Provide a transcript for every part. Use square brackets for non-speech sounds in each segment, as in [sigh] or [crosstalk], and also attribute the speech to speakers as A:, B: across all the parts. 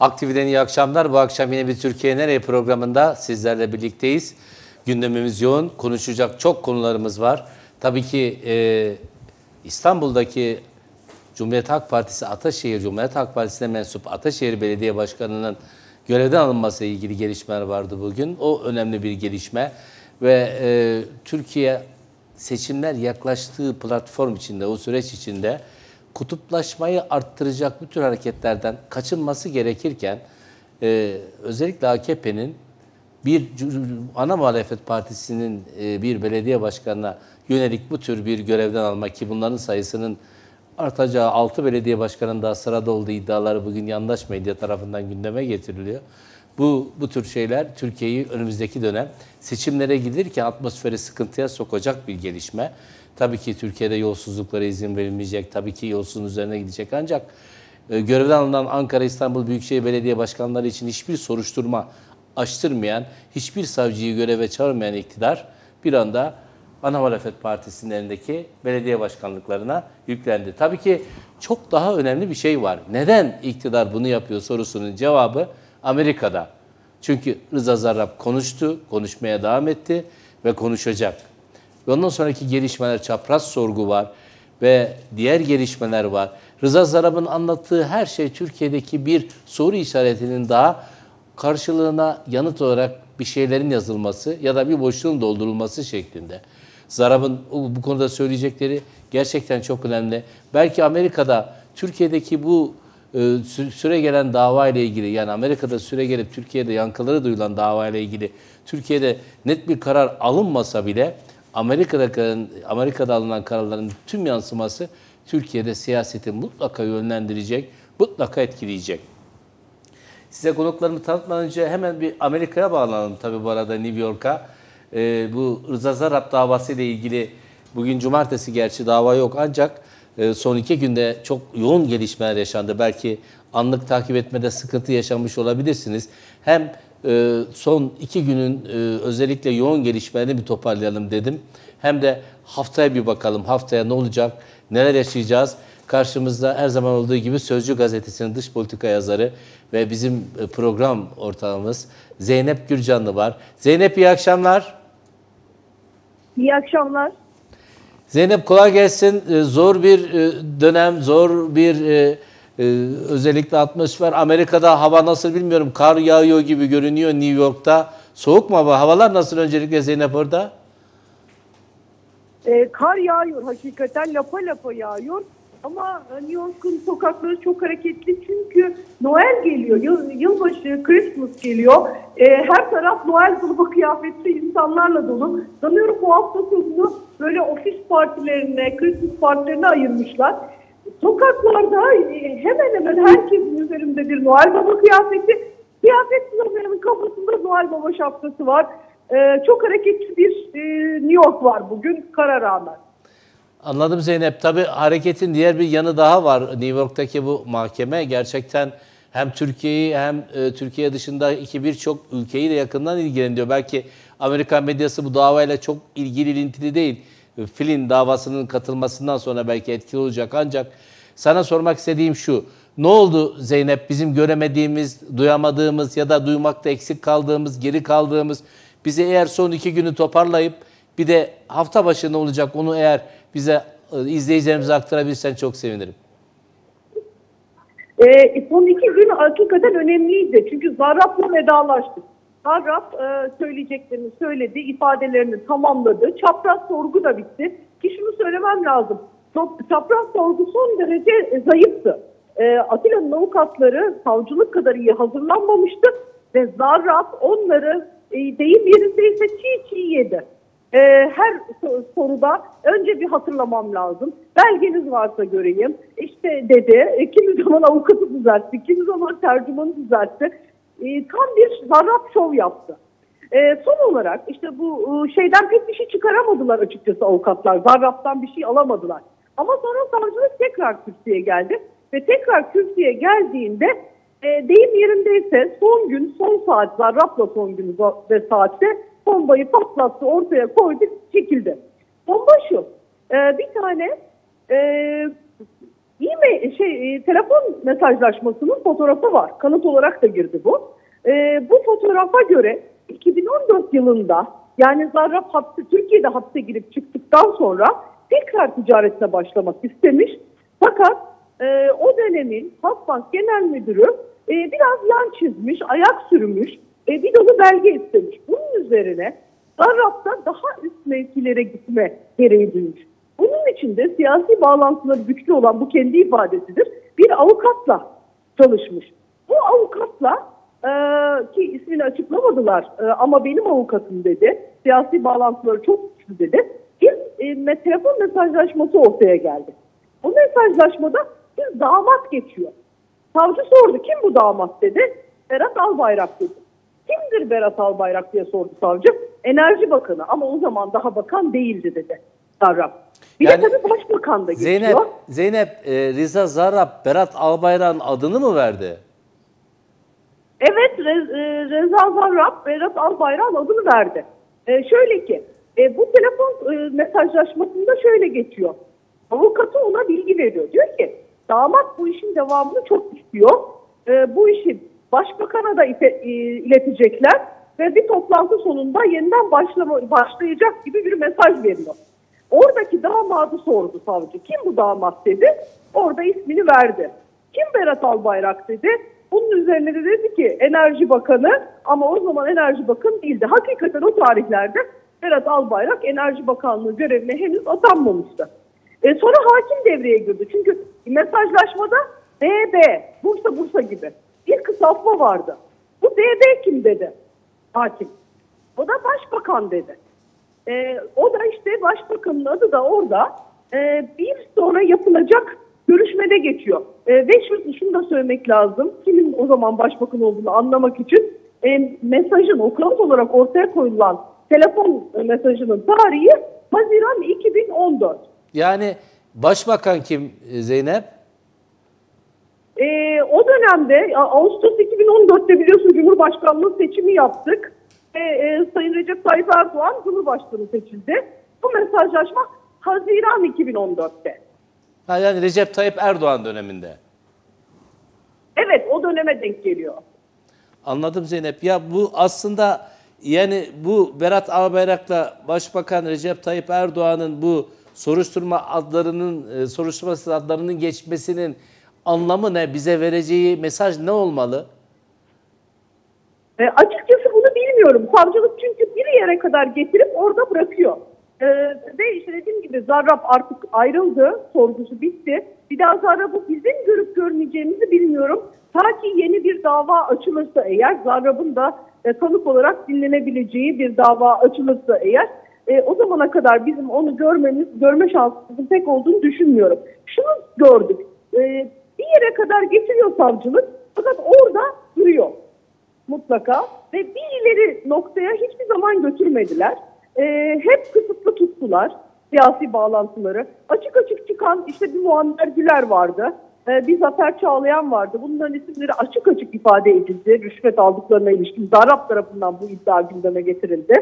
A: Aktividen iyi akşamlar. Bu akşam yine bir Türkiye Nereye programında sizlerle birlikteyiz. Gündemimiz yoğun. Konuşacak çok konularımız var. Tabii ki e, İstanbul'daki Cumhuriyet Halk Partisi Ataşehir Cumhuriyet Halk Partisi'ne mensup Ataşehir Belediye Başkanı'nın görevden alınması ile ilgili gelişmeler vardı bugün. O önemli bir gelişme ve e, Türkiye seçimler yaklaştığı platform içinde, o süreç içinde kutuplaşmayı arttıracak bu tür hareketlerden kaçınması gerekirken e, özellikle AKP'nin bir ana muhalefet partisinin e, bir belediye başkanına yönelik bu tür bir görevden almak ki bunların sayısının artacağı 6 belediye başkanının daha sırada olduğu iddiaları bugün yandaş medya tarafından gündeme getiriliyor. Bu, bu tür şeyler Türkiye'yi önümüzdeki dönem seçimlere giderken atmosferi sıkıntıya sokacak bir gelişme. Tabii ki Türkiye'de yolsuzluklara izin verilmeyecek, tabii ki yolsuzluğun üzerine gidecek ancak e, görevden alınan Ankara, İstanbul Büyükşehir Belediye Başkanları için hiçbir soruşturma açtırmayan, hiçbir savcıyı göreve çağırmayan iktidar bir anda ana muhalefet partisinin elindeki belediye başkanlıklarına yüklendi. Tabii ki çok daha önemli bir şey var. Neden iktidar bunu yapıyor sorusunun cevabı Amerika'da. Çünkü Rıza Zarrab konuştu, konuşmaya devam etti ve konuşacak. Ve ondan sonraki gelişmeler, çapraz sorgu var ve diğer gelişmeler var. Rıza Zarrab'ın anlattığı her şey Türkiye'deki bir soru işaretinin daha karşılığına yanıt olarak bir şeylerin yazılması ya da bir boşluğun doldurulması şeklinde. Zarab'ın bu konuda söyleyecekleri gerçekten çok önemli. Belki Amerika'da Türkiye'deki bu e, süre gelen dava ile ilgili yani Amerika'da süre gelip Türkiye'de yankıları duyulan dava ile ilgili Türkiye'de net bir karar alınmasa bile Amerika'da Amerika'da alınan kararların tüm yansıması Türkiye'de siyaseti mutlaka yönlendirecek, mutlaka etkileyecek. Size konuklarımı tanıtmadan önce hemen bir Amerika'ya bağlanalım tabii bu arada New York'a. Ee, bu Rıza Zarrab davası ile ilgili bugün cumartesi gerçi dava yok ancak e, son iki günde çok yoğun gelişmeler yaşandı. Belki anlık takip etmede sıkıntı yaşamış olabilirsiniz. Hem son iki günün e, özellikle yoğun gelişmelerini bir toparlayalım dedim. Hem de haftaya bir bakalım. Haftaya ne olacak, neler yaşayacağız. Karşımızda her zaman olduğu gibi Sözcü Gazetesi'nin dış politika yazarı ve bizim program ortağımız Zeynep Gürcanlı var. Zeynep iyi akşamlar.
B: İyi akşamlar.
A: Zeynep kolay gelsin. Zor bir dönem, zor bir özellikle atmosfer. Amerika'da hava nasıl bilmiyorum. Kar yağıyor gibi görünüyor New York'ta. Soğuk mu hava? Havalar nasıl öncelikle Zeynep orada?
B: Ee, kar yağıyor hakikaten lapa lapa yağıyor. Ama New York'un sokakları çok hareketli çünkü Noel geliyor, yıl, yılbaşı, Christmas geliyor. Ee, her taraf Noel grubu [laughs] kıyafetli insanlarla dolu. Sanıyorum bu hafta sonunu böyle ofis partilerine, Christmas partilerine ayırmışlar. Sokaklarda e, hemen hemen herkesin üzerinde bir Noel Baba kıyafeti. Kıyafet bulamayanın kafasında Noel Baba şapkası var. Ee, çok hareketli bir e, New York var bugün kara rağmen.
A: Anladım Zeynep. Tabii hareketin diğer bir yanı daha var. New York'taki bu mahkeme gerçekten hem Türkiye'yi hem e, Türkiye dışındaki birçok ülkeyi de yakından ilgilendiriyor. Belki Amerikan medyası bu davayla çok ilgili ilintili değil. Filin davasının katılmasından sonra belki etkili olacak. Ancak sana sormak istediğim şu. Ne oldu Zeynep? Bizim göremediğimiz, duyamadığımız ya da duymakta eksik kaldığımız, geri kaldığımız bize eğer son iki günü toparlayıp bir de hafta başı olacak onu eğer bize e, izleyicilerimize aktarabilirsen çok sevinirim.
B: E, son iki gün hakikaten önemliydi. Çünkü Zarrab'la vedalaştık. Zarrab e, söyleyeceklerini söyledi, ifadelerini tamamladı. Çapraz sorgu da bitti. Ki şunu söylemem lazım. Çapraz sorgu son derece zayıftı. E, Atilla'nın avukatları savcılık kadar iyi hazırlanmamıştı ve Zarrab onları e, deyim yerindeyse çiğ çiğ yedi. E, her soruda önce bir hatırlamam lazım. Belgeniz varsa göreyim. İşte dedi, e, kimi zaman avukatı düzeltti, kimi zaman tercümanı düzeltti. E, tam bir zarrab şov yaptı. E, son olarak işte bu e, şeyden pek bir şey çıkaramadılar açıkçası avukatlar. Zarrab'dan bir şey alamadılar. Ama sonra savcılık tekrar kürsüye geldi. Ve tekrar kürsüye geldiğinde e, deyim yerindeyse son gün, son saat, Zarrab'la son gün ve saatte bombayı patlattı, ortaya koydu, çekildi. Bomba şu, e, bir tane e, E-mail, şey, e, telefon mesajlaşmasının fotoğrafı var. Kanıt olarak da girdi bu. E, bu fotoğrafa göre 2014 yılında yani Zarrab hapse, Türkiye'de hapse girip çıktıktan sonra tekrar ticaretine başlamak istemiş. Fakat e, o dönemin Halkbank Genel Müdürü e, biraz yan çizmiş, ayak sürmüş, e, bir dolu belge istemiş. Bunun üzerine Zarrab'da daha üst mevkilere gitme gereği duymuş. Bunun için de siyasi bağlantıları güçlü olan bu kendi ifadesidir. Bir avukatla çalışmış. Bu avukatla e, ki ismini açıklamadılar e, ama benim avukatım dedi. Siyasi bağlantıları çok güçlü dedi. Bir e, telefon mesajlaşması ortaya geldi. O mesajlaşmada bir damat geçiyor. Savcı sordu kim bu damat dedi. Berat Albayrak dedi. Kimdir Berat Albayrak diye sordu savcı. Enerji Bakanı ama o zaman daha bakan değildi dedi Sarraf. Bir
A: Yani
B: de tabii başbakan da geçiyor.
A: Zeynep, Zeynep e, Riza Zarrab Berat Albayrak'ın adını mı verdi?
B: Evet Re- e, Reza Zarrab Berat Albayrak'ın adını verdi. E, şöyle ki e, bu telefon e, mesajlaşmasında şöyle geçiyor. Avukatı ona bilgi veriyor. Diyor ki damat bu işin devamını çok istiyor. E, bu işi başbakana da ite- e, iletecekler ve bir toplantı sonunda yeniden başlama, başlayacak gibi bir mesaj veriyor. Oradaki damadı sordu savcı. Kim bu damat dedi. Orada ismini verdi. Kim Berat Albayrak dedi. Bunun üzerine de dedi ki Enerji Bakanı ama o zaman Enerji Bakanı değildi. Hakikaten o tarihlerde Berat Albayrak Enerji Bakanlığı görevine henüz atanmamıştı. E, sonra hakim devreye girdi. Çünkü mesajlaşmada DB, Bursa Bursa gibi bir kısaltma vardı. Bu DB kim dedi hakim. O da başbakan dedi. E, o da işte başbakanın adı da orada e, bir sonra yapılacak görüşmede geçiyor. E, ve şu, şunu da söylemek lazım. Kimin o zaman başbakan olduğunu anlamak için e, mesajın o kanıt olarak ortaya koyulan telefon mesajının tarihi Haziran 2014.
A: Yani başbakan kim e, Zeynep?
B: E, o dönemde Ağustos 2014'te biliyorsun Cumhurbaşkanlığı seçimi yaptık. Ve e, Sayın Recep Tayyip Erdoğan Cumhurbaşkanı seçildi. Bu mesajlaşma Haziran 2014'te.
A: Ha, yani Recep Tayyip Erdoğan döneminde.
B: Evet o döneme denk geliyor.
A: Anladım Zeynep. Ya bu aslında yani bu Berat Albayrak'la Başbakan Recep Tayyip Erdoğan'ın bu soruşturma adlarının e, soruşturması adlarının geçmesinin anlamı ne? Bize vereceği mesaj ne olmalı?
B: E, açıkçası bunu bilmiyorum. Savcılık çünkü bir yere kadar getirip orada bırakıyor. E, ve işte dediğim gibi Zarrab artık ayrıldı. Sorgusu bitti. Bir daha Zarrab'ı bizim görüp görmeyeceğimizi bilmiyorum. Ta ki yeni bir dava açılırsa eğer Zarrab'ın da e, tanık olarak dinlenebileceği bir dava açılırsa eğer e, o zamana kadar bizim onu görmemiz, görme şansımızın pek olduğunu düşünmüyorum. Şunu gördük. E, bir yere kadar getiriyor savcılık fakat orada duruyor mutlaka ve bir ileri noktaya hiçbir zaman götürmediler. Ee, hep kısıtlı tuttular siyasi bağlantıları. Açık açık çıkan işte bir Muammer Güler vardı. Ee, bir Zafer Çağlayan vardı. Bunların isimleri açık açık ifade edildi. Rüşvet aldıklarına ilişkin Zarrab tarafından bu iddia gündeme getirildi.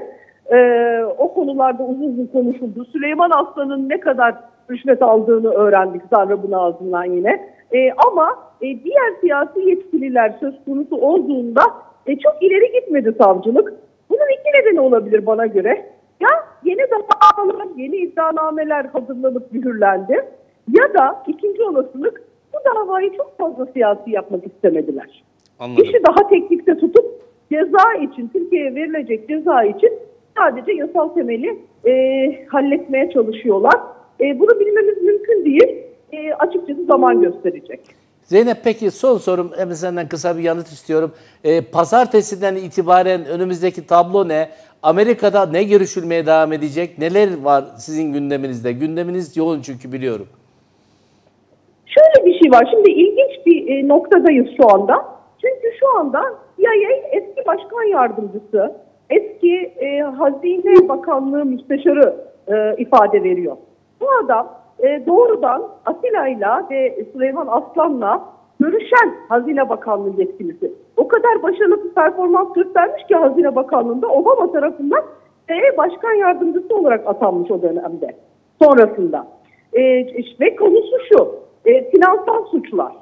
B: Ee, o konularda uzun uzun konuşuldu. Süleyman Aslan'ın ne kadar rüşvet aldığını öğrendik Zarrab'ın ağzından yine. Ee, ama e, diğer siyasi yetkililer söz konusu olduğunda e, çok ileri gitmedi savcılık. Bunun iki nedeni olabilir bana göre. Ya yeni davalar, yeni iddianameler hazırlanıp mühürlendi. Ya da ikinci olasılık bu davayı çok fazla siyasi yapmak istemediler.
A: Anladım.
B: İşi daha teknikte tutup ceza için, Türkiye'ye verilecek ceza için sadece yasal temeli e, halletmeye çalışıyorlar. E, bunu bilmemiz mümkün değil. E, açıkçası zaman gösterecek.
A: Zeynep peki son sorum hemen senden kısa bir yanıt istiyorum. Ee, pazartesiden itibaren önümüzdeki tablo ne? Amerika'da ne görüşülmeye devam edecek? Neler var sizin gündeminizde? Gündeminiz yoğun çünkü biliyorum.
B: Şöyle bir şey var. Şimdi ilginç bir e, noktadayız şu anda. Çünkü şu anda CIA eski başkan yardımcısı, eski e, Hazine Bakanlığı müsteşarı e, ifade veriyor. Bu adam e, doğrudan Atilla'yla ve Süleyman Aslan'la görüşen Hazine Bakanlığı yetkilisi. O kadar başarılı bir performans göstermiş ki Hazine Bakanlığı'nda Obama tarafından CIA Başkan Yardımcısı olarak atanmış o dönemde sonrasında. E, ve konusu şu, e, finansal suçlar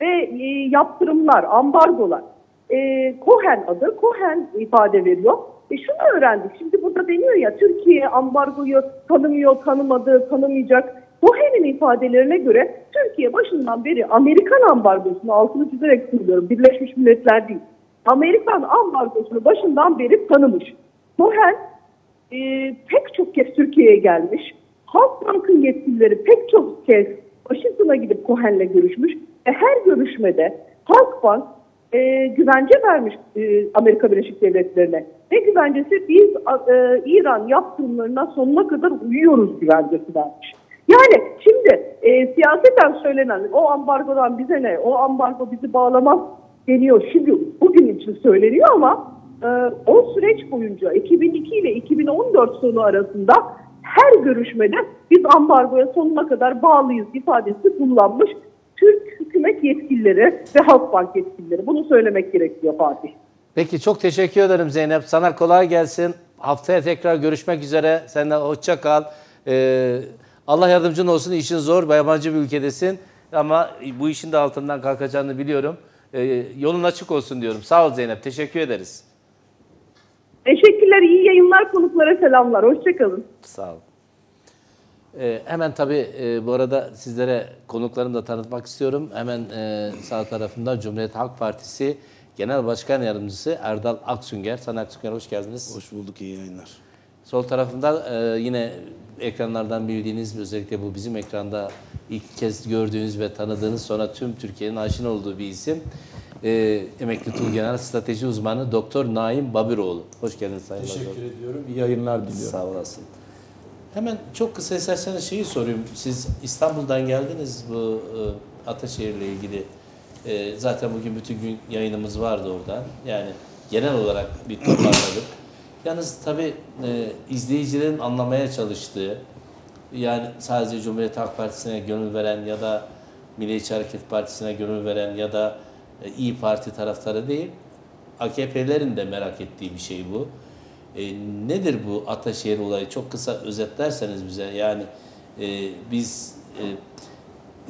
B: ve e, yaptırımlar, ambargolar. E, Cohen adı, Cohen ifade veriyor. E şunu öğrendik, şimdi burada deniyor ya Türkiye ambargoyu tanımıyor, tanımadı, tanımayacak. Cohen'in ifadelerine göre Türkiye başından beri Amerikan ambargosunu altını çizerek söylüyorum, Birleşmiş Milletler değil. Amerikan ambargosunu başından beri tanımış. Cohen e, pek çok kez Türkiye'ye gelmiş. Halk Bank'ın yetkilileri pek çok kez Washington'a gidip Cohen'le görüşmüş. Ve her görüşmede Halkbank e, güvence vermiş e, Amerika Birleşik Devletleri'ne. Ne güvencesi? Biz e, İran yaptırımlarına sonuna kadar uyuyoruz güvencesi vermiş. Yani şimdi e, siyaseten söylenen o ambargodan bize ne, o ambargo bizi bağlamaz deniyor. Şimdi bugün için söyleniyor ama e, o süreç boyunca 2002 ile 2014 sonu arasında her görüşmede biz ambargoya sonuna kadar bağlıyız ifadesi kullanmış. Türk hükümet yetkilileri ve Halkbank yetkilileri. Bunu söylemek gerekiyor Fatih.
A: Peki çok teşekkür ederim Zeynep. Sana kolay gelsin. Haftaya tekrar görüşmek üzere. Sen de hoşça kal. Ee, Allah yardımcın olsun. İşin zor. Yabancı bir ülkedesin. Ama bu işin de altından kalkacağını biliyorum. Ee, yolun açık olsun diyorum. Sağ ol Zeynep. Teşekkür ederiz.
B: Teşekkürler. iyi yayınlar. Konuklara selamlar. Hoşçakalın.
A: Sağ ol. Ee, hemen tabii e, bu arada sizlere konuklarını da tanıtmak istiyorum. Hemen e, sağ tarafında Cumhuriyet Halk Partisi Genel Başkan Yardımcısı Erdal Aksünger. Sana Aksünger hoş geldiniz.
C: Hoş bulduk, iyi yayınlar.
A: Sol tarafında e, yine ekranlardan bildiğiniz özellikle bu bizim ekranda ilk kez gördüğünüz ve tanıdığınız sonra tüm Türkiye'nin aşina olduğu bir isim. E, emekli Tuğgenel Strateji Uzmanı Doktor Naim Babiroğlu. Hoş geldiniz Sayın Babiroğlu.
C: Teşekkür ediyorum, iyi yayınlar diliyorum.
A: Sağ olasın. Hemen çok kısa isterseniz şeyi sorayım. Siz İstanbul'dan geldiniz bu e, Ataşehir'le ilgili. E, zaten bugün bütün gün yayınımız vardı oradan. Yani genel olarak bir toparladık. Yalnız tabii e, izleyicilerin anlamaya çalıştığı, yani sadece Cumhuriyet Halk Partisi'ne gönül veren ya da Milliyetçi Hareket Partisi'ne gönül veren ya da e, İyi Parti taraftarı değil, AKP'lerin de merak ettiği bir şey bu. E, nedir bu Ataşehir olayı? Çok kısa özetlerseniz bize. Yani e, biz e,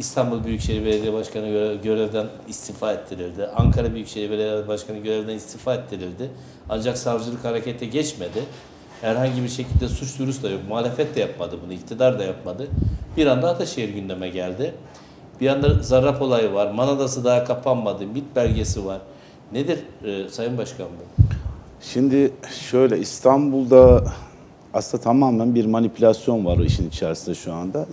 A: İstanbul Büyükşehir Belediye Başkanı göre- görevden istifa ettirildi. Ankara Büyükşehir Belediye Başkanı görevden istifa ettirildi. Ancak savcılık harekete geçmedi. Herhangi bir şekilde suç duyurusu da yok. Muhalefet de yapmadı bunu, iktidar da yapmadı. Bir anda Ataşehir gündeme geldi. Bir anda Zarrab olayı var. Manadası daha kapanmadı. MİT belgesi var. Nedir e, Sayın Başkan bu?
C: Şimdi şöyle İstanbul'da aslında tamamen bir manipülasyon var o işin içerisinde şu anda.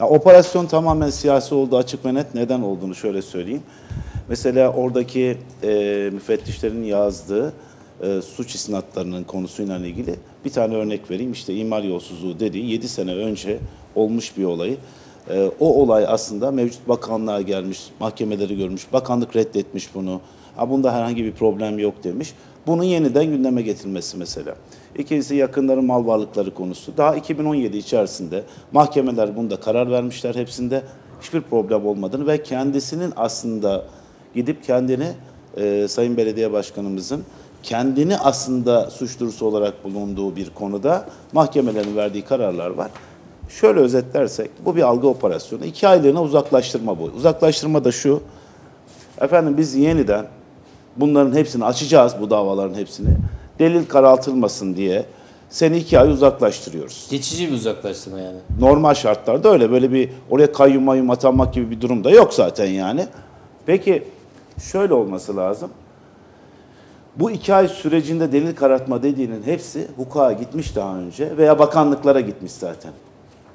C: Ya, operasyon tamamen siyasi oldu açık ve net. Neden olduğunu şöyle söyleyeyim. Mesela oradaki e, müfettişlerin yazdığı e, suç isnatlarının konusuyla ilgili bir tane örnek vereyim. İşte imal yolsuzluğu dediği 7 sene önce olmuş bir olayı. E, o olay aslında mevcut bakanlığa gelmiş, mahkemeleri görmüş, bakanlık reddetmiş bunu. Ha, bunda herhangi bir problem yok demiş. Bunun yeniden gündeme getirilmesi mesela. İkincisi yakınların mal varlıkları konusu. Daha 2017 içerisinde mahkemeler bunda karar vermişler hepsinde. Hiçbir problem olmadığını ve kendisinin aslında gidip kendini e, Sayın Belediye Başkanımızın kendini aslında suç duyurusu olarak bulunduğu bir konuda mahkemelerin verdiği kararlar var. Şöyle özetlersek bu bir algı operasyonu. İki aylığına uzaklaştırma bu. Uzaklaştırma da şu. Efendim biz yeniden bunların hepsini açacağız bu davaların hepsini. Delil karartılmasın diye seni iki ay uzaklaştırıyoruz.
A: Geçici bir uzaklaştırma yani.
C: Normal şartlarda öyle böyle bir oraya kayyum mayyum atanmak gibi bir durum da yok zaten yani. Peki şöyle olması lazım. Bu iki ay sürecinde delil karartma dediğinin hepsi hukuka gitmiş daha önce veya bakanlıklara gitmiş zaten.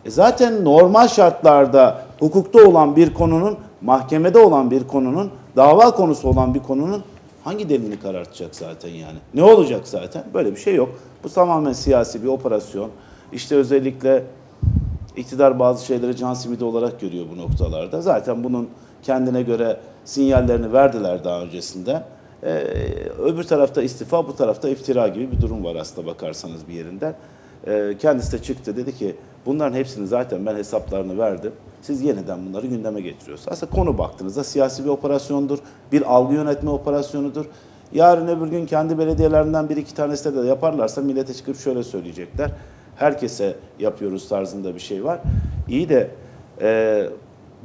C: E zaten normal şartlarda hukukta olan bir konunun, mahkemede olan bir konunun, dava konusu olan bir konunun hangi delilini karartacak zaten yani? Ne olacak zaten? Böyle bir şey yok. Bu tamamen siyasi bir operasyon. İşte özellikle iktidar bazı şeyleri can simidi olarak görüyor bu noktalarda. Zaten bunun kendine göre sinyallerini verdiler daha öncesinde. Ee, öbür tarafta istifa, bu tarafta iftira gibi bir durum var aslında bakarsanız bir yerinden. Ee, kendisi de çıktı dedi ki bunların hepsini zaten ben hesaplarını verdim. Siz yeniden bunları gündeme getiriyorsunuz. Aslında konu baktığınızda siyasi bir operasyondur. Bir algı yönetme operasyonudur. Yarın öbür gün kendi belediyelerinden bir iki tanesi de yaparlarsa millete çıkıp şöyle söyleyecekler. Herkese yapıyoruz tarzında bir şey var. İyi de e,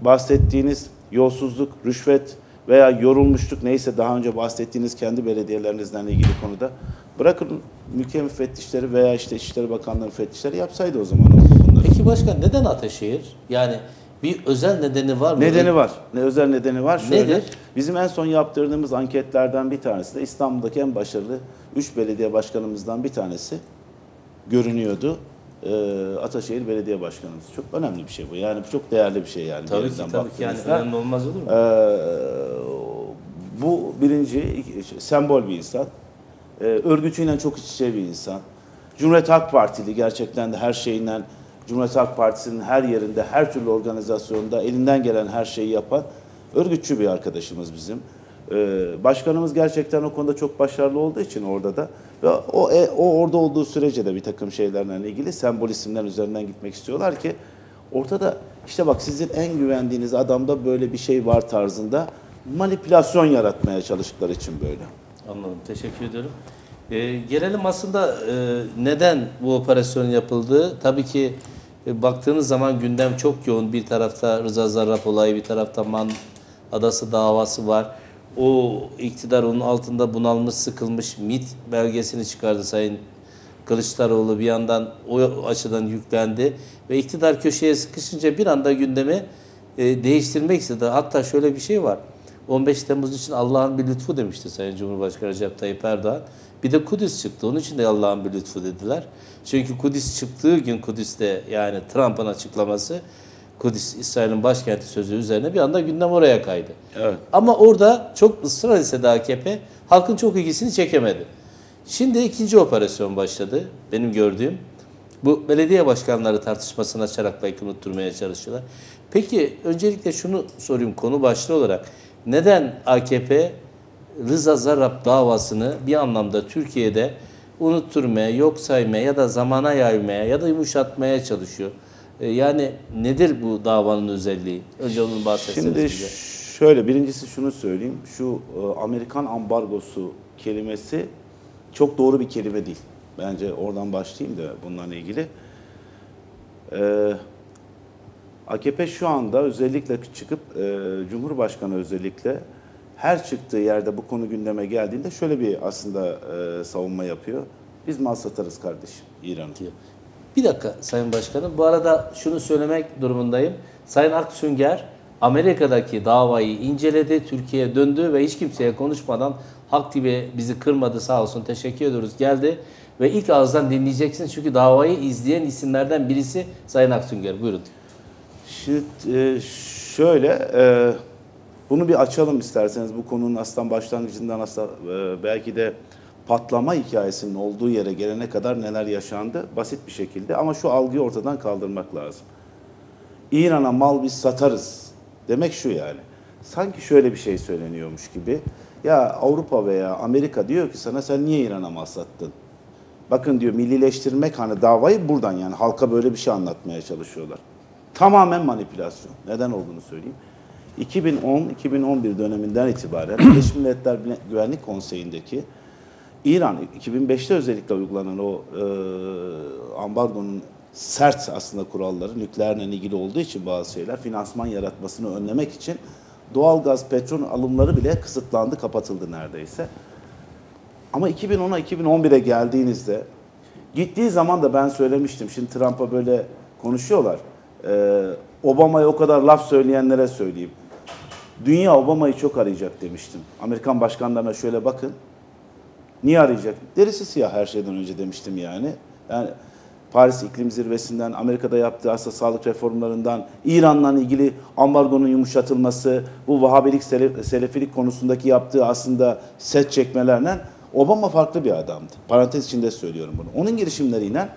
C: bahsettiğiniz yolsuzluk, rüşvet veya yorulmuşluk neyse daha önce bahsettiğiniz kendi belediyelerinizden ilgili konuda bırakın mülkiye müfettişleri veya işte İçişleri Bakanlığı müfettişleri yapsaydı o zaman bunları.
A: Peki başkan neden Ataşehir? Yani bir özel nedeni var mı?
C: Nedeni var. Ne özel nedeni var? Şöyle.
A: Nedir?
C: Bizim en son yaptırdığımız anketlerden bir tanesi de İstanbul'daki en başarılı 3 belediye başkanımızdan bir tanesi görünüyordu. Ee, Ataşehir Belediye Başkanımız. Çok önemli bir şey bu. Yani çok değerli bir şey yani.
A: Tabii ki tabii ki yani önemli olmaz olur mu?
C: Ee, bu birinci iki- sembol bir insan. Ee, örgütüyle çok iç içe bir insan. Cumhuriyet Halk Partili gerçekten de her şeyinden Cumhuriyet Halk Partisi'nin her yerinde, her türlü organizasyonda elinden gelen her şeyi yapan örgütçü bir arkadaşımız bizim. Ee, başkanımız gerçekten o konuda çok başarılı olduğu için orada da ve o, e, o orada olduğu sürece de bir takım şeylerle ilgili sembol isimler üzerinden gitmek istiyorlar ki ortada işte bak sizin en güvendiğiniz adamda böyle bir şey var tarzında manipülasyon yaratmaya çalıştıkları için böyle.
A: Anladım. Teşekkür ederim. Ee, gelelim aslında e, neden bu operasyon yapıldığı. Tabii ki e, baktığınız zaman gündem çok yoğun. Bir tarafta Rıza Zarrab olayı, bir tarafta Man Adası davası var. O iktidar onun altında bunalmış, sıkılmış MIT belgesini çıkardı Sayın Kılıçdaroğlu bir yandan o açıdan yüklendi ve iktidar köşeye sıkışınca bir anda gündemi e, değiştirmek istedi. Hatta şöyle bir şey var. 15 Temmuz için Allah'ın bir lütfu demişti Sayın Cumhurbaşkanı Recep Tayyip Erdoğan. Bir de Kudüs çıktı. Onun için de Allah'ın bir lütfu dediler. Çünkü Kudüs çıktığı gün Kudüs'te yani Trump'ın açıklaması Kudüs İsrail'in başkenti sözü üzerine bir anda gündem oraya kaydı.
C: Evet.
A: Ama orada çok ısrar istedi AKP. Halkın çok ilgisini çekemedi. Şimdi ikinci operasyon başladı benim gördüğüm. Bu belediye başkanları tartışmasını açarak belki unutturmaya çalışıyorlar. Peki öncelikle şunu sorayım konu başlığı olarak. Neden AKP Rıza Zarrab davasını bir anlamda Türkiye'de unutturmaya, yok saymaya ya da zamana yaymaya ya da yumuşatmaya çalışıyor? Ee, Yani nedir bu davanın özelliği? Önce onun bahsetseniz
C: Şimdi
A: bize.
C: şöyle birincisi şunu söyleyeyim. Şu e, Amerikan ambargosu kelimesi çok doğru bir kelime değil. Bence oradan başlayayım da bunlarla ilgili. Ee, AKP şu anda özellikle çıkıp e, Cumhurbaşkanı özellikle her çıktığı yerde bu konu gündeme geldiğinde şöyle bir aslında e, savunma yapıyor. Biz mal satarız kardeşim İran'a.
A: Bir dakika Sayın Başkanım. Bu arada şunu söylemek durumundayım. Sayın Aksünger Amerika'daki davayı inceledi, Türkiye'ye döndü ve hiç kimseye konuşmadan Halk TV bizi kırmadı sağ olsun teşekkür ediyoruz geldi. Ve ilk ağızdan dinleyeceksiniz çünkü davayı izleyen isimlerden birisi Sayın Aksünger. Buyurun.
C: Şimdi e, şöyle e, bunu bir açalım isterseniz bu konunun aslında başlangıcından aslında e, belki de patlama hikayesinin olduğu yere gelene kadar neler yaşandı basit bir şekilde ama şu algıyı ortadan kaldırmak lazım. İran'a mal biz satarız demek şu yani. Sanki şöyle bir şey söyleniyormuş gibi. Ya Avrupa veya Amerika diyor ki sana sen niye İran'a mal sattın? Bakın diyor millileştirmek hani davayı buradan yani halka böyle bir şey anlatmaya çalışıyorlar. Tamamen manipülasyon. Neden olduğunu söyleyeyim. 2010-2011 döneminden itibaren [clears throat] Birleşmiş Milletler Güvenlik Konseyi'ndeki İran 2005'te özellikle uygulanan o e, ambargonun sert aslında kuralları nükleerle ilgili olduğu için bazı şeyler finansman yaratmasını önlemek için doğal gaz, petrol alımları bile kısıtlandı, kapatıldı neredeyse. Ama 2010'a 2011'e geldiğinizde gittiği zaman da ben söylemiştim. Şimdi Trump'a böyle konuşuyorlar. Ee, Obama'ya o kadar laf söyleyenlere söyleyeyim. Dünya Obama'yı çok arayacak demiştim. Amerikan başkanlarına şöyle bakın. Niye arayacak? Derisi siyah her şeyden önce demiştim yani. Yani Paris İklim Zirvesi'nden, Amerika'da yaptığı aslında sağlık reformlarından, İran'la ilgili ambargonun yumuşatılması, bu Vahabilik, Sele- Selefilik konusundaki yaptığı aslında set çekmelerle Obama farklı bir adamdı. Parantez içinde söylüyorum bunu. Onun girişimleriyle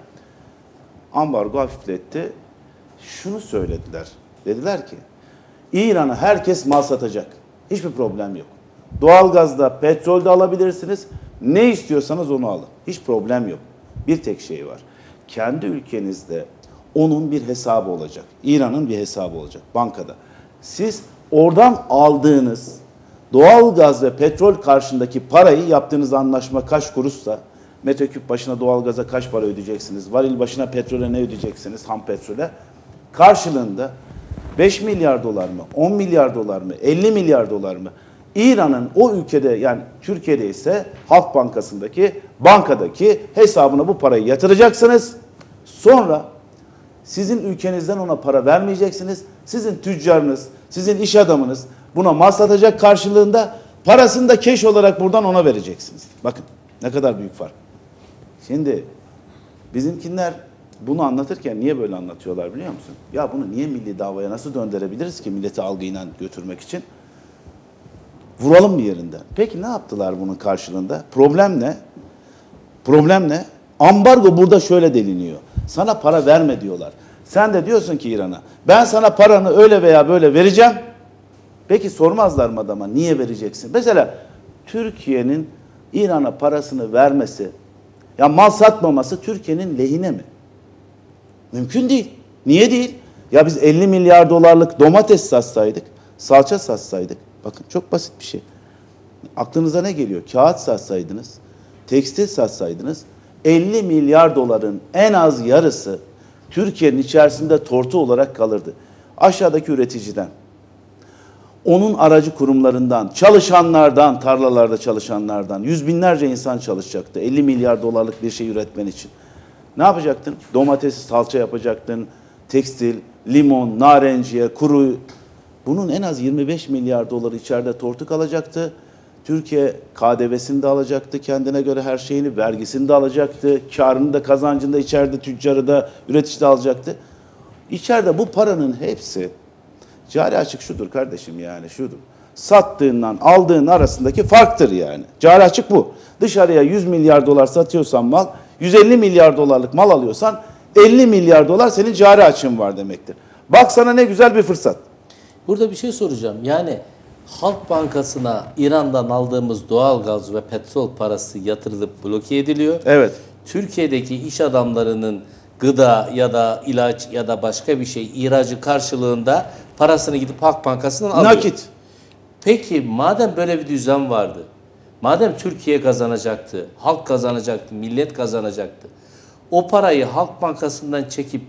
C: ambargo hafifletti. Şunu söylediler. Dediler ki İran'a herkes mal satacak. Hiçbir problem yok. Doğalgazda, petrolde alabilirsiniz. Ne istiyorsanız onu alın. Hiç problem yok. Bir tek şey var. Kendi ülkenizde onun bir hesabı olacak. İran'ın bir hesabı olacak bankada. Siz oradan aldığınız doğalgaz ve petrol karşındaki parayı yaptığınız anlaşma kaç kuruşsa metreküp başına doğalgaza kaç para ödeyeceksiniz? Varil başına petrole ne ödeyeceksiniz? Ham petrole. Karşılığında 5 milyar dolar mı? 10 milyar dolar mı? 50 milyar dolar mı? İran'ın o ülkede yani Türkiye'de ise Halk Bankası'ndaki bankadaki hesabına bu parayı yatıracaksınız. Sonra sizin ülkenizden ona para vermeyeceksiniz. Sizin tüccarınız, sizin iş adamınız buna mal satacak karşılığında parasını da keş olarak buradan ona vereceksiniz. Bakın ne kadar büyük fark. Şimdi bizimkiler bunu anlatırken niye böyle anlatıyorlar biliyor musun? Ya bunu niye milli davaya nasıl döndürebiliriz ki milleti algıyla götürmek için? Vuralım bir yerinden. Peki ne yaptılar bunun karşılığında? Problem ne? Problem ne? Ambargo burada şöyle deliniyor. Sana para verme diyorlar. Sen de diyorsun ki İran'a ben sana paranı öyle veya böyle vereceğim. Peki sormazlar mı adama niye vereceksin? Mesela Türkiye'nin İran'a parasını vermesi, ya mal satmaması Türkiye'nin lehine mi? Mümkün değil. Niye değil? Ya biz 50 milyar dolarlık domates satsaydık, salça satsaydık. Bakın çok basit bir şey. Aklınıza ne geliyor? Kağıt satsaydınız, tekstil satsaydınız 50 milyar doların en az yarısı Türkiye'nin içerisinde tortu olarak kalırdı. Aşağıdaki üreticiden, onun aracı kurumlarından, çalışanlardan, tarlalarda çalışanlardan yüz binlerce insan çalışacaktı 50 milyar dolarlık bir şey üretmen için. Ne yapacaktın? Domatesi salça yapacaktın, tekstil, limon, narenciye, kuru. Bunun en az 25 milyar doları içeride tortu kalacaktı. Türkiye KDV'sini de alacaktı kendine göre her şeyini, vergisini de alacaktı, karını da kazancını da içeride tüccarı da üretici de alacaktı. İçeride bu paranın hepsi Cari açık şudur kardeşim yani şudur. Sattığından aldığın arasındaki farktır yani. Cari açık bu. Dışarıya 100 milyar dolar satıyorsan mal, 150 milyar dolarlık mal alıyorsan 50 milyar dolar senin cari açığın var demektir. Bak sana ne güzel bir fırsat.
A: Burada bir şey soracağım. Yani Halk Bankası'na İran'dan aldığımız doğal gaz ve petrol parası yatırılıp bloke ediliyor.
C: Evet.
A: Türkiye'deki iş adamlarının gıda ya da ilaç ya da başka bir şey ihracı karşılığında parasını gidip Halk Bankası'ndan alıyor.
C: Nakit.
A: Peki madem böyle bir düzen vardı, madem Türkiye kazanacaktı, halk kazanacaktı, millet kazanacaktı, o parayı Halk Bankası'ndan çekip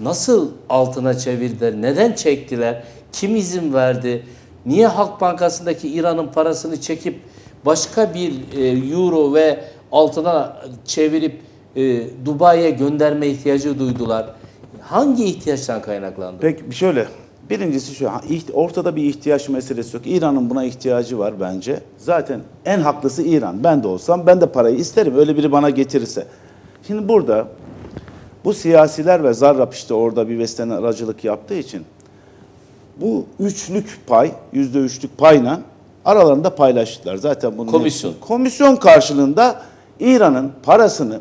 A: nasıl altına çevirdiler, neden çektiler, kim izin verdi, niye Halk Bankası'ndaki İran'ın parasını çekip başka bir e, euro ve altına çevirip e, Dubai'ye gönderme ihtiyacı duydular? Hangi ihtiyaçtan kaynaklandı?
C: Peki şöyle. Birincisi şu, ortada bir ihtiyaç meselesi yok. İran'ın buna ihtiyacı var bence. Zaten en haklısı İran. Ben de olsam ben de parayı isterim. Öyle biri bana getirirse. Şimdi burada bu siyasiler ve Zarrab işte orada bir beslenen aracılık yaptığı için bu üçlük pay, yüzde üçlük payla aralarında paylaştılar. Zaten bunun
A: Komisyon.
C: Komisyon karşılığında İran'ın parasını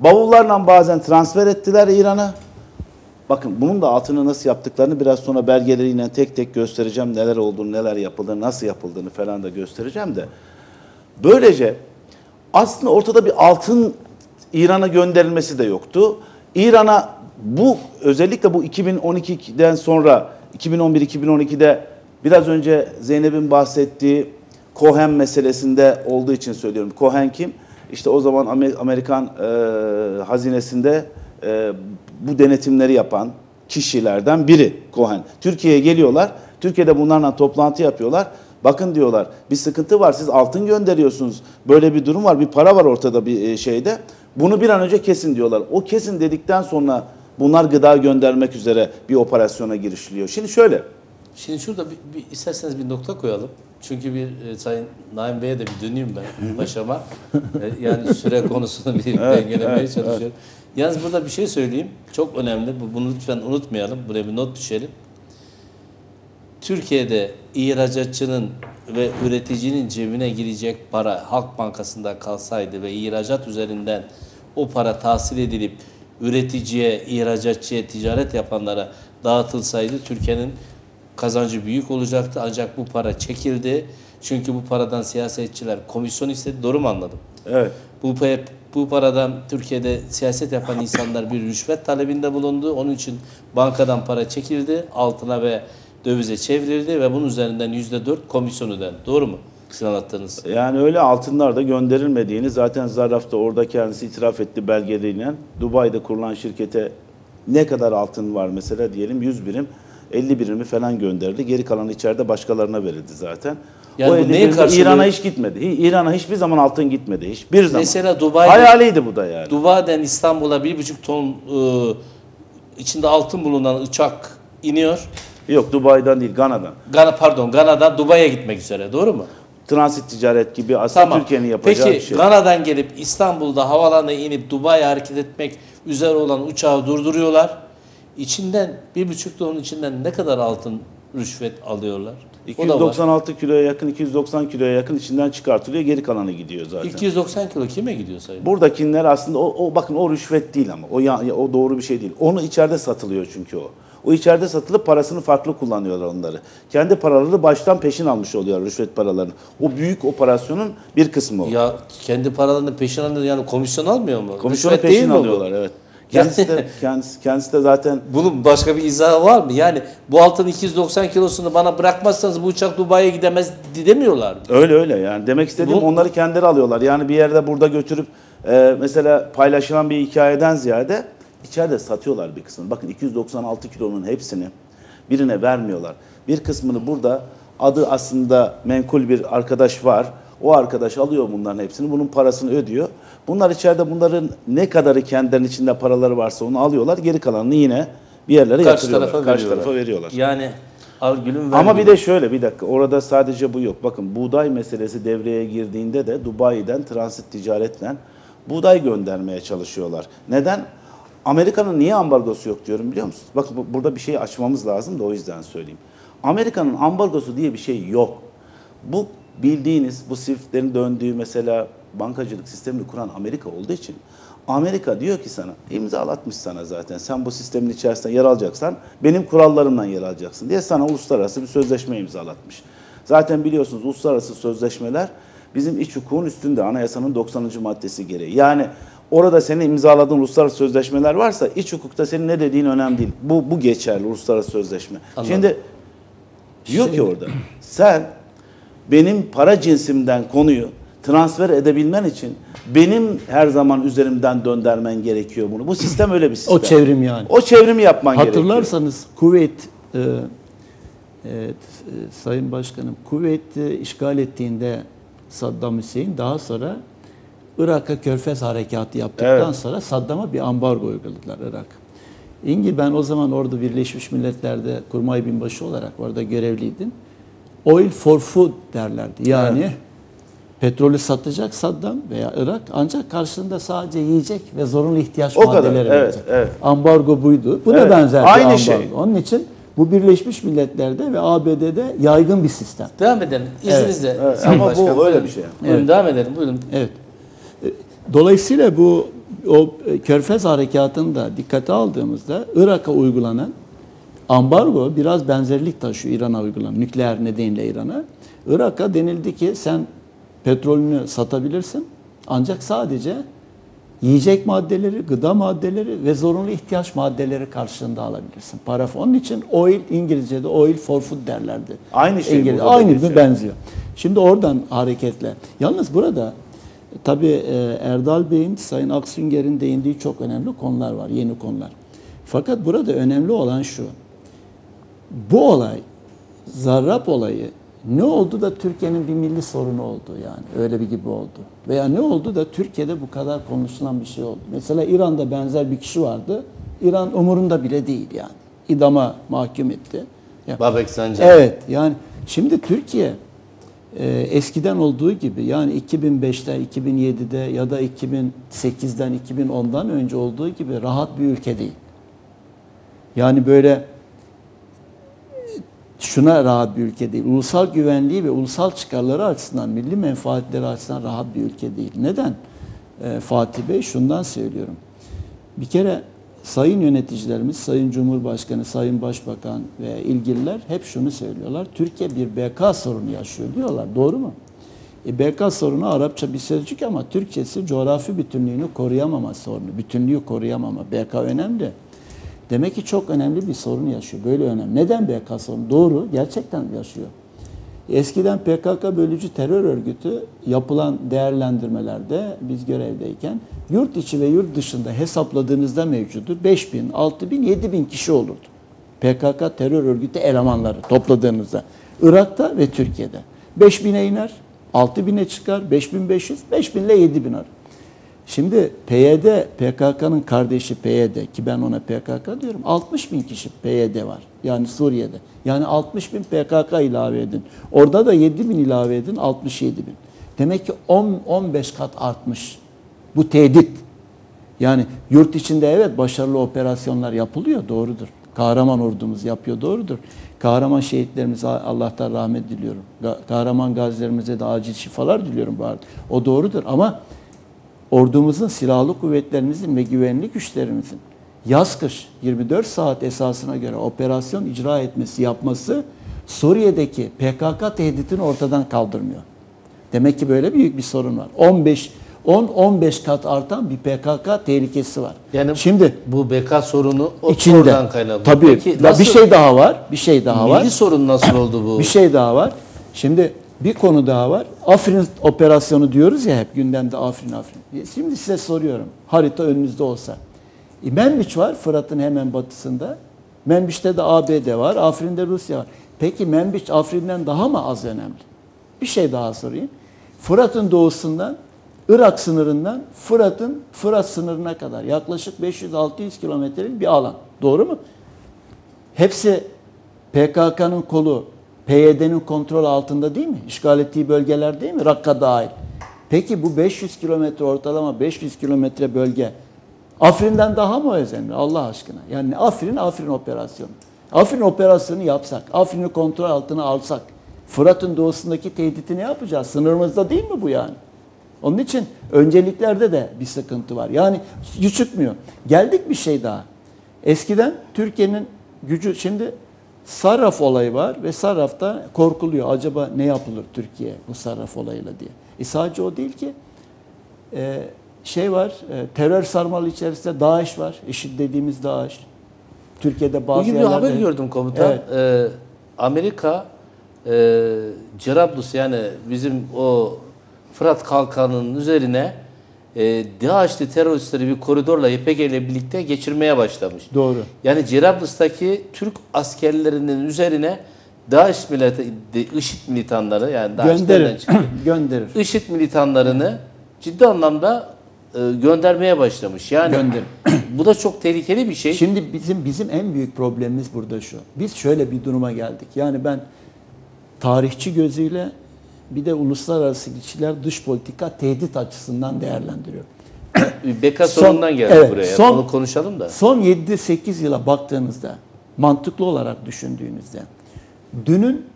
C: bavullarla bazen transfer ettiler İran'a. Bakın bunun da altını nasıl yaptıklarını biraz sonra belgeleriyle tek tek göstereceğim. Neler olduğunu, neler yapıldığını, nasıl yapıldığını falan da göstereceğim de. Böylece aslında ortada bir altın İran'a gönderilmesi de yoktu. İran'a bu özellikle bu 2012'den sonra 2011-2012'de biraz önce Zeynep'in bahsettiği Cohen meselesinde olduğu için söylüyorum. Cohen kim? İşte o zaman Amer- Amerikan e, hazinesinde e, bu denetimleri yapan kişilerden biri Cohen. Türkiye'ye geliyorlar. Türkiye'de bunlarla toplantı yapıyorlar. Bakın diyorlar bir sıkıntı var siz altın gönderiyorsunuz. Böyle bir durum var bir para var ortada bir e, şeyde. Bunu bir an önce kesin diyorlar. O kesin dedikten sonra bunlar gıda göndermek üzere bir operasyona girişiliyor. Şimdi şöyle
A: Şimdi şurada bir, bir, isterseniz bir nokta koyalım. Çünkü bir e, Sayın Naim Bey'e de bir döneyim ben [laughs] başıma. E, yani süre konusunu bir [laughs] dengelemeye çalışıyorum. Yalnız burada bir şey söyleyeyim. Çok önemli. Bu, bunu lütfen unutmayalım. Buraya bir not düşelim. Türkiye'de ihracatçının ve üreticinin cebine girecek para Halk Bankası'nda kalsaydı ve ihracat üzerinden o para tahsil edilip üreticiye, ihracatçıya, ticaret yapanlara dağıtılsaydı Türkiye'nin kazancı büyük olacaktı. Ancak bu para çekildi. Çünkü bu paradan siyasetçiler komisyon istedi. Doğru mu anladım?
C: evet
A: Bu, bu paradan Türkiye'de siyaset yapan insanlar bir rüşvet talebinde bulundu. Onun için bankadan para çekildi, altına ve dövize çevrildi ve bunun üzerinden yüzde dört komisyon ödendi. Doğru mu? Sizin anlattığınız.
C: Yani öyle altınlar da gönderilmediğini zaten Zarraf da orada kendisi itiraf etti belgeleriyle. Dubai'de kurulan şirkete ne kadar altın var mesela diyelim 100 birim. 50 birimi falan gönderildi. Geri kalanı içeride başkalarına verildi zaten.
A: Yani
C: o
A: bu
C: 50
A: neyi
C: birimi
A: karşılıyor?
C: İran'a hiç gitmedi. Hi- İran'a hiçbir zaman altın gitmedi. Hiçbir zaman.
A: Mesela Dubai'de-
C: Hayaliydi bu da yani.
A: Dubai'den İstanbul'a bir buçuk ton e, içinde altın bulunan uçak iniyor.
C: Yok Dubai'den değil Gana'dan.
A: Gana pardon Gana'dan Dubai'ye gitmek üzere doğru mu?
C: Transit ticaret gibi aslında
A: Tamam.
C: Türkiye'nin yapacağı
A: Peki
C: bir şey.
A: Gana'dan gelip İstanbul'da havalarına inip Dubai'ye hareket etmek üzere olan uçağı durduruyorlar. İçinden bir buçuk tonun içinden ne kadar altın rüşvet alıyorlar? O da var.
C: 296 kiloya yakın, 290 kiloya yakın içinden çıkartılıyor. Geri kalanı gidiyor zaten.
A: 290 kilo kime gidiyor sayın?
C: Buradakiler aslında o, o bakın o rüşvet değil ama o ya, o doğru bir şey değil. Onu içeride satılıyor çünkü o. O içeride satılıp parasını farklı kullanıyorlar onları. Kendi paraları baştan peşin almış oluyor rüşvet paralarını. O büyük operasyonun bir kısmı o.
A: Ya kendi paralarını peşin alıyor yani komisyon almıyor mu?
C: Komisyonu
A: Rüşvet
C: peşin
A: bu?
C: alıyorlar evet. Kendisi de, [laughs] kendisi, kendisi de zaten
A: Bunun başka bir izahı var mı? Yani bu altın 290 kilosunu bana bırakmazsanız bu uçak Dubai'ye gidemez demiyorlar.
C: Öyle öyle yani demek istediğim
A: Bu-
C: onları kendileri alıyorlar. Yani bir yerde burada götürüp e, mesela paylaşılan bir hikayeden ziyade içeride satıyorlar bir kısmını. Bakın 296 kilonun hepsini birine vermiyorlar. Bir kısmını burada adı aslında menkul bir arkadaş var. O arkadaş alıyor bunların hepsini. Bunun parasını ödüyor. Bunlar içeride bunların ne kadarı kendilerinin içinde paraları varsa onu alıyorlar. Geri kalanını yine bir yerlere
A: Karşı
C: yatırıyorlar.
A: tarafa
C: Karşı
A: veriyorlar.
C: tarafa veriyorlar.
A: Yani al gülüm
C: Ama
A: ver
C: bir
A: gülüm.
C: de şöyle bir dakika orada sadece bu yok. Bakın buğday meselesi devreye girdiğinde de Dubai'den transit ticaretle buğday göndermeye çalışıyorlar. Neden? Amerika'nın niye ambargosu yok diyorum biliyor musunuz? Bakın bu- burada bir şey açmamız lazım da o yüzden söyleyeyim. Amerika'nın ambargosu diye bir şey yok. Bu bildiğiniz bu SWIFT'lerin döndüğü mesela bankacılık sistemini kuran Amerika olduğu için Amerika diyor ki sana imzalatmış sana zaten sen bu sistemin içerisinde yer alacaksan benim kurallarımdan yer alacaksın diye sana uluslararası bir sözleşme imzalatmış. Zaten biliyorsunuz uluslararası sözleşmeler bizim iç hukukun üstünde anayasanın 90. maddesi gereği. Yani orada senin imzaladığın uluslararası sözleşmeler varsa iç hukukta senin ne dediğin önemli değil. Bu, bu geçerli uluslararası sözleşme.
A: Anladım.
C: Şimdi Diyor ki orada sen benim para cinsimden konuyu transfer edebilmen için benim her zaman üzerimden döndürmen gerekiyor bunu. Bu sistem öyle bir sistem.
D: O çevrim yani.
C: O çevrimi yapman gerekiyor.
D: Hatırlarsanız Kuveyt e, evet, e, Sayın Başkanım Kuveyt'i işgal ettiğinde Saddam Hüseyin daha sonra Irak'a Körfez harekatı yaptıktan
C: Evet.
D: sonra Saddam'a bir ambargo uyguladılar Irak. İngil ben o zaman orada Birleşmiş Milletler'de kurmay binbaşı olarak orada görevliydim. Oil for food derlerdi. Yani petrolü satacak Saddam veya Irak ancak karşılığında sadece yiyecek ve zorunlu ihtiyaç
C: O kadar,
D: maddeleri
C: evet,
D: verecek.
C: evet.
D: Ambargo buydu. Bu da
C: Evet,
D: benzer bir
C: aynı
D: ambargo.
C: şey.
D: Onun için bu Birleşmiş Milletler'de ve ABD'de yaygın bir sistem.
A: Devam edelim izninizle.
C: Evet,
A: Sayın
C: ama bu
A: Başkan,
C: öyle
A: buyurun.
C: bir şey.
A: Buyurun
D: Evet.
A: devam edelim buyurun.
D: Evet. E, Dolayısıyla bu o e, Körfez harekatını da dikkate aldığımızda Irak'a uygulanan ambargo biraz benzerlik taşıyor İran'a uygulanan nükleer nedeniyle İran'a. Irak'a denildi ki sen petrolünü satabilirsin ancak sadece yiyecek maddeleri, gıda maddeleri ve zorunlu ihtiyaç maddeleri karşılığında alabilirsin. Para onun için oil İngilizce'de oil for food derlerdi.
C: Aynı şey
D: İngiliz-
C: burada da
D: Aynı bir benziyor. Şimdi oradan hareketle. Yalnız burada e, tabii e, Erdal Bey'in, Sayın Aksünger'in değindiği çok önemli konular var, yeni konular. Fakat burada önemli olan şu. Bu olay, Zarrab olayı ne oldu da Türkiye'nin bir milli sorunu oldu yani öyle bir gibi oldu. Veya ne oldu da Türkiye'de bu kadar konuşulan bir şey oldu. Mesela İran'da benzer bir kişi vardı. İran umurunda bile değil yani. İdama mahkum etti. Ya-
A: Babek Sancar.
D: Evet yani şimdi Türkiye e, eskiden olduğu gibi yani 2005'te, 2007'de ya da 2008'den, 2010'dan önce olduğu gibi rahat bir ülke değil. Yani böyle şuna rahat bir ülke değil. Ulusal güvenliği ve ulusal çıkarları açısından, milli menfaatleri açısından rahat bir ülke değil. Neden? Ee, Fatih Bey şundan söylüyorum. Bir kere sayın yöneticilerimiz, sayın Cumhurbaşkanı, sayın Başbakan ve ilgililer hep şunu söylüyorlar. Türkiye bir BK sorunu yaşıyor diyorlar. Doğru mu? E, BK sorunu Arapça bir sözcük ama Türkçesi coğrafi bütünlüğünü koruyamama sorunu. Bütünlüğü koruyamama. BK önemli. Demek ki çok önemli bir sorun yaşıyor. Böyle önemli. Neden BK sorunu? Doğru. Gerçekten yaşıyor. Eskiden PKK bölücü terör örgütü yapılan değerlendirmelerde biz görevdeyken yurt içi ve yurt dışında hesapladığınızda mevcudu 5 bin, 6 bin, 7 bin kişi olurdu. PKK terör örgütü elemanları topladığınızda. Irak'ta ve Türkiye'de. 5000'e iner, 6000'e çıkar, 5500, 5000 ile 7000 arası. Şimdi PYD, PKK'nın kardeşi PYD ki ben ona PKK diyorum. 60 bin kişi PYD var. Yani Suriye'de. Yani 60 bin PKK ilave edin. Orada da 7 bin ilave edin 67 bin. Demek ki 10, 15 kat artmış. Bu tehdit. Yani yurt içinde evet başarılı operasyonlar yapılıyor doğrudur. Kahraman ordumuz yapıyor doğrudur. Kahraman şehitlerimize Allah'tan rahmet diliyorum. Kahraman gazilerimize de acil şifalar diliyorum bu arada. O doğrudur ama ordumuzun, silahlı kuvvetlerimizin ve güvenlik güçlerimizin yaz kış 24 saat esasına göre operasyon icra etmesi, yapması Suriye'deki PKK tehditini ortadan kaldırmıyor. Demek ki böyle büyük bir sorun var. 15 10-15 kat artan bir PKK tehlikesi var.
A: Yani
D: Şimdi
A: bu beka sorunu o
D: içinde
A: oradan kaynaklı.
D: tabii
A: Peki
D: ya bir
A: nasıl-
D: şey daha var. Bir şey daha var.
A: Milli sorun nasıl oldu bu?
D: Bir şey daha var. Şimdi bir konu daha var. Afrin operasyonu diyoruz ya hep gündemde Afrin Afrin. Şimdi size soruyorum. Harita önünüzde olsa. E, Menbiç var Fırat'ın hemen batısında. Menbiç'te de ABD var. Afrin'de Rusya var. Peki Menbiç Afrin'den daha mı az önemli? Bir şey daha sorayım. Fırat'ın doğusundan Irak sınırından Fırat'ın Fırat sınırına kadar yaklaşık 500-600 kilometrelik bir alan. Doğru mu? Hepsi PKK'nın kolu, PYD'nin kontrol altında değil mi? İşgal ettiği bölgeler değil mi? Rakka dahil. Peki bu 500 kilometre ortalama 500 kilometre bölge Afrin'den daha mı önemli Allah aşkına? Yani Afrin, Afrin operasyonu. Afrin operasyonu yapsak, Afrin'i kontrol altına alsak, Fırat'ın doğusundaki tehditi ne yapacağız? Sınırımızda değil mi bu yani? Onun için önceliklerde de bir sıkıntı var. Yani küçükmüyor. Geldik bir şey daha. Eskiden Türkiye'nin gücü şimdi Sarraf olayı var ve Sarraf'ta korkuluyor. Acaba ne yapılır Türkiye bu Sarraf olayıyla diye. E sadece o değil ki e, şey var e, terör sarmalı içerisinde DAEŞ var. IŞİD dediğimiz DAEŞ. Türkiye'de bazı
A: Bugün bir
D: yerlerde...
A: haber gördüm komutan.
D: Evet.
A: Ee, Amerika e, Cerablus yani bizim o Fırat Kalkanı'nın üzerine e, DAEŞ'li teröristleri bir koridorla YPG ile birlikte geçirmeye başlamış.
D: Doğru.
A: Yani Cerablus'taki Türk askerlerinin üzerine DAEŞ militi, IŞİD militanları yani
D: Gönderir.
A: çıkıyor. [clears throat]
D: Gönderir.
A: IŞİD militanlarını ciddi anlamda e, göndermeye başlamış. Yani
D: Gönderir. [clears throat]
A: bu da çok tehlikeli bir şey.
D: Şimdi bizim bizim en büyük problemimiz burada şu. Biz şöyle bir duruma geldik. Yani ben tarihçi gözüyle bir de uluslararası ilişkiler dış politika tehdit açısından değerlendiriyorum.
A: Beka sorundan geldi
D: evet,
A: buraya.
D: son-
A: Onu konuşalım da.
D: Son 7-8 yıla baktığınızda mantıklı olarak düşündüğünüzde dünün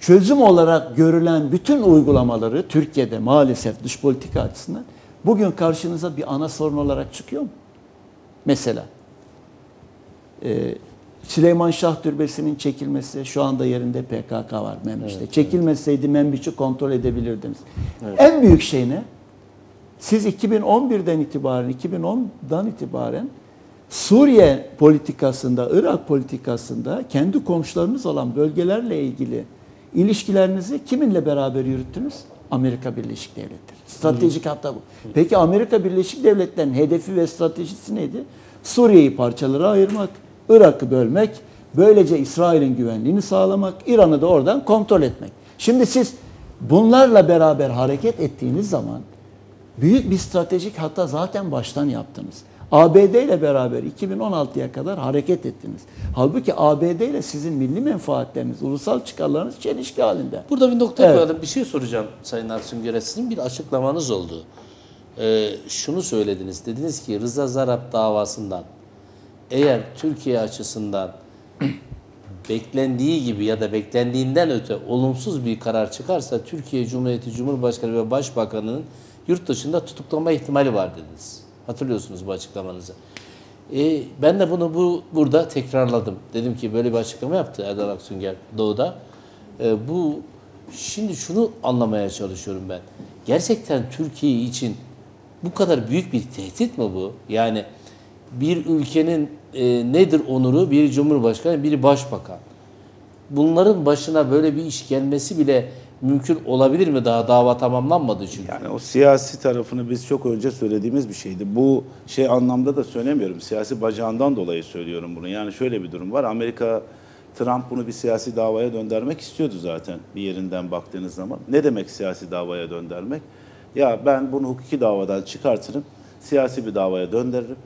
D: çözüm olarak görülen bütün uygulamaları Türkiye'de maalesef dış politika açısından bugün karşınıza bir ana sorun olarak çıkıyor mu? Mesela e, Süleyman Şah Türbesi'nin çekilmesi şu anda yerinde PKK var Menbiç'te. Çekilmeseydi Menbiç'i kontrol edebilirdiniz. En büyük şey ne? Siz 2011'den itibaren, 2010'dan itibaren Suriye politikasında, Irak politikasında kendi komşularınız olan bölgelerle ilgili ilişkilerinizi kiminle beraber yürüttünüz? Amerika Birleşik Devletleri. Stratejik hatta bu. Peki Amerika Birleşik Devletleri'nin hedefi ve stratejisi neydi? Suriye'yi parçalara ayırmak, Irak'ı bölmek, böylece İsrail'in güvenliğini sağlamak, İran'ı da oradan kontrol etmek. Şimdi siz bunlarla beraber hareket ettiğiniz zaman büyük bir stratejik hata zaten baştan yaptınız. ABD ile beraber 2016'ya kadar hareket ettiniz. Halbuki ABD ile sizin milli menfaatleriniz, ulusal çıkarlarınız çelişki halinde.
A: Burada bir nokta
D: Evet.
A: koyalım. Bir şey soracağım Sayın Aksungör'e. Sizin bir açıklamanız oldu. Ee, şunu söylediniz. Dediniz ki Rıza Zarrab davasından eğer Türkiye açısından beklendiği gibi ya da beklendiğinden öte olumsuz bir karar çıkarsa Türkiye Cumhuriyeti Cumhurbaşkanı ve Başbakanı'nın yurt dışında tutuklama ihtimali var dediniz. Hatırlıyorsunuz bu açıklamanızı. Ee, ben de bunu bu burada tekrarladım. Dedim ki böyle bir açıklama yaptı Erdal Aksunger Doğu'da. Ee, bu şimdi şunu anlamaya çalışıyorum ben. Gerçekten Türkiye için bu kadar büyük bir tehdit mi bu? Yani bir ülkenin e, nedir onuru? Bir cumhurbaşkanı, biri başbakan. Bunların başına böyle bir iş gelmesi bile mümkün olabilir mi? Daha dava tamamlanmadı çünkü.
C: Yani o siyasi tarafını biz çok önce söylediğimiz bir şeydi. Bu şey anlamda da söylemiyorum. Siyasi bacağından dolayı söylüyorum bunu. Yani şöyle bir durum var. Amerika Trump bunu bir siyasi davaya döndürmek istiyordu zaten bir yerinden baktığınız zaman. Ne demek siyasi davaya döndürmek? Ya ben bunu hukuki davadan çıkartırım, siyasi bir davaya döndürürüm.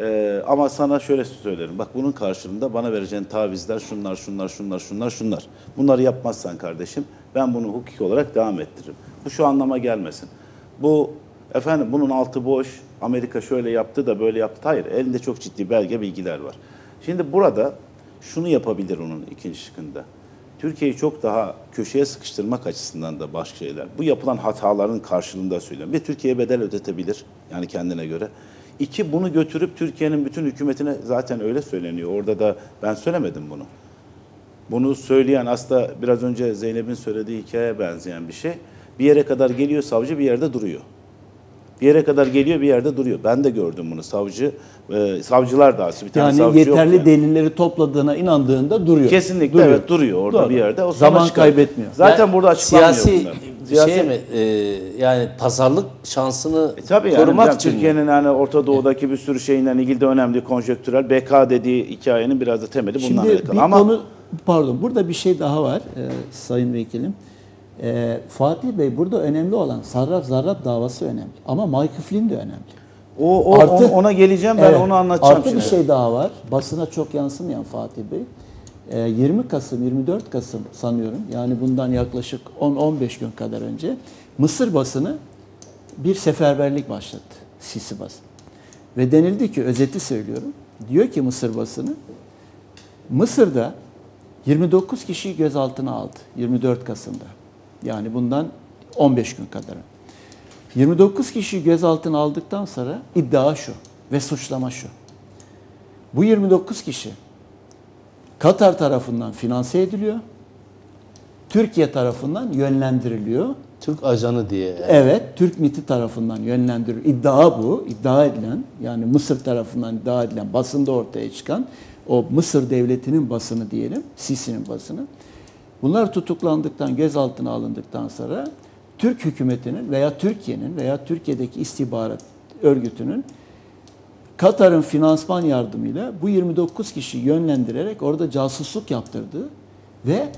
C: Ee, ama sana şöyle söylerim. Bak bunun karşılığında bana vereceğin tavizler şunlar, şunlar, şunlar, şunlar, şunlar. Bunları yapmazsan kardeşim ben bunu hukuki olarak devam ettiririm. Bu şu anlama gelmesin. Bu efendim bunun altı boş. Amerika şöyle yaptı da böyle yaptı. Hayır, elinde çok ciddi belge bilgiler var. Şimdi burada şunu yapabilir onun ikinci şıkkında. Türkiye'yi çok daha köşeye sıkıştırmak açısından da başka şeyler. Bu yapılan hataların karşılığında söylüyorum. Bir Türkiye'ye bedel ödetebilir yani kendine göre. İki bunu götürüp Türkiye'nin bütün hükümetine zaten öyle söyleniyor. Orada da ben söylemedim bunu. Bunu söyleyen aslında biraz önce Zeynep'in söylediği hikayeye benzeyen bir şey. Bir yere kadar geliyor savcı bir yerde duruyor. Bir yere kadar geliyor bir yerde duruyor. Ben de gördüm bunu savcı. e, savcılar da bir tane
D: Yani
C: savcı yok
D: yeterli
C: yani.
D: delilleri topladığına inandığında duruyor.
C: Kesinlikle
D: Duruyor.
C: evet duruyor orada
D: Doğru.
C: bir yerde. O
D: Zaman
C: çıkar.
D: kaybetmiyor.
C: Zaten
A: Yani
C: burada açıklanmıyor
A: siyasi
C: bunlar. Siyasi-
A: şey mi? e, yani pazarlık şansını
C: E tabii yani
A: korumak için?
C: Türkiye'nin hani Orta Doğu'daki bir sürü şeyinle ilgili de önemli konjonktürel BK dediği hikayenin biraz da temeli bundan
D: Şimdi
C: alakalı.
D: bir
C: Ama
D: konu pardon burada bir şey daha var e, Sayın Vekilim. E, Fatih Bey burada önemli olan Sarraf Zarrab davası önemli. Ama Michael Flynn de önemli.
C: o, o
D: Artı-
C: ona, geleceğim ben
D: Evet,
C: onu anlatacağım
D: Artı
C: şimdi.
D: bir şey daha var. Basına çok yansımayan Fatih Bey. E, 20 Kasım, 24 Kasım sanıyorum. Yani bundan yaklaşık 10-15 gün kadar önce Mısır basını bir seferberlik başlattı. Sisi basın. Ve denildi ki, özeti söylüyorum. Diyor ki Mısır basını, Mısır'da 29 kişiyi gözaltına aldı 24 Kasım'da. Yani bundan 15 gün kadar. 29 kişiyi gözaltına aldıktan sonra iddia şu ve suçlama şu. Bu 29 kişi Katar tarafından finanse ediliyor. Türkiye tarafından yönlendiriliyor.
A: Türk ajanı diye.
D: Evet, Türk MIT'i tarafından yönlendiriliyor. İddia bu, iddia edilen yani Mısır tarafından iddia edilen basında ortaya çıkan o Mısır devletinin basını diyelim, Sisi'nin basını. Bunlar tutuklandıktan, gözaltına alındıktan sonra Türk hükümetinin veya Türkiye'nin veya Türkiye'deki istihbarat örgütünün Katar'ın finansman yardımıyla bu 29 kişi yönlendirerek orada casusluk yaptırdığı ve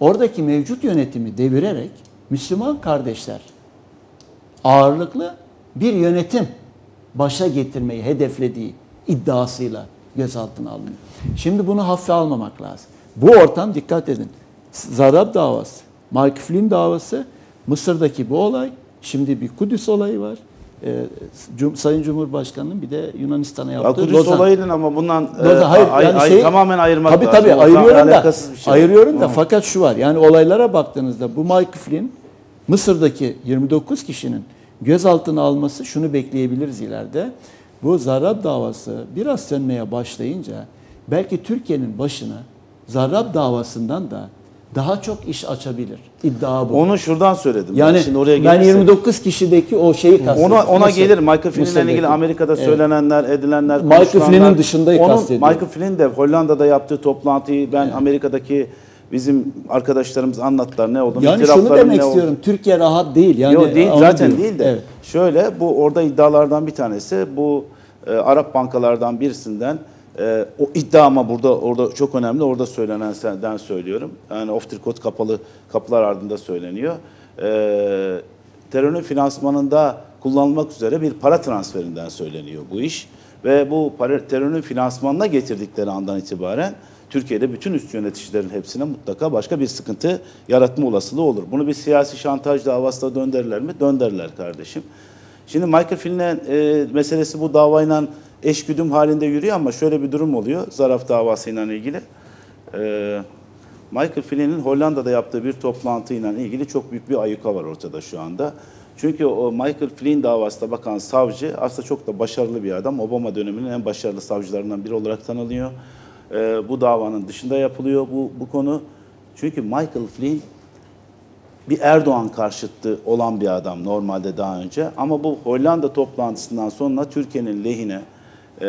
D: oradaki mevcut yönetimi devirerek Müslüman kardeşler ağırlıklı bir yönetim başa getirmeyi hedeflediği iddiasıyla gözaltına alınıyor. Şimdi bunu hafife almamak lazım. Bu ortam dikkat edin. Zarab davası, Flynn davası, Mısır'daki bu olay, şimdi bir Kudüs olayı var. Ee, Cum- Sayın Cumhurbaşkanı'nın bir de Yunanistan'a
C: Ya
D: yaptığı
C: Kudüs
D: Lozan-
C: olayının ama bundan e,
D: Lozan- hayır,
C: ay-
D: yani
C: ay-
D: şey-
C: tamamen ayırmak
D: tabii,
C: lazım.
D: Tabii ayırıyorum da,
C: şey.
D: ayırıyorum da
C: Tamam.
D: fakat şu var yani olaylara baktığınızda bu Mike Flynn Mısır'daki 29 kişinin gözaltına alması şunu bekleyebiliriz ileride. Bu Zarrab davası biraz sönmeye başlayınca belki Türkiye'nin başına Zarrab davasından da daha çok iş açabilir. İddia bu.
C: Onu şuradan söyledim.
D: yani
C: ben şimdi oraya
D: ben
C: gelirsek-
D: 29 kişideki o şeyi kastediyorum.
C: Ona, ona
D: Mısır-
C: gelir. Michael Flynn'le ilgili Amerika'da
D: Evet.
C: söylenenler, edilenler,
D: Michael. Flynn'in dışındayı
C: Onun,
D: kastediyorum.
C: Michael Flynn de Hollanda'da yaptığı toplantıyı ben Amerika'daki bizim arkadaşlarımız anlattılar ne olduğunu.
D: Yani şunu demek istiyorum. Türkiye rahat değil. Yani
C: Yok değil zaten
D: diyorum.
C: değil de.
D: Evet.
C: Şöyle bu orada iddialardan bir tanesi bu e, Arap bankalardan birisinden e, o iddia ama burada orada çok önemli orada söylenen senden söylüyorum. Yani off the record kapalı kapılar ardında söyleniyor. E, terörün finansmanında kullanılmak üzere bir para transferinden söyleniyor bu iş ve bu para, terörün finansmanına getirdikleri andan itibaren Türkiye'de bütün üst yöneticilerin hepsine mutlaka başka bir sıkıntı yaratma olasılığı olur. Bunu bir siyasi şantaj davasına döndürürler mi? Döndürürler kardeşim. Şimdi Michael Flynn'in e, meselesi bu davayla eşgüdüm halinde yürüyor ama şöyle bir durum oluyor zaraf davasıyla ilgili. E, Michael Flynn'in Hollanda'da yaptığı bir toplantıyla ilgili çok büyük bir ayuka var ortada şu anda. Çünkü o Michael Flynn davasına bakan savcı aslında çok da başarılı bir adam. Obama döneminin en başarılı savcılarından biri olarak tanınıyor. E, bu davanın dışında yapılıyor bu, bu konu. Çünkü Michael Flynn bir Erdoğan karşıtı olan bir adam normalde daha önce. Ama bu Hollanda toplantısından sonra Türkiye'nin lehine e,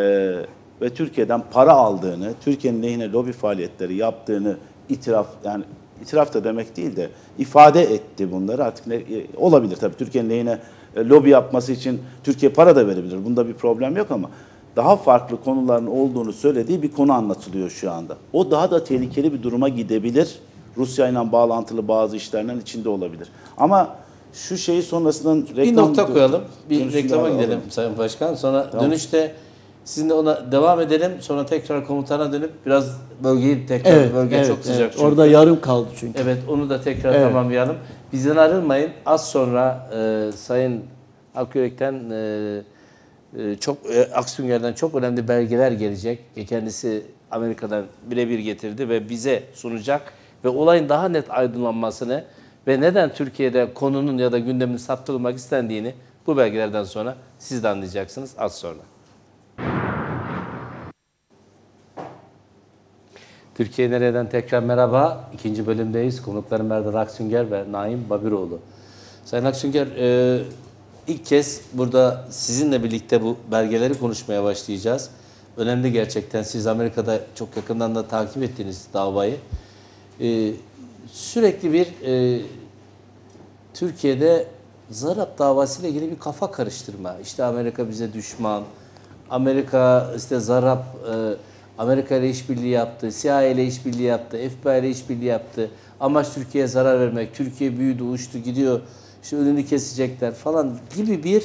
C: ve Türkiye'den para aldığını, Türkiye'nin lehine lobi faaliyetleri yaptığını itiraf yani itiraf da demek değil de ifade etti bunları. Artık ne, e, olabilir tabii Türkiye'nin lehine e, lobi yapması için Türkiye para da verebilir. Bunda bir problem yok ama daha farklı konuların olduğunu söylediği bir konu anlatılıyor şu anda. O daha da tehlikeli bir duruma gidebilir. Rusya ile bağlantılı bazı işlerden içinde olabilir. Ama şu şeyi sonrasından
A: Bir nokta koyalım. Bir reklama
C: alalım.
A: gidelim Sayın Başkan. Sonra dönüşte sizinle ona devam edelim. Sonra tekrar komutana dönüp biraz bölgeyi tekrar
D: Evet,
A: bölge
D: evet,
A: çok sıcak
D: evet.
A: çünkü.
D: Orada yarım kaldı çünkü.
A: Evet onu da tekrar
D: Evet.
A: tamamlayalım. Bizden ayrılmayın. Az sonra e, Sayın Akyürek'ten e, e, çok e, Aksünger'den çok önemli belgeler gelecek. E, Kendisi Amerika'dan birebir getirdi ve bize sunacak ve olayın daha net aydınlanmasını ve neden Türkiye'de konunun ya da gündemin saptırılmak istendiğini bu belgelerden sonra siz de anlayacaksınız az sonra. Türkiye Nere'den tekrar merhaba. İkinci bölümdeyiz. Konuklarım Erdal Aksünger ve Naim Babiroğlu. Sayın Aksünger, e, ilk kez burada sizinle birlikte bu belgeleri konuşmaya başlayacağız. Önemli gerçekten. Siz Amerika'da çok yakından da takip ettiğiniz davayı. E, sürekli bir e, Türkiye'de Zarap davasıyla ilgili bir kafa karıştırma. İşte Amerika bize düşman. Amerika işte Zarap e, Amerika ile işbirliği yaptı. CIA ile işbirliği yaptı. FBI ile işbirliği yaptı. Amaç Türkiye'ye zarar vermek. Türkiye büyüdü, uçtu, gidiyor. İşte önünü kesecekler falan gibi bir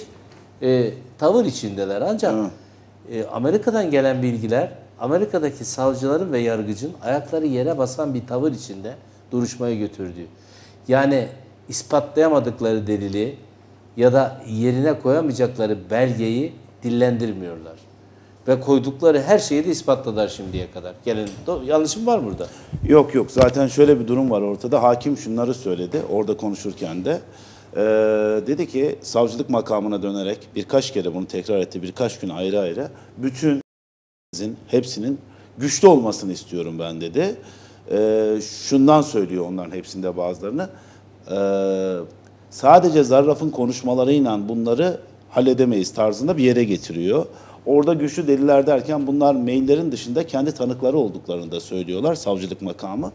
A: e, tavır içindeler. Ancak e, Amerika'dan gelen bilgiler Amerika'daki savcıların ve yargıcın ayakları yere basan bir tavır içinde duruşmaya götürdüğü. Yani ispatlayamadıkları delili ya da yerine koyamayacakları belgeyi dillendirmiyorlar. Ve koydukları her şeyi de ispatladılar şimdiye kadar. Gelin, yanlışım var burada.
C: Yok yok zaten şöyle bir durum var ortada. Hakim şunları söyledi orada konuşurken de. Ee, dedi ki savcılık makamına dönerek birkaç kere bunu tekrar etti. Birkaç gün ayrı ayrı. Bütün hepsinin güçlü olmasını istiyorum ben dedi. Ee, şundan söylüyor onların hepsinde bazılarını. Ee, sadece Zarraf'ın konuşmalarıyla bunları halledemeyiz tarzında bir yere getiriyor. Orada güçlü deliller derken bunlar maillerin dışında kendi tanıkları olduklarını da söylüyorlar savcılık makamı.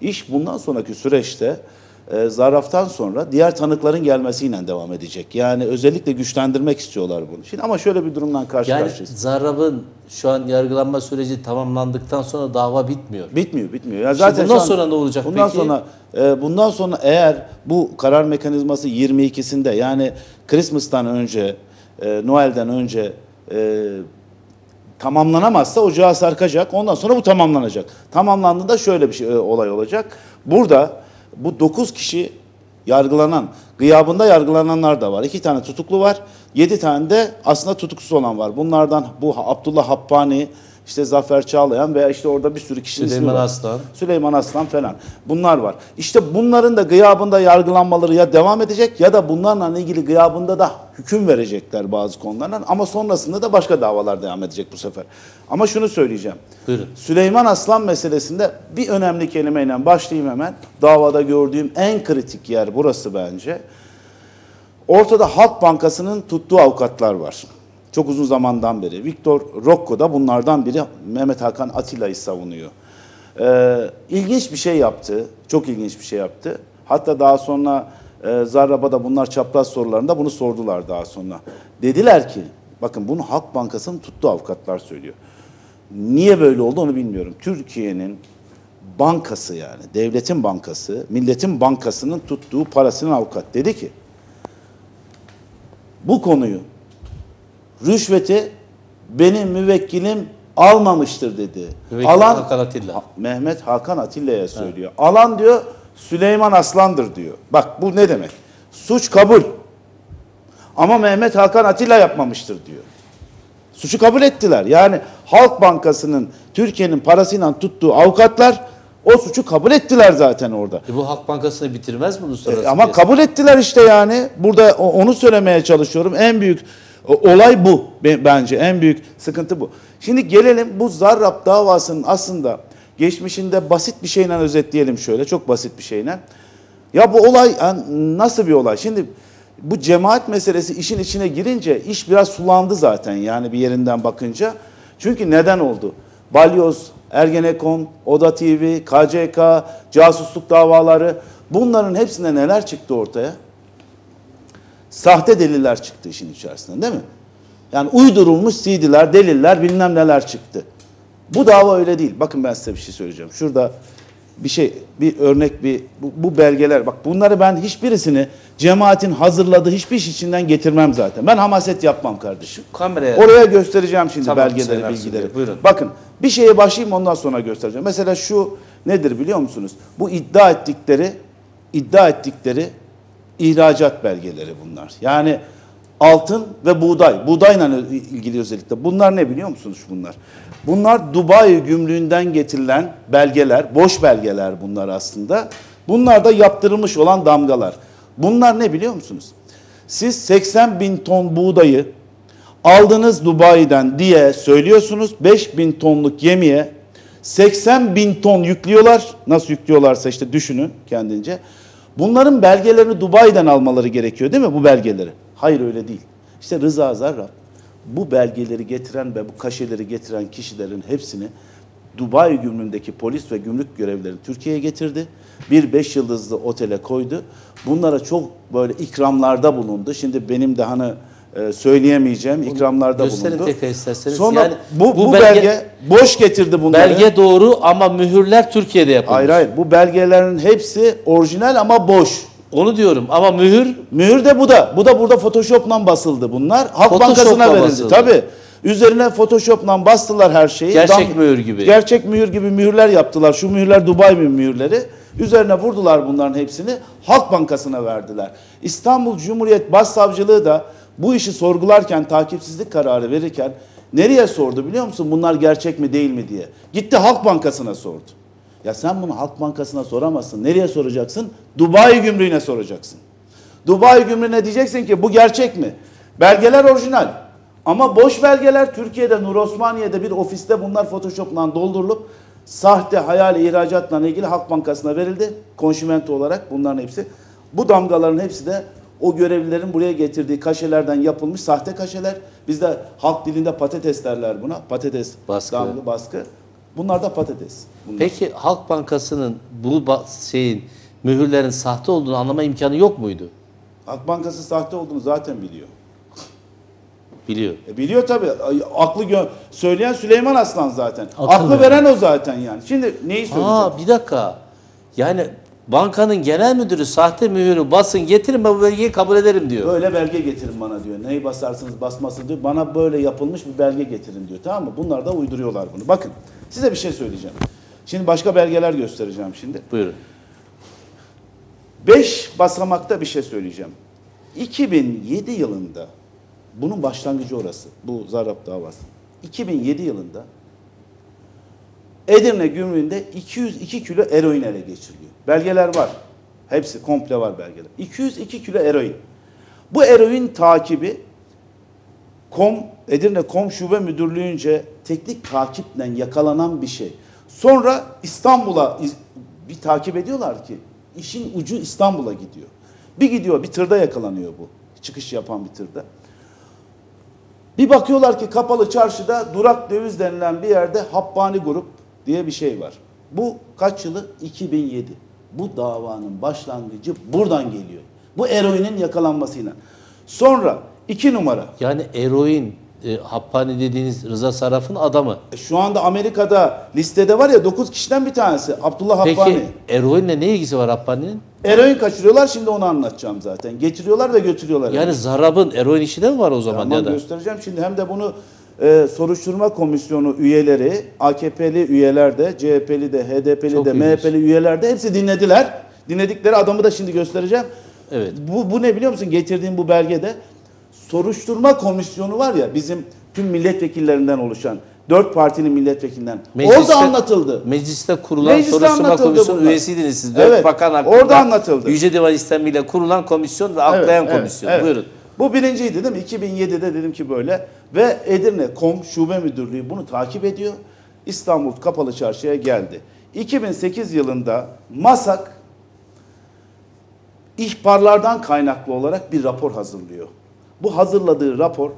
C: İş bundan sonraki süreçte e, Zarraf'tan sonra diğer tanıkların gelmesiyle devam edecek. Yani özellikle güçlendirmek istiyorlar bunu. Şimdi ama şöyle bir durumdan karşı
A: Yani
C: karşıyayız.
A: Zarrab'ın şu an yargılanma süreci tamamlandıktan sonra dava bitmiyor.
C: Bitmiyor, bitmiyor. Ya zaten
A: bundan
C: an-
A: sonra ne olacak
C: bundan
A: peki?
C: Sonra, e, bundan sonra eğer bu karar mekanizması 22'sinde yani Christmas'tan önce, e, Noel'den önce e, tamamlanamazsa ocağa sarkacak. Ondan sonra bu tamamlanacak. Tamamlandığında şöyle bir şey, e, olay olacak. Burada bu 9 kişi yargılanan, gıyabında yargılananlar da var. İki tane tutuklu var. Yedi tane de aslında tutuksuz olan var. Bunlardan bu Abdullah Happani, işte Zafer Çağlayan veya işte orada bir sürü kişinin ismi
A: Süleyman
C: var.
A: Aslan.
C: Süleyman Aslan falan. Bunlar var. İşte bunların da gıyabında yargılanmaları ya devam edecek ya da bunlarla ilgili gıyabında da hüküm verecekler bazı konulardan ama sonrasında da başka davalar devam edecek bu sefer. Ama şunu söyleyeceğim.
A: Buyurun.
C: Süleyman Aslan meselesinde bir önemli kelimeyle başlayayım hemen. Davada gördüğüm en kritik yer burası bence. Ortada Halk Bankası'nın tuttuğu avukatlar var. Çok uzun zamandan beri. Viktor Rocco da bunlardan biri Mehmet Hakan Atilla'yı savunuyor. Ee, ilginç bir şey yaptı. Çok ilginç bir şey yaptı. Hatta daha sonra e, Zarraba'da bunlar çapraz sorularında bunu sordular daha sonra. Dediler ki bakın bunu Halk Bankası'nın tuttuğu avukatlar söylüyor. Niye böyle oldu onu bilmiyorum. Türkiye'nin bankası yani devletin bankası, milletin bankasının tuttuğu parasının avukat dedi ki bu konuyu rüşveti benim müvekkilim almamıştır dedi.
A: Müvekkil Hakan Atilla.
C: Ha- Mehmet Hakan Atilla'ya söylüyor. Alan diyor Süleyman Aslan'dır diyor. Bak bu ne demek? Suç kabul. Ama Mehmet Hakan Atilla yapmamıştır diyor. Suçu kabul ettiler. Yani Halk Bankası'nın Türkiye'nin parasıyla tuttuğu avukatlar o suçu kabul ettiler zaten orada.
A: E bu Halk Bankası'nı bitirmez mi uluslararası?
C: E, ama
A: piyasa?
C: kabul ettiler işte yani. Burada onu söylemeye çalışıyorum. En büyük olay bu be- bence. En büyük sıkıntı bu. Şimdi gelelim bu Zarrab davasının aslında geçmişinde basit bir şeyle özetleyelim şöyle. Çok basit bir şeyle. Ya bu olay nasıl bir olay? Şimdi bu cemaat meselesi işin içine girince iş biraz sulandı zaten yani bir yerinden bakınca. Çünkü neden oldu? Balyoz Ergenekon, Oda TV, KCK, casusluk davaları bunların hepsinde neler çıktı ortaya? Sahte deliller çıktı işin içerisinde değil mi? Yani uydurulmuş CD'ler, deliller bilmem neler çıktı. Bu dava öyle değil. Bakın ben size bir şey söyleyeceğim. Şurada bir şey, bir örnek, bir bu, bu belgeler. Bak bunları ben hiçbirisini cemaatin hazırladığı hiçbir iş içinden getirmem zaten. Ben hamaset yapmam kardeşim.
A: Kameraya
C: Oraya göstereceğim şimdi
A: Tamam,
C: belgeleri,
A: söylersin
C: bilgileri.
A: Buyurun.
C: Bakın bir şeye başlayayım ondan sonra göstereceğim. Mesela şu nedir biliyor musunuz? Bu iddia ettikleri iddia ettikleri ihracat belgeleri bunlar. Yani altın ve buğday. Buğdayla ilgili özellikle. Bunlar ne biliyor musunuz bunlar? Bunlar Dubai gümrüğünden getirilen belgeler, boş belgeler bunlar aslında. Bunlar da yaptırılmış olan damgalar. Bunlar ne biliyor musunuz? Siz 80 bin ton buğdayı aldınız Dubai'den diye söylüyorsunuz. 5 bin tonluk yemiye 80 bin ton yüklüyorlar. Nasıl yüklüyorlarsa işte düşünün kendince. Bunların belgelerini Dubai'den almaları gerekiyor değil mi bu belgeleri? Hayır öyle değil. İşte Rıza Zarrab bu belgeleri getiren ve bu kaşeleri getiren kişilerin hepsini Dubai gümrüğündeki polis ve gümrük görevlileri Türkiye'ye getirdi. Bir beş yıldızlı otele koydu. Bunlara çok böyle ikramlarda bulundu. Şimdi benim de hani söyleyemeyeceğim ikramlarda
A: gösterin
C: bulundu.
A: tekrar isterseniz.
C: Sonra
A: Yani
C: bu,
A: bu
C: bu,
A: belge-
C: belge, boş getirdi bunları.
A: belge doğru ama mühürler Türkiye'de yapılmış.
C: Hayır hayır bu belgelerin hepsi orijinal ama boş.
A: Onu diyorum ama mühür
C: Mühür de bu da. Bu da burada Photoshop'la basıldı bunlar. Halk
A: Photoshop'la
C: Bankası'na verildi.
A: basıldı.
C: Tabii. Üzerine Photoshop'la bastılar her şeyi.
A: Gerçek mühür gibi.
C: Gerçek mühür gibi mühürler yaptılar. Şu mühürler Dubai mühürleri. Üzerine vurdular bunların hepsini. Halk Bankası'na verdiler. İstanbul Cumhuriyet Başsavcılığı da bu işi sorgularken, takipsizlik kararı verirken nereye sordu biliyor musun? Bunlar gerçek mi değil mi diye. Gitti Halk Bankası'na sordu. Ya sen bunu Halk Bankası'na soramazsın. Nereye soracaksın? Dubai Gümrüğü'ne soracaksın. Dubai Gümrüğü'ne diyeceksin ki bu gerçek mi? Belgeler orijinal. Ama boş belgeler Türkiye'de Nur Osmaniye'de bir ofiste bunlar Photoshop'la doldurulup sahte hayali ihracatla ilgili Halk Bankası'na verildi. Konşimento olarak bunların hepsi. Bu damgaların hepsi de o görevlilerin buraya getirdiği kaşelerden yapılmış sahte kaşeler. Bizde halk dilinde patates derler buna. Patates
A: Baskı.
C: damga baskı. Bunlar da patates. Bunlar.
A: Peki Halk Bankası'nın bu şeyin mühürlerin sahte olduğunu anlama imkanı yok muydu?
C: Halk Bankası sahte olduğunu zaten biliyor.
A: Biliyor.
C: E biliyor tabii. Aklı söyleyen Süleyman Aslan zaten.
D: Akıl
C: Aklı
D: veren.
C: veren o zaten yani. Şimdi neyi söyleyeceğim?
A: Aa bir dakika. Yani bankanın genel müdürü sahte mühürü basın getirin ben bu belgeyi kabul ederim diyor.
C: Böyle belge getirin bana diyor. Neyi basarsınız basmasın diyor. Bana böyle yapılmış bir belge getirin diyor. Tamam mı? Bunlar da uyduruyorlar bunu. Bakın size bir şey söyleyeceğim. Şimdi başka belgeler göstereceğim şimdi.
A: Buyurun.
C: Beş basamakta bir şey söyleyeceğim. 2007 yılında bunun başlangıcı orası. Bu Zarrab davası. 2007 yılında Edirne gümrüğünde 202 kilo eroin ele geçiriliyor. Belgeler var. Hepsi komple var belgeler. 202 kilo eroin. Bu eroin takibi Kom Edirne Kom Şube Müdürlüğü'nce teknik takiple yakalanan bir şey. Sonra İstanbul'a bir takip ediyorlar ki işin ucu İstanbul'a gidiyor. Bir gidiyor bir tırda yakalanıyor bu. Çıkış yapan bir tırda. Bir bakıyorlar ki kapalı çarşıda Durak Döviz denilen bir yerde Habbani Grup diye bir şey var. Bu kaç yılı? 2007. Bu davanın başlangıcı buradan geliyor. Bu eroinin yakalanmasıyla. Sonra iki numara.
A: Yani eroin e, Happani dediğiniz Rıza Saraf'ın adamı.
C: E, Şu anda Amerika'da listede var ya 9 kişiden bir tanesi. Abdullah
A: Peki
C: Habbani.
A: eroinle ne ilgisi var Happani'nin?
C: Eroin kaçırıyorlar şimdi onu anlatacağım zaten. Getiriyorlar ve götürüyorlar.
A: Yani Zarab'ın eroin işi de mi var o zaman
C: Tamam
A: ya da?
C: göstereceğim şimdi hem de bunu e, soruşturma komisyonu üyeleri, AKP'li üyeler de, CHP'li de, HDP'li
A: Çok
C: de,
A: ilginç.
C: MHP'li üyeler de hepsi dinlediler. Dinledikleri adamı da şimdi göstereceğim.
A: Evet.
C: Bu, bu ne biliyor musun? Getirdiğim bu belgede soruşturma komisyonu var ya bizim tüm milletvekillerinden oluşan dört partinin milletvekilinden. Orada anlatıldı.
A: Mecliste kurulan
C: Mecliste
A: soruşturma komisyonu
C: bunlar.
A: üyesiydiniz siz. Dört
C: Evet,
A: bakan hakkında.
C: orada anlatıldı.
A: Yüce Divan istemiyle kurulan komisyon ve aklayan
C: Evet, evet,
A: komisyon.
C: evet.
A: Buyurun.
C: Bu birinciydi değil mi? 2007'de dedim ki böyle. Ve Edirne Kom Şube Müdürlüğü bunu takip ediyor. İstanbul Kapalı Çarşı'ya geldi. 2008 yılında MASAK ihbarlardan kaynaklı olarak bir rapor hazırlıyor. Bu hazırladığı rapor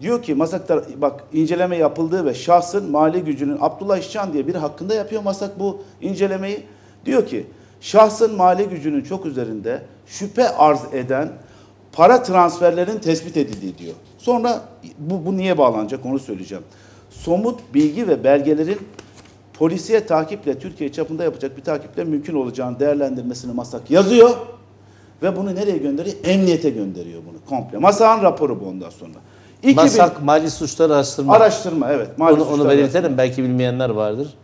C: Diyor ki Masak'ta bak inceleme yapıldığı ve şahsın mali gücünün Abdullah İşcan diye biri hakkında yapıyor Masak bu incelemeyi. Diyor ki şahsın mali gücünün çok üzerinde şüphe arz eden para transferlerin tespit edildiği diyor. Sonra bu, bu niye bağlanacak onu söyleyeceğim. Somut bilgi ve belgelerin polisiye takiple Türkiye çapında yapacak bir takiple mümkün olacağını değerlendirmesini Masak yazıyor. Ve bunu nereye gönderiyor? Emniyete gönderiyor bunu komple. Masak'ın raporu bu ondan sonra. 2000
A: Masak Mali Suçlar Araştırma.
C: araştırma evet. mali
A: onu, onu belirtelim belki bilmeyenler vardır.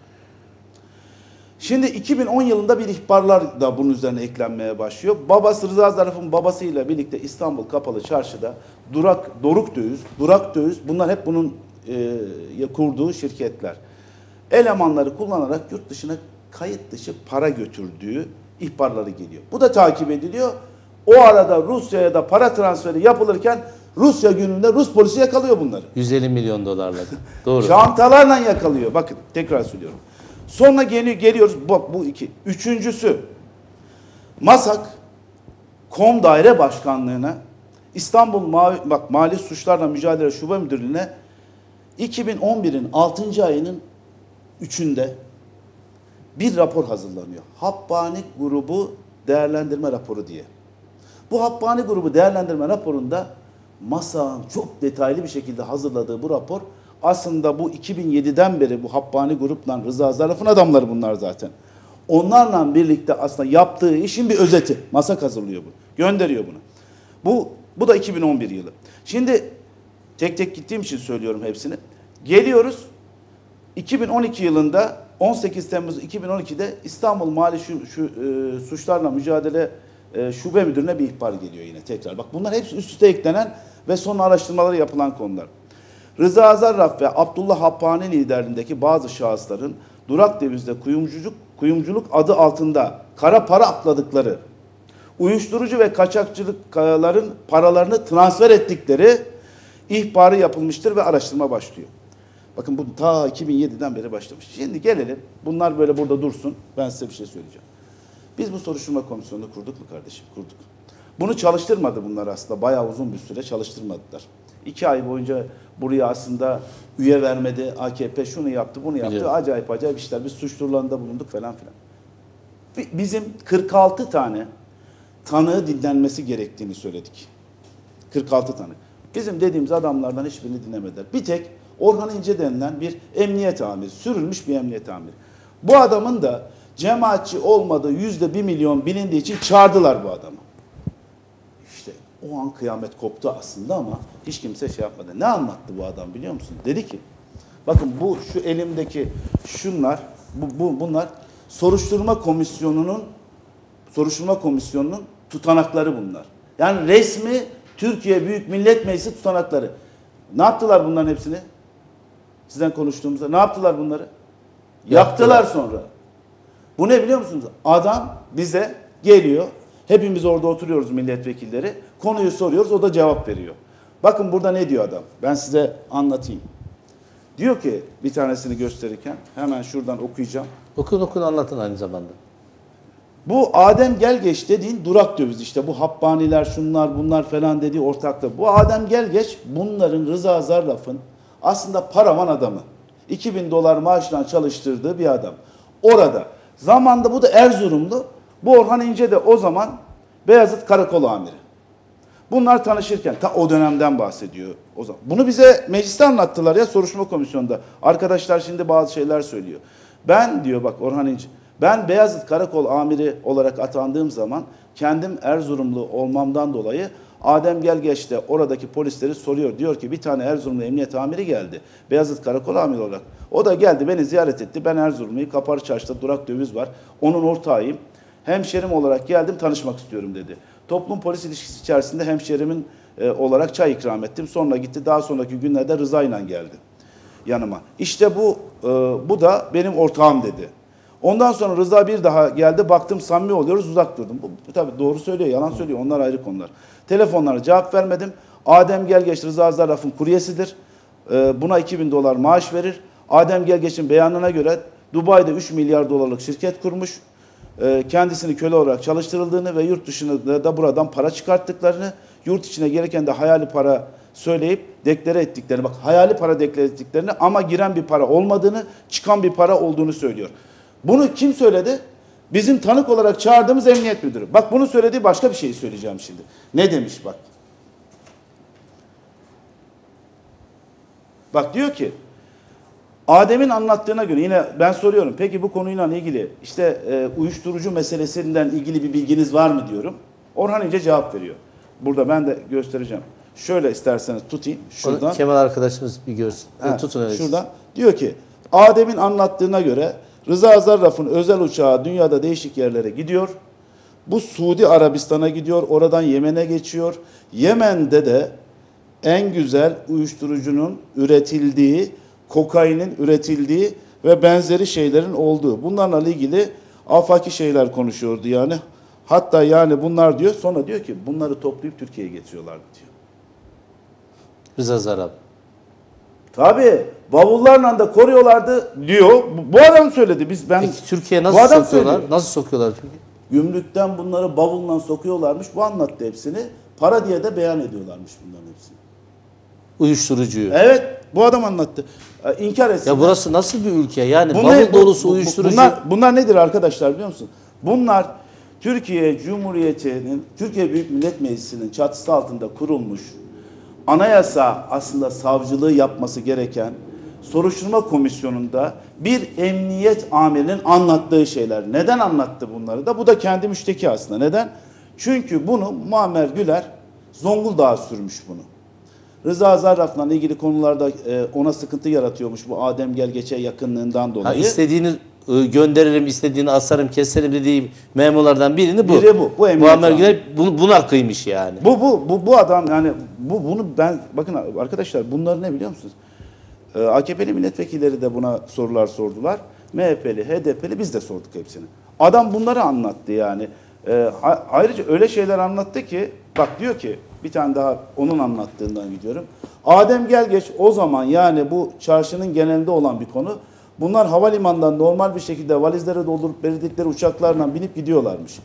C: Şimdi 2010 yılında bir ihbarlar da bunun üzerine eklenmeye başlıyor. Babası Rıza Zarif'in babasıyla birlikte İstanbul Kapalı Çarşı'da Durak, Doruk Döviz, Durak Döviz bunlar hep bunun e, kurduğu şirketler. Elemanları kullanarak yurt dışına kayıt dışı para götürdüğü ihbarları geliyor. Bu da takip ediliyor. O arada Rusya'ya da para transferi yapılırken Rusya gününde Rus polisi yakalıyor bunları.
A: 150 milyon dolarla. [laughs] Doğru.
C: Çantalarla yakalıyor. Bakın tekrar söylüyorum. Sonra geliyor, geliyoruz bu, bu iki. Üçüncüsü Masak Kom Daire Başkanlığı'na İstanbul Mavi, bak Mali Suçlarla Mücadele Şube Müdürlüğü'ne 2011'in 6. ayının 3'ünde bir rapor hazırlanıyor. Habbani grubu değerlendirme raporu diye. Bu Habbani grubu değerlendirme raporunda MASA'nın çok detaylı bir şekilde hazırladığı bu rapor aslında bu 2007'den beri bu Habbani grupla Rıza Zaraf'ın adamları bunlar zaten. Onlarla birlikte aslında yaptığı işin bir özeti. MASAK hazırlıyor bunu. Gönderiyor bunu. Bu, bu da 2011 yılı. Şimdi tek tek gittiğim için söylüyorum hepsini. Geliyoruz 2012 yılında 18 Temmuz 2012'de İstanbul Mali şu, şu, e, Suçlarla Mücadele e, Şube Müdürü'ne bir ihbar geliyor yine tekrar. Bak bunlar hepsi üst üste eklenen ve son araştırmaları yapılan konular. Rıza Zarraf ve Abdullah Happani liderliğindeki bazı şahısların durak devizde kuyumculuk, kuyumculuk adı altında kara para akladıkları, uyuşturucu ve kaçakçılıkların paralarını transfer ettikleri ihbarı yapılmıştır ve araştırma başlıyor. Bakın bu ta 2007'den beri başlamış. Şimdi gelelim. Bunlar böyle burada dursun. Ben size bir şey söyleyeceğim. Biz bu soruşturma komisyonunu kurduk mu kardeşim? Kurduk. Bunu çalıştırmadı bunlar aslında. Bayağı uzun bir süre çalıştırmadılar. İki ay boyunca buraya aslında üye vermedi. AKP şunu yaptı, bunu yaptı.
A: Biliyorum.
C: Acayip acayip işler. Biz suç bulunduk falan filan. Bi- Bizim 46 tane tanığı dinlenmesi gerektiğini söyledik. 46 tane. Bizim dediğimiz adamlardan hiçbirini dinlemediler. Bir tek Orhan İnce denilen bir emniyet amiri, sürülmüş bir emniyet amiri. Bu adamın da cemaatçi olmadığı yüzde bir milyon bilindiği için çağırdılar bu adamı. O an kıyamet koptu aslında ama hiç kimse şey yapmadı. Ne anlattı bu adam biliyor musun? Dedi ki, bakın bu şu elimdeki şunlar, bu, bu bunlar soruşturma komisyonunun soruşturma komisyonunun tutanakları bunlar. Yani resmi Türkiye Büyük Millet Meclisi tutanakları. Ne yaptılar bunların hepsini? Sizden konuştuğumuzda ne yaptılar bunları? Yaktılar sonra. Bu ne biliyor musunuz? Adam bize geliyor. Hepimiz orada oturuyoruz milletvekilleri. Konuyu soruyoruz o da cevap veriyor. Bakın burada ne diyor adam? Ben size anlatayım. Diyor ki bir tanesini gösterirken hemen şuradan okuyacağım.
A: Okun okun anlatın aynı zamanda.
C: Bu Adem Gelgeç dediğin durak döviz işte bu Habbaniler şunlar bunlar falan dediği ortakta. Bu Adem Gelgeç bunların Rıza Zarraf'ın aslında paravan adamı. 2000 dolar maaşla çalıştırdığı bir adam. Orada zamanda bu da Erzurumlu. Bu Orhan İnce de o zaman Beyazıt Karakolu amiri. Bunlar tanışırken ta o dönemden bahsediyor o zaman. Bunu bize mecliste anlattılar ya soruşturma komisyonunda. Arkadaşlar şimdi bazı şeyler söylüyor. Ben diyor bak Orhan İnce. Ben Beyazıt Karakol amiri olarak atandığım zaman kendim Erzurumlu olmamdan dolayı Adem Gelgeç de oradaki polisleri soruyor. Diyor ki bir tane Erzurumlu emniyet amiri geldi. Beyazıt Karakol amiri olarak. O da geldi beni ziyaret etti. Ben Erzurumluyum. Kapar Çarşı'da durak döviz var. Onun ortağıyım. Hemşerim olarak geldim tanışmak istiyorum dedi. Toplum polis ilişkisi içerisinde hemşerimin e, olarak çay ikram ettim. Sonra gitti daha sonraki günlerde Rıza ile geldi yanıma. İşte bu e, bu da benim ortağım dedi. Ondan sonra Rıza bir daha geldi. Baktım samimi oluyoruz uzak durdum. Bu, bu tabii doğru söylüyor yalan söylüyor onlar ayrı konular. Telefonlara cevap vermedim. Adem Gelgeç Rıza Zarraf'ın kuryesidir. E, buna 2000 dolar maaş verir. Adem Gelgeç'in beyanına göre Dubai'de 3 milyar dolarlık şirket kurmuş. E, kendisini köle olarak çalıştırıldığını ve yurt dışında da buradan para çıkarttıklarını, yurt içine gelirken de hayali para söyleyip deklare ettiklerini bak hayali para deklare ettiklerini ama giren bir para olmadığını çıkan bir para olduğunu söylüyor. Bunu kim söyledi? Bizim tanık olarak çağırdığımız emniyet müdürü. Bak bunu söylediği başka bir şey söyleyeceğim şimdi. Ne demiş bak. Bak diyor ki Adem'in anlattığına göre yine ben soruyorum. Peki bu konuyla ilgili işte e, uyuşturucu meselesinden ilgili bir bilginiz var mı diyorum. Orhan İnce cevap veriyor. Burada ben de göstereceğim. Şöyle isterseniz tutayım şuradan.
A: Onu Kemal arkadaşımız bir görsün.
C: Ha,
A: Tutun öyle.
C: Şuradan diyor ki Adem'in anlattığına göre Rıza Zarraf'ın özel uçağı dünyada değişik yerlere gidiyor. Bu Suudi Arabistan'a gidiyor. Oradan Yemen'e geçiyor. Yemen'de de en güzel uyuşturucunun üretildiği, kokainin üretildiği ve benzeri şeylerin olduğu. Bunlarla ilgili afaki şeyler konuşuyordu yani. Hatta yani bunlar diyor sonra diyor ki bunları toplayıp Türkiye'ye getiriyorlardı diyor.
A: Rıza Zarrab.
C: Tabii bavullarla da koruyorlardı diyor. Bu, bu adam söyledi. Biz ben
A: Peki Türkiye'ye
C: Bu
A: nasıl
C: adam
A: sokuyorlar?
C: söylüyor.
A: Nasıl sokuyorlar Türkiye?
C: Gümrükten bunları bavulla sokuyorlarmış. Bu anlattı hepsini. Para diye de beyan ediyorlarmış bunların hepsini.
A: Uyuşturucuyu.
C: Evet, bu adam anlattı. Ee, İnkar etsin.
A: Ya burası nasıl bir ülke? Yani
C: Bu
A: bavul dolusu
C: bu- bu-
A: uyuşturucu.
C: Bunlar, bunlar nedir arkadaşlar biliyor musun? Bunlar Türkiye Cumhuriyeti'nin, Türkiye Büyük Millet Meclisi'nin çatısı altında kurulmuş anayasa aslında savcılığı yapması gereken soruşturma komisyonunda bir emniyet amirinin anlattığı şeyler. Neden anlattı bunları da? Bu da kendi müşteki aslında. Neden? Çünkü bunu Muammer Güler Zonguldak'a sürmüş bunu. Rıza Zarraf'la ilgili konularda e, ona sıkıntı yaratıyormuş bu Adem Gelgeç'e yakınlığından
A: Ha,
C: dolayı.
A: istediğini e, gönderirim, istediğini asarım, keserim dediği memurlardan birini bu.
C: Biri bu, bu emniyet
A: Muammer
C: amiri.
A: Güler bu- buna kıymış yani.
C: Bu bu bu bu adam yani bu bunu ben bakın arkadaşlar bunlar ne biliyor musunuz? Ee, AKP'li milletvekilleri de buna sorular sordular. MHP'li, HDP'li biz de sorduk hepsini. Adam bunları anlattı yani. A- ayrıca öyle şeyler anlattı ki bak diyor ki bir tane daha onun anlattığından gidiyorum. Adem Gelgeç o zaman yani bu çarşının genelinde olan bir konu. Bunlar havalimanından normal bir şekilde valizlere doldurup verdikleri uçaklarla binip gidiyorlarmış.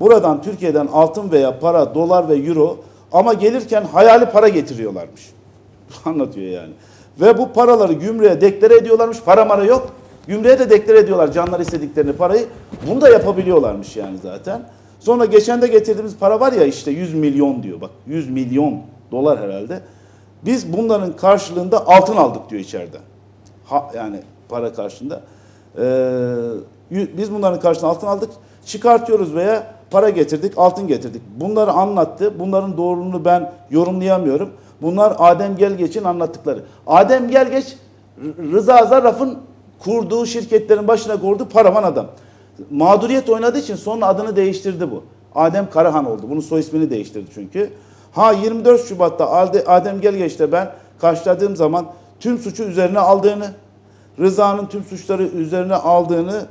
C: Buradan Türkiye'den altın veya para, dolar ve euro ama gelirken hayali para getiriyorlarmış. [laughs] Anlatıyor yani. Ve bu paraları gümrüğe deklare ediyorlarmış. Para mara yok. Gümrüğe de deklare ediyorlar canlar istediklerini parayı. Bunu da yapabiliyorlarmış yani zaten. Sonra geçen de getirdiğimiz para var ya işte 100 milyon diyor bak 100 milyon dolar herhalde. Biz bunların karşılığında altın aldık diyor içeride. Ha, yani para karşılığında. Ee, biz bunların karşılığında altın aldık. Çıkartıyoruz veya para getirdik, altın getirdik. Bunları anlattı. Bunların doğruluğunu ben yorumlayamıyorum. Bunlar Adem Gelgeç'in anlattıkları. Adem Gelgeç Rıza Zarraf'ın kurduğu şirketlerin başına koyduğu paravan adam. Mağduriyet oynadığı için sonra adını değiştirdi bu. Adem Karahan oldu. Bunun soy ismini değiştirdi çünkü. Ha 24 Şubat'ta Ade- Adem Gelgeç'te ben karşıladığım zaman tüm suçu üzerine aldığını, Rıza'nın tüm suçları üzerine aldığını,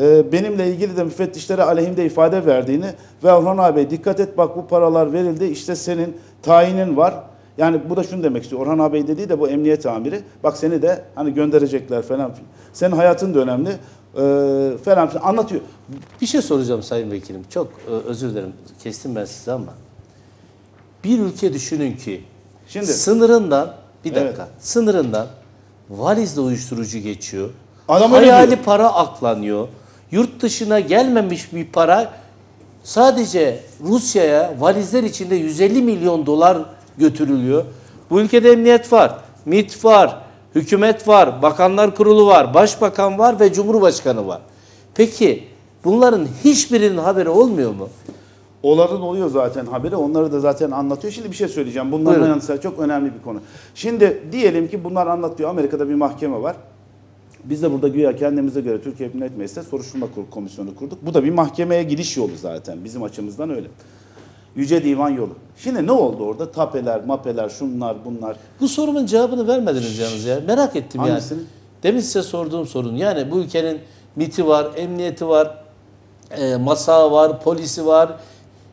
C: e, benimle ilgili de müfettişlere aleyhimde ifade verdiğini ve Orhan abi dikkat et bak bu paralar verildi işte senin tayinin var. Yani bu da şunu demek istiyor. Orhan abi dediği de bu emniyet amiri. Bak seni de hani gönderecekler falan. filan. Senin hayatın da önemli. E, falan filan anlatıyor.
A: Bir şey soracağım Sayın Vekilim. Çok e, özür dilerim. Kestim ben sizi ama. Bir ülke düşünün ki
C: Şimdi-
A: sınırından bir
C: Evet.
A: dakika. Sınırından valizle uyuşturucu geçiyor.
C: Adam
A: hayali para aklanıyor. Yurt dışına gelmemiş bir para sadece Rusya'ya valizler içinde 150 milyon dolar götürülüyor. Bu ülkede emniyet var, MİT var, hükümet var, bakanlar kurulu var, başbakan var ve cumhurbaşkanı var. Peki bunların hiçbirinin haberi olmuyor mu?
C: Oların oluyor zaten haberi. Onları da zaten anlatıyor. Şimdi bir şey söyleyeceğim. Bunların yanı çok önemli bir konu. Şimdi diyelim ki bunlar anlatıyor. Amerika'da bir mahkeme var. Biz de burada güya kendimize göre Türkiye Millet Meclisi'nde soruşturma komisyonu kurduk. Bu da bir mahkemeye gidiş yolu zaten. Bizim açımızdan öyle. Yüce Divan yolu. Şimdi ne oldu orada? Tapeler, mapeler, şunlar, bunlar.
A: Bu sorumun cevabını vermediniz yalnız ya. Merak ettim
C: Hangisini?
A: yani. Demin size sorduğum sorun. Yani bu ülkenin MIT'i var, emniyeti var, e, masa var, polisi var,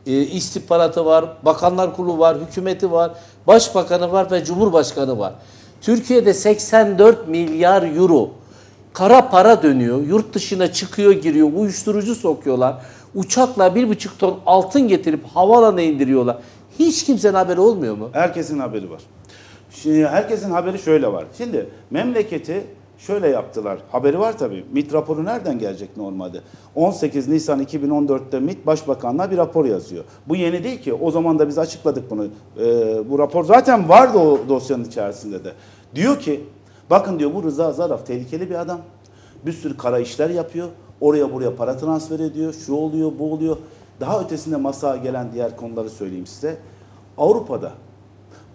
A: e, istihbaratı var, bakanlar kurulu var, hükümeti var, başbakanı var ve cumhurbaşkanı var. Türkiye'de 84 milyar euro kara para dönüyor. Yurt dışına çıkıyor giriyor. Uyuşturucu sokuyorlar. Uçakla bir buçuk ton altın getirip havalana indiriyorlar. Hiç kimsenin haberi olmuyor mu?
C: Herkesin haberi var. Şimdi herkesin haberi şöyle var. Şimdi memleketi şöyle yaptılar. Haberi var tabii. MİT raporu nereden gelecek normalde? 18 Nisan 2014'te MİT Başbakanlığa bir rapor yazıyor. Bu yeni değil ki. O zaman da biz açıkladık bunu. Ee, bu rapor zaten vardı o dosyanın içerisinde de. Diyor ki bakın diyor bu Rıza Zarrab tehlikeli bir adam. Bir sürü kara işler yapıyor. Oraya buraya para transfer ediyor. Şu oluyor, bu oluyor. Daha ötesinde masaya gelen diğer konuları söyleyeyim size. Avrupa'da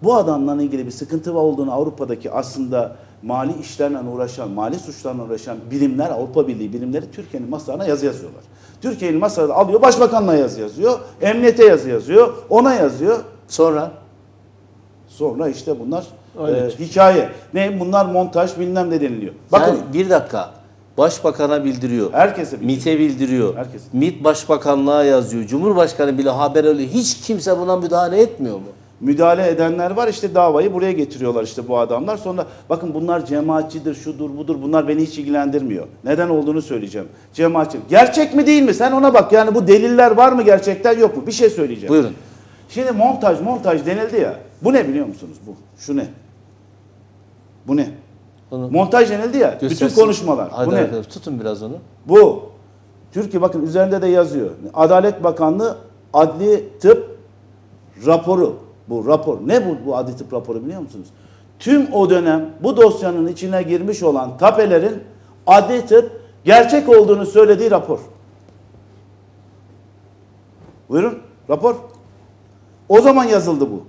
C: bu adamla ilgili bir sıkıntı olduğunu Avrupa'daki aslında mali işlerle uğraşan, mali suçlarla uğraşan birimler, Avrupa Birliği birimleri Türkiye'nin masalarına yazı yazıyorlar. Türkiye'nin masada alıyor, başbakanla yazı yazıyor, emniyete yazı yazıyor, ona yazıyor.
A: Sonra
C: Sonra işte bunlar
D: Öyle
C: e, hikaye. Ne bunlar montaj bilmem ne deniliyor. Bakın
A: yani bir dakika. Başbakan'a bildiriyor.
C: herkese bir
A: MİT'e bildiriyor.
C: Herkes.
A: MİT Başbakanlığa yazıyor. Cumhurbaşkanı bile haber alıyor. Hiç kimse buna müdahale etmiyor mu?
C: müdahale edenler var işte davayı buraya getiriyorlar işte bu adamlar. Sonra bakın bunlar cemaatçidir, şudur budur bunlar beni hiç ilgilendirmiyor. Neden olduğunu söyleyeceğim. Cemaatçi. Gerçek mi değil mi? Sen ona bak yani bu deliller var mı gerçekten yok mu? Bir şey söyleyeceğim.
A: Buyurun.
C: Şimdi montaj montaj denildi ya. Bu ne biliyor musunuz bu? Şu ne? Bu ne?
A: Onu
C: Montaj denildi ya.
A: göstersin.
C: Bütün konuşmalar.
A: Hadi
C: bu ne?
A: arkadaş, tutun biraz onu.
C: Bu. Türkiye bakın üzerinde de yazıyor. Adalet Bakanlığı adli tıp raporu. Bu rapor. Ne bu, bu adli tıp raporu biliyor musunuz? Tüm o dönem bu dosyanın içine girmiş olan tapelerin adli tıp gerçek olduğunu söylediği rapor. Buyurun rapor. O zaman yazıldı bu.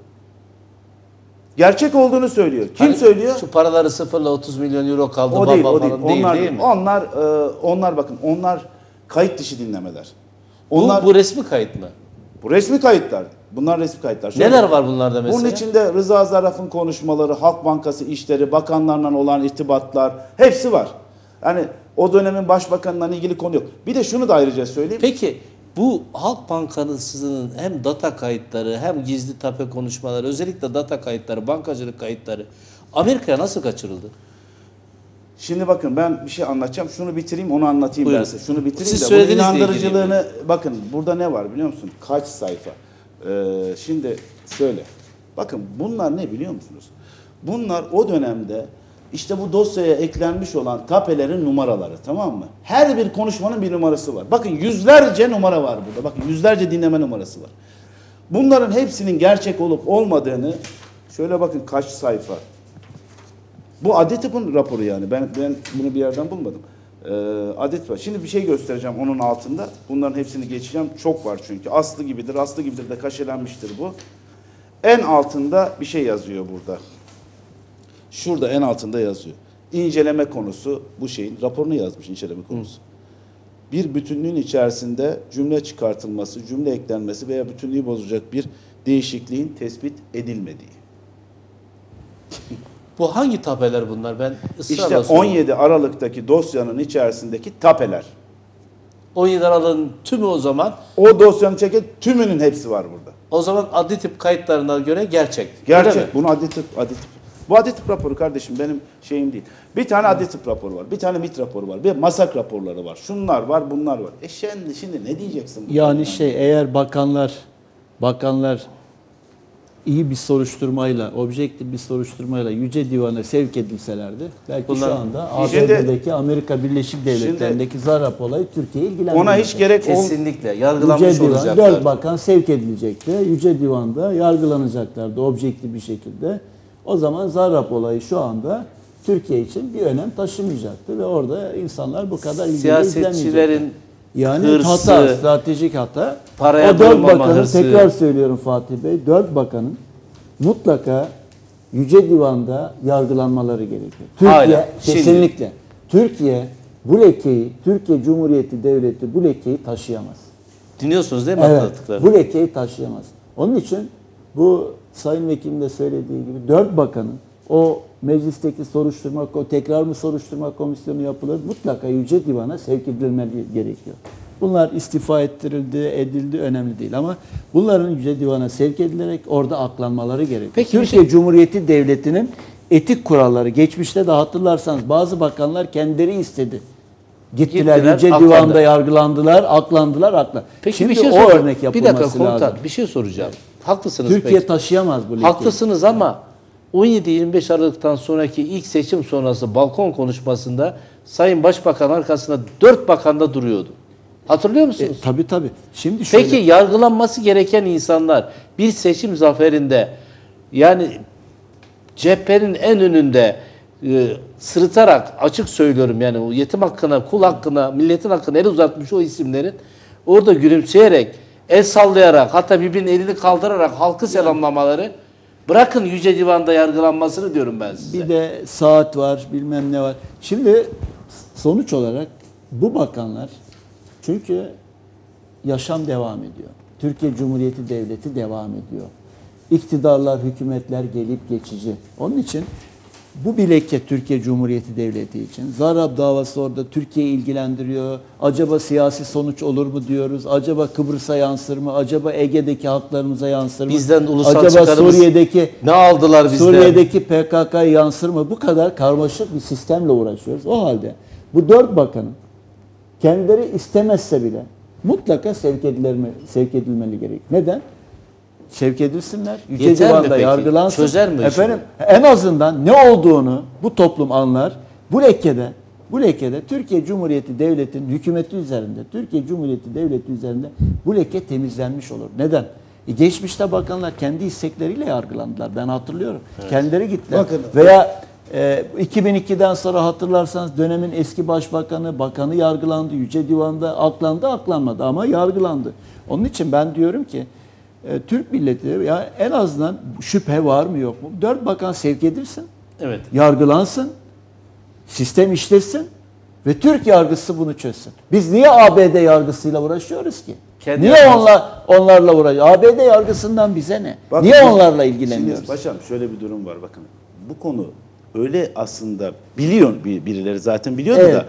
C: Gerçek olduğunu söylüyor. Kim
A: Hani
C: söylüyor?
A: Şu paraları sıfırla 30 milyon euro kaldı.
C: O değil, o değil.
A: falan değil,
C: Onlar
A: değil mi?
C: Onlar e, onlar bakın onlar kayıt dışı dinlemeler.
A: Bu,
C: Onlar bu,
A: bu resmi kayıt mı?
C: resmi kayıtlar. Bunlar resmi kayıtlar. Şöyle-
A: Neler var bunlarda mesela?
C: Bunun içinde Rıza Zarrab'ın konuşmaları, Halk Bankası işleri, bakanlarla olan irtibatlar hepsi var. Yani o dönemin başbakanla ilgili konu yok. Bir de şunu da ayrıca söyleyeyim.
A: Peki bu Halk Bankası'nın hem data kayıtları hem gizli tape konuşmaları özellikle data kayıtları, bankacılık kayıtları Amerika'ya nasıl kaçırıldı?
C: Şimdi bakın ben bir şey anlatacağım. Şunu bitireyim onu anlatayım
A: Buyurun.
C: ben size. Şunu bitireyim
A: Siz
C: de bunun inandırıcılığını bakın burada ne var biliyor musun? Kaç sayfa? Ee, şimdi şöyle. Bakın bunlar ne biliyor musunuz? Bunlar o dönemde işte bu dosyaya eklenmiş olan tapelerin numaraları tamam mı? Her bir konuşmanın bir numarası var. Bakın yüzlerce numara var burada. Bakın yüzlerce dinleme numarası var. Bunların hepsinin gerçek olup olmadığını şöyle bakın kaç sayfa. Bu Adli Tıp'ın raporu yani. Ben ben bunu bir yerden bulmadım. Ee, Adli Tıp. Şimdi bir şey göstereceğim onun altında. Bunların hepsini geçeceğim. Çok var çünkü. Aslı gibidir, aslı gibidir de kaşelenmiştir bu. En altında bir şey yazıyor burada. Şurada en altında yazıyor. İnceleme konusu bu şeyin raporunu yazmış inceleme konusu. Bir bütünlüğün içerisinde cümle çıkartılması, cümle eklenmesi veya bütünlüğü bozacak bir değişikliğin tespit edilmediği. [laughs]
A: Bu hangi tapeler bunlar? Ben ısrarla
C: İşte
A: soruyorum.
C: 17 Aralık'taki dosyanın içerisindeki tapeler.
A: 17 Aralık'ın tümü o zaman
C: O dosyanın çeken tümünün hepsi var burada.
A: o zaman adli tip kayıtlarına göre gerçek.
C: Gerçek. Bunu adli tıp, adli tıp. Bu adli tıp raporu kardeşim benim şeyim değil. Bir tane adli tıp raporu var. Bir tane MIT raporu var. Bir masak raporları var. Şunlar var, bunlar var. E şimdi, şimdi ne diyeceksin? bu
D: Yani şey eğer bakanlar bakanlar iyi bir soruşturmayla, objektif bir soruşturmayla Yüce Divan'a sevk edilselerdi belki
A: Bunlar-
D: şu anda ABD'deki Amerika Birleşik Devletleri'ndeki Zarrab olayı Türkiye'yi ilgilendirecek.
C: Ona hiç gerek ol...
A: Kesinlikle yargılanmış
D: Yüce Divan,
A: olacaklar.
D: dört bakan sevk edilecekti. Yüce Divan'da yargılanacaklardı objektif bir şekilde. O zaman Zarrab olayı şu anda Türkiye için bir önem taşımayacaktı ve orada insanlar bu kadar izlemeyecekti.
A: Siyasetçilerin
D: Yani
A: hırsı,
D: hata, stratejik hata.
A: paraya
D: o dört bakanın,
A: hırsı.
D: tekrar söylüyorum Fatih Bey, dört bakanın mutlaka Yüce Divan'da yargılanmaları gerekiyor. Türkiye,
A: Hala, şimdi.
D: kesinlikle. Türkiye bu lekeyi, Türkiye Cumhuriyeti Devleti bu lekeyi taşıyamaz.
A: Dinliyorsunuz değil mi
D: Evet, bu lekeyi taşıyamaz. Onun için bu Sayın Vekilim de söylediği gibi dört bakanın o meclisteki soruşturma, o tekrar mı soruşturma komisyonu yapılır mutlaka Yüce Divan'a sevk edilmeli gerekiyor. Bunlar istifa ettirildi, edildi önemli değil ama bunların Yüce Divan'a sevk edilerek orada aklanmaları gerekiyor.
A: Peki bir
D: Türkiye Cumhuriyeti Devleti'nin etik kuralları geçmişte de hatırlarsanız bazı bakanlar kendileri istedi. Gittiler,
A: Gittiler,
D: Yüce
A: aklandı.
D: Divan'da yargılandılar, aklandılar, akla.
A: Peki
D: Şimdi
A: bir şey
D: o
A: soracağım.
D: örnek
A: Bir
D: yapılması
A: dakika komutan
D: lazım.
A: bir şey soracağım. Haklısınız
D: Türkiye
A: peki.
D: taşıyamaz bu lekeyi.
A: Haklısınız ama 17-25 Aralık'tan sonraki ilk seçim sonrası balkon konuşmasında Sayın Başbakan arkasında dört bakan da duruyordu. Hatırlıyor musunuz?
D: E, tabii tabii. Şimdi şöyle.
A: Peki yargılanması gereken insanlar bir seçim zaferinde yani cephenin en önünde e, sırıtarak açık söylüyorum yani o yetim hakkına, kul hakkına, milletin hakkına el uzatmış o isimlerin orada gülümseyerek, el sallayarak hatta birbirinin elini kaldırarak halkı selamlamaları bırakın Yüce Divan'da yargılanmasını diyorum ben size.
D: Bir de saat var, bilmem ne var. Şimdi sonuç olarak bu bakanlar çünkü yaşam devam ediyor. Türkiye Cumhuriyeti Devleti devam ediyor. İktidarlar, hükümetler gelip geçici. Onun için bu bir leke Türkiye Cumhuriyeti Devleti için. Zarab davası orada Türkiye ilgilendiriyor. Acaba siyasi sonuç olur mu diyoruz? Acaba Kıbrıs'a yansır mı? Acaba Ege'deki halklarımıza yansır mı?
A: Bizden ulusal
D: Acaba Suriye'deki
A: ne aldılar bizden?
D: Suriye'deki PKK'ya yansır mı? Bu kadar karmaşık bir sistemle uğraşıyoruz. O halde bu dört bakanın kendileri istemezse bile mutlaka sevk edilmeli, sevk edilmeli gerek. Neden? Sevk edilsinler. Yüce
A: Yeter
D: Divan'da
A: peki?
D: yargılansın.
A: Çözer mi işini?
D: Efendim en azından ne olduğunu bu toplum anlar. Bu lekede bu lekede Türkiye Cumhuriyeti Devleti'nin hükümeti üzerinde, Türkiye Cumhuriyeti Devleti üzerinde bu leke temizlenmiş olur. Neden? E geçmişte bakanlar kendi istekleriyle yargılandılar. Ben hatırlıyorum. Kendileri gittiler.
C: Bakın-
D: Veya e, 2002'den sonra hatırlarsanız dönemin eski başbakanı, bakanı yargılandı. Yüce Divan'da aklandı, aklanmadı ama yargılandı. Onun için ben diyorum ki e, Türk milleti ya en azından şüphe var mı yok mu? Dört bakan sevk edilsin,
A: Evet.
D: yargılansın, sistem işlesin ve Türk yargısı bunu çözsün. Biz niye ABD yargısıyla uğraşıyoruz ki?
A: Kendi
D: niye
A: yargısı.
D: onlar onlarla uğraşıyoruz? ABD yargısından bize ne?
C: Bakın,
D: niye onlarla ilgileniyoruz?
C: Şimdi paşam şöyle bir durum var bakın. Bu konu öyle aslında biliyor bir- birileri zaten biliyordu
D: Evet.
C: da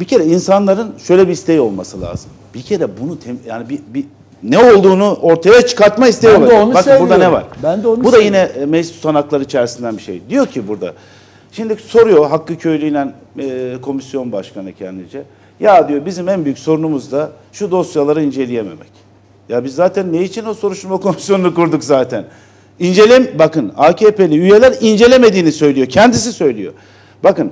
C: bir kere insanların şöyle bir isteği olması lazım. Bir kere bunu tem- yani bir, bir ne olduğunu ortaya çıkartma isteği
D: Ben
C: olacak.
D: onu
C: Bakın burada ne var?
D: Ben de onu
C: Bu da yine e, meclis tutanakları içerisinden bir şey. Diyor ki burada. Şimdi soruyor Hakkı Köylü ile e, komisyon başkanı kendince. Ya diyor bizim en büyük sorunumuz da şu dosyaları inceleyememek. Ya biz zaten ne için o soruşturma [laughs] komisyonunu kurduk zaten? İncelem bakın AKP'li üyeler incelemediğini söylüyor. Kendisi söylüyor. Bakın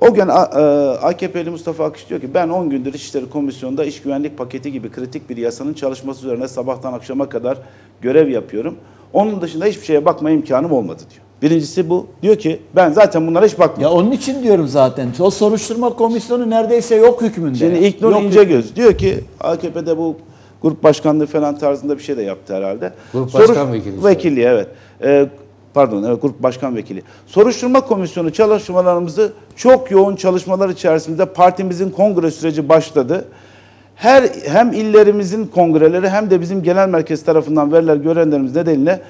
C: o gün A- e, AKP'li Mustafa Akış diyor ki ben 10 gündür İçişleri Komisyonu'nda iş güvenlik paketi gibi kritik bir yasanın çalışması üzerine sabahtan akşama kadar görev yapıyorum. Onun dışında hiçbir şeye bakma imkanım olmadı diyor. Birincisi bu. Diyor ki ben zaten bunlara hiç bakmadım.
D: Ya onun için diyorum zaten. O soruşturma komisyonu neredeyse yok hükmünde.
C: Şimdi. İlknur
D: Yok
C: İncegöz diyor ki AKP'de bu grup başkanlığı falan tarzında bir şey de yaptı herhalde.
A: Grup başkan vekili.
C: Vekili evet. Ee, pardon evet grup başkan vekili. Soruşturma komisyonu çalışmalarımızı çok yoğun çalışmalar içerisinde partimizin kongre süreci başladı. Her hem illerimizin kongreleri hem de bizim genel merkez tarafından verilen görenlerimiz nedeniyle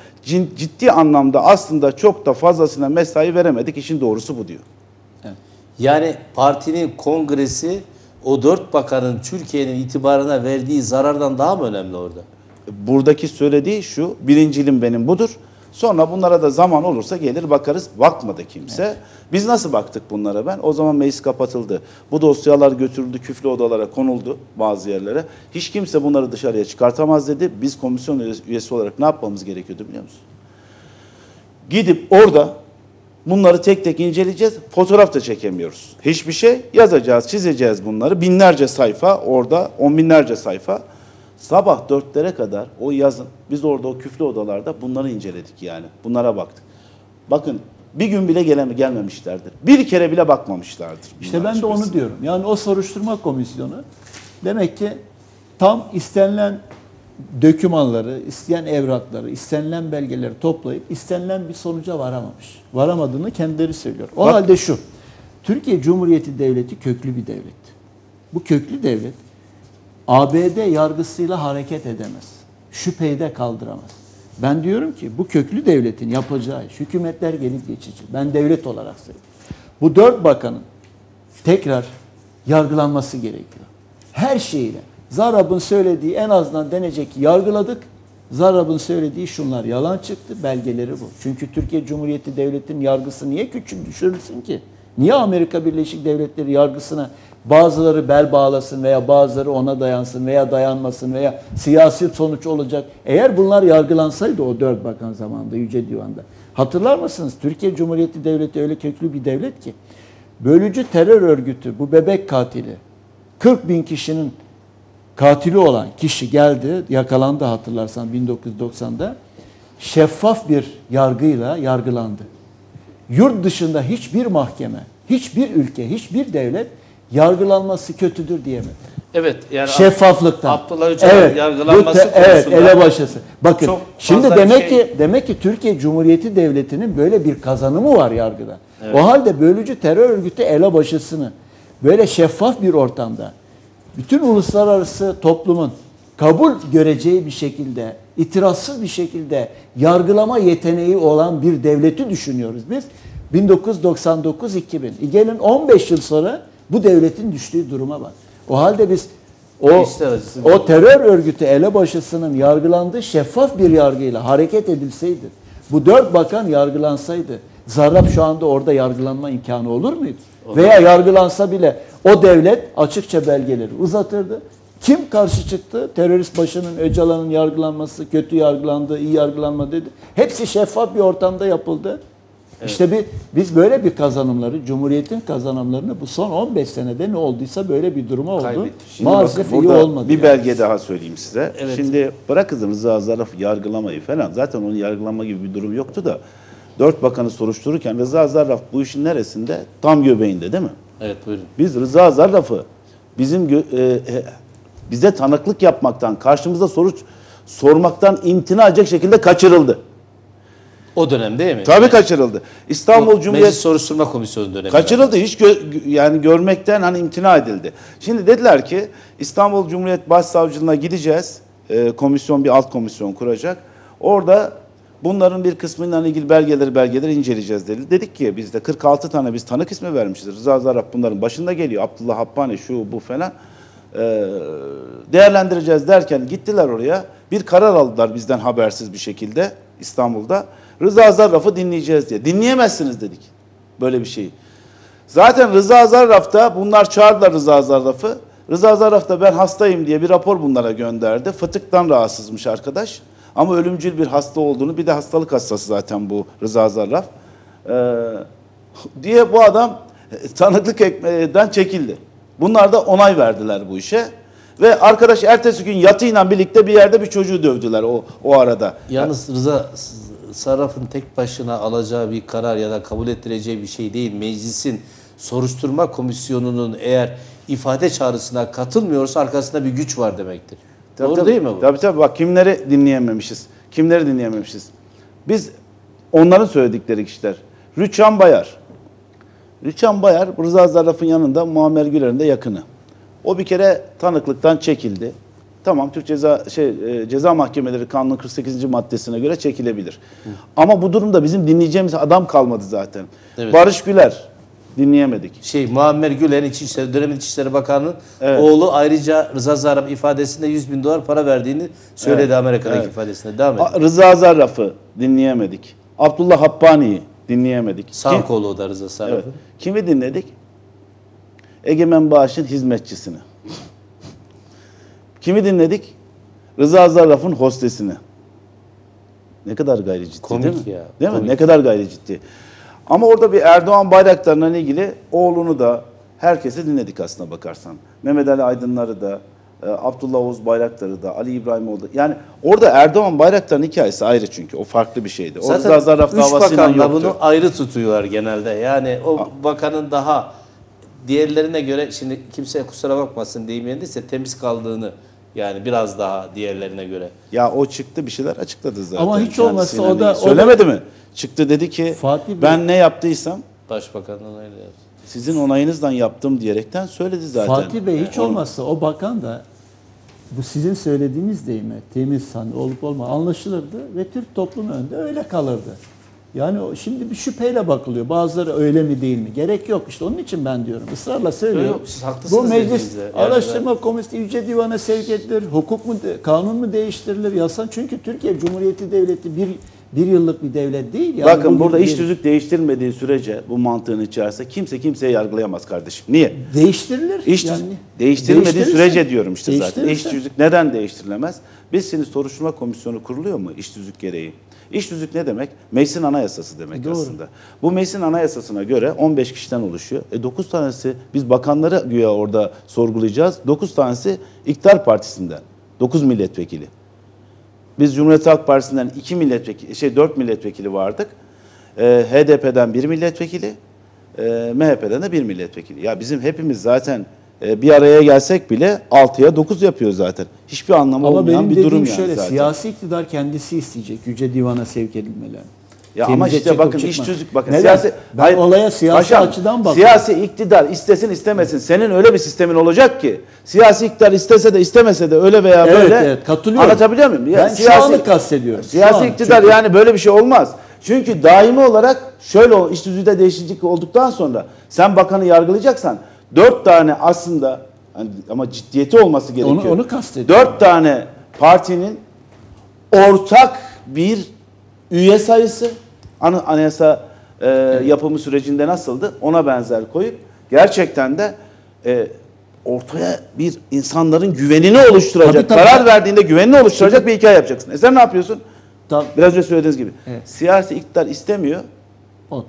C: ciddi anlamda aslında çok da fazlasına mesai veremedik. İşin doğrusu bu diyor.
A: Yani partinin kongresi o dört bakanın Türkiye'nin itibarına verdiği zarardan daha mı önemli orada?
C: buradaki söylediği şu, birinciliğim benim budur. Sonra bunlara da zaman olursa gelir bakarız. Bakmadı kimse. Biz nasıl baktık bunlara ben? O zaman meclis kapatıldı. Bu dosyalar götürüldü, küflü odalara konuldu bazı yerlere. Hiç kimse bunları dışarıya çıkartamaz dedi. Biz komisyon üyesi olarak ne yapmamız gerekiyordu biliyor musun? Gidip orada bunları tek tek inceleyeceğiz. Fotoğraf da çekemiyoruz. Hiçbir şey yazacağız, çizeceğiz bunları. Binlerce sayfa orada, on binlerce sayfa. Sabah dörtlere kadar o yazın biz orada o küflü odalarda bunları inceledik yani. Bunlara baktık. Bakın bir gün bile geleme, gelmemişlerdir. Bir kere bile bakmamışlardır.
D: İşte ben de onu diyorum. Yani o soruşturma komisyonu demek ki tam istenilen dökümanları, isteyen evrakları, istenilen belgeleri toplayıp istenilen bir sonuca varamamış. Varamadığını kendileri söylüyor. O
C: Bak-
D: halde şu. Türkiye Cumhuriyeti Devleti köklü bir devlet. Bu köklü devlet ABD yargısıyla hareket edemez. Şüpheyi de kaldıramaz. Ben diyorum ki bu köklü devletin yapacağı iş, hükümetler gelip geçici. Ben devlet olarak söylüyorum. Bu dört bakanın tekrar yargılanması gerekiyor. Her şeyiyle. Zarab'ın söylediği en azından denecek yargıladık. Zarab'ın söylediği şunlar yalan çıktı. Belgeleri bu. Çünkü Türkiye Cumhuriyeti Devleti'nin yargısı niye küçük düşürülsün ki? Niye Amerika Birleşik Devletleri yargısına bazıları bel bağlasın veya bazıları ona dayansın veya dayanmasın veya siyasi sonuç olacak. Eğer bunlar yargılansaydı o dört bakan zamanında Yüce Divan'da. Hatırlar mısınız? Türkiye Cumhuriyeti Devleti öyle köklü bir devlet ki. Bölücü terör örgütü bu bebek katili 40 bin kişinin katili olan kişi geldi, yakalandı hatırlarsan 1990'da. Şeffaf bir yargıyla yargılandı. Yurt dışında hiçbir mahkeme, hiçbir ülke, hiçbir devlet yargılanması kötüdür diyemedi.
A: Evet yani
D: Şeffaflıktan.
A: Abdullah Öcalan yargılanması
D: bu te- Evet, elebaşısı. Bakın şimdi demek
A: şey-
D: ki demek ki Türkiye Cumhuriyeti Devleti'nin böyle bir kazanımı var yargıda. O halde bölücü terör örgütü elebaşısını böyle şeffaf bir ortamda bütün uluslararası toplumun kabul göreceği bir şekilde, itirazsız bir şekilde yargılama yeteneği olan bir devleti düşünüyoruz biz. 1999-2000. E Gelin 15 yıl sonra bu devletin düştüğü duruma bak. O halde biz o o terör örgütü elebaşısının yargılandığı şeffaf bir yargıyla hareket edilseydi, bu dört bakan yargılansaydı, Zarrab şu anda orada yargılanma imkanı olur muydu? Veya yargılansa bile o devlet açıkça belgeleri uzatırdı. Kim karşı çıktı? Terörist başının Öcalan'ın yargılanması, kötü yargılandı, iyi yargılanma dedi. Hepsi şeffaf bir ortamda yapıldı. İşte bir, biz böyle bir kazanımları, Cumhuriyet'in kazanımlarını bu son 15 senede ne olduysa böyle bir duruma oldu.
A: Kaybettik.
C: Şimdi
D: Maalesef
C: bakın
D: iyi olmadı.
C: Bir
D: yani.
C: belge daha söyleyeyim size.
A: Evet.
C: Şimdi bırakın Rıza Zarraf yargılamayı falan. Zaten onun yargılama gibi bir durum yoktu da. Dört bakanı soruştururken Rıza Zarraf bu işin neresinde? Tam göbeğinde değil mi?
A: Evet buyurun.
C: Biz Rıza Zarraf'ı bizim e, e, bize tanıklık yapmaktan, karşımıza soru sormaktan imtina edecek şekilde kaçırıldı.
A: O dönem değil mi?
C: Tabii kaçırıldı. İstanbul
A: Bu
C: Cumhuriyet
A: Meclis Soruşturma Komisyonu dönemi.
C: Kaçırıldı. Hiç gö- yani görmekten hani imtina edildi. Şimdi dediler ki İstanbul Cumhuriyet Başsavcılığına gideceğiz. Ee, komisyon bir alt komisyon kuracak. Orada bunların bir kısmıyla ilgili belgeleri belgeleri inceleyeceğiz dedi. Dedik ki biz de 46 tane biz tanık ismi vermişiz. Rıza Zarrab bunların başında geliyor. Abdullah Happani şu bu falan. Ee, değerlendireceğiz derken gittiler oraya. Bir karar aldılar bizden habersiz bir şekilde İstanbul'da. Rıza Zarrab'ı dinleyeceğiz diye. Dinleyemezsiniz dedik. Böyle bir şeyi. Zaten Rıza Zarraf'ta bunlar çağırdılar Rıza Zarraf'ı. Rıza Zarraf da ben hastayım diye bir rapor bunlara gönderdi. Fıtıktan rahatsızmış arkadaş. Ama ölümcül bir hasta olduğunu bir de hastalık hastası zaten bu Rıza Zarraf. Ee, diye bu adam e, tanıklık ekmeden çekildi. Bunlar da onay verdiler bu işe. Ve arkadaş ertesi gün yatıyla birlikte bir yerde bir çocuğu dövdüler o, o arada.
A: Yalnız Rıza Sarraf'ın tek başına alacağı bir karar ya da kabul ettireceği bir şey değil. Meclisin soruşturma komisyonunun eğer ifade çağrısına katılmıyorsa arkasında bir güç var demektir.
C: Tabii,
A: Doğru
C: tabii.
A: değil mi bu?
C: Tabii tabii bak kimleri dinleyememişiz. Kimleri dinleyememişiz. Biz onların söyledikleri kişiler. Rüçhan Bayar. Rüçhan Bayar Rıza Zarraf'ın yanında Muammer Güler'in de yakını. O bir kere tanıklıktan çekildi. Tamam Türk Ceza şey e, Ceza Mahkemeleri Kanunu 48. maddesine göre çekilebilir. Ama bu durumda bizim dinleyeceğimiz adam kalmadı zaten.
A: Evet.
C: Barış Güler dinleyemedik.
A: Şey Muammer Güler İçişleri dönemin İçişleri Bakanı'nın
C: Evet.
A: oğlu ayrıca Rıza Zarrab ifadesinde 100 bin dolar para verdiğini söyledi
C: Evet,
A: Amerika'daki
C: evet.
A: ifadesinde. Devam edin.
C: Rıza Zarraf'ı dinleyemedik. Abdullah Happani'yi dinleyemedik.
A: Sağ kolu o da Rıza
C: Evet.
A: Sarraf'ın.
C: Kimi dinledik? Egemen Bağış'ın hizmetçisini. Kimi dinledik? Rıza Zarraf'ın hostesini. Ne kadar gayri ciddi
A: Komik
C: değil mi?
A: ya,
C: Değil mi?
A: komik.
C: Ne kadar gayri ciddi. Ama orada bir Erdoğan Bayraktar'la ilgili oğlunu da herkesi dinledik aslına bakarsan. Mehmet Ali Aydınlar'ı da, e, Abdullah Oğuz Bayraktar'ı da, Ali İbrahimoğlu da. Yani orada Erdoğan Bayraktar'ın hikayesi ayrı çünkü. O farklı bir şeydi. O
A: Zaten
C: Zarraf
A: üç bakan da bunu ayrı tutuyorlar genelde. Yani o bakanın daha diğerlerine göre şimdi kimse kusura bakmasın deyim yerindeyse temiz kaldığını yani biraz daha diğerlerine göre.
C: Ya o çıktı bir şeyler açıkladı zaten.
D: Ama hiç olmazsa o da-
C: ilgili.
D: o da-
C: Söylemedi mi? Çıktı dedi ki
D: Fatih Bey-
C: ben ne yaptıysam
A: Başbakanın öyle yaptı.
C: sizin onayınızdan yaptım diyerekten söyledi zaten.
D: Fatih Bey hiç
C: Onu-
D: olmazsa o bakan da bu sizin söylediğiniz deyime temiz hani olup olma anlaşılırdı ve Türk toplumu önünde öyle kalırdı. Yani şimdi bir şüpheyle bakılıyor. Bazıları öyle mi değil mi? Gerek yok işte onun için ben diyorum. Israrla söylüyorum.
A: Yok, siz haklısınız
D: Bu meclis.
A: Yani
D: araştırma komisyonu yüce divana sevk edilir. Hukuk mu, kanun mu değiştirilir? Yasa çünkü Türkiye Cumhuriyeti Devleti bir bir yıllık bir devlet değil. Yani
C: Bakın burada iş tüzük değiştirmediği sürece bu mantığın içerisinde kimse kimseyi yargılayamaz kardeşim. Niye?
D: değiştirilir.
C: İş
D: yani,
C: değiştirilmediği sürece diyorum işte zaten. İş tüzük neden değiştirilemez? Biz şimdi soruşturma komisyonu kuruluyor mu iş tüzük gereği? İş tüzük ne demek? Meclisin anayasası demek
D: Doğru.
C: aslında. Bu meclisin anayasasına göre 15 kişiden oluşuyor. E 9 tanesi biz bakanları güya orada sorgulayacağız. 9 tanesi iktidar partisinden. 9 milletvekili. Biz Cumhuriyet Halk Partisi'nden 2 milletvekili, şey 4 milletvekili vardık. Ee, HDP'den 1 milletvekili, e, MHP'den de 1 milletvekili. Ya bizim hepimiz zaten e, bir araya gelsek bile 6'ya 9 yapıyor zaten. Hiçbir anlamı
D: Ama
C: olmayan
D: benim
C: bir
D: dediğim
C: durum yani
D: şöyle
C: zaten.
D: siyasi iktidar kendisi isteyecek Yüce Divan'a sevk edilmelerini.
C: Ya ama işte bakın iş tüzük bakın
D: Neden?
C: siyasi
D: ben olaya siyasi açıdan bakıyorum.
C: Siyasi iktidar istesin istemesin senin öyle bir sistemin olacak ki siyasi iktidar istese de istemese de öyle veya
D: Evet,
C: böyle
D: evet, katılıyorum.
C: Anlatabiliyor muyum? Ya
D: Ben şu anı kastediyorum. Şu
C: Siyasi
D: an.
C: iktidar
D: Çünkü-
C: yani böyle bir şey olmaz. Çünkü daimi olarak şöyle o iş tüzüğünde değişiklik olduktan sonra sen bakanı yargılayacaksan dört tane aslında hani ama ciddiyeti olması gerekiyor.
D: Onu- onu kastediyorum.
C: Dört tane partinin ortak bir üye sayısı ana- anayasa e, yapımı sürecinde nasıldı ona benzer koyup gerçekten de e, ortaya bir insanların güvenini oluşturacak,
D: Tabii, tabii.
C: karar verdiğinde güvenini oluşturacak bir hikaye yapacaksın. E sen ne yapıyorsun?
D: Tam-
C: Biraz önce söylediğiniz gibi.
D: Evet.
C: Siyasi iktidar istemiyor.
D: O-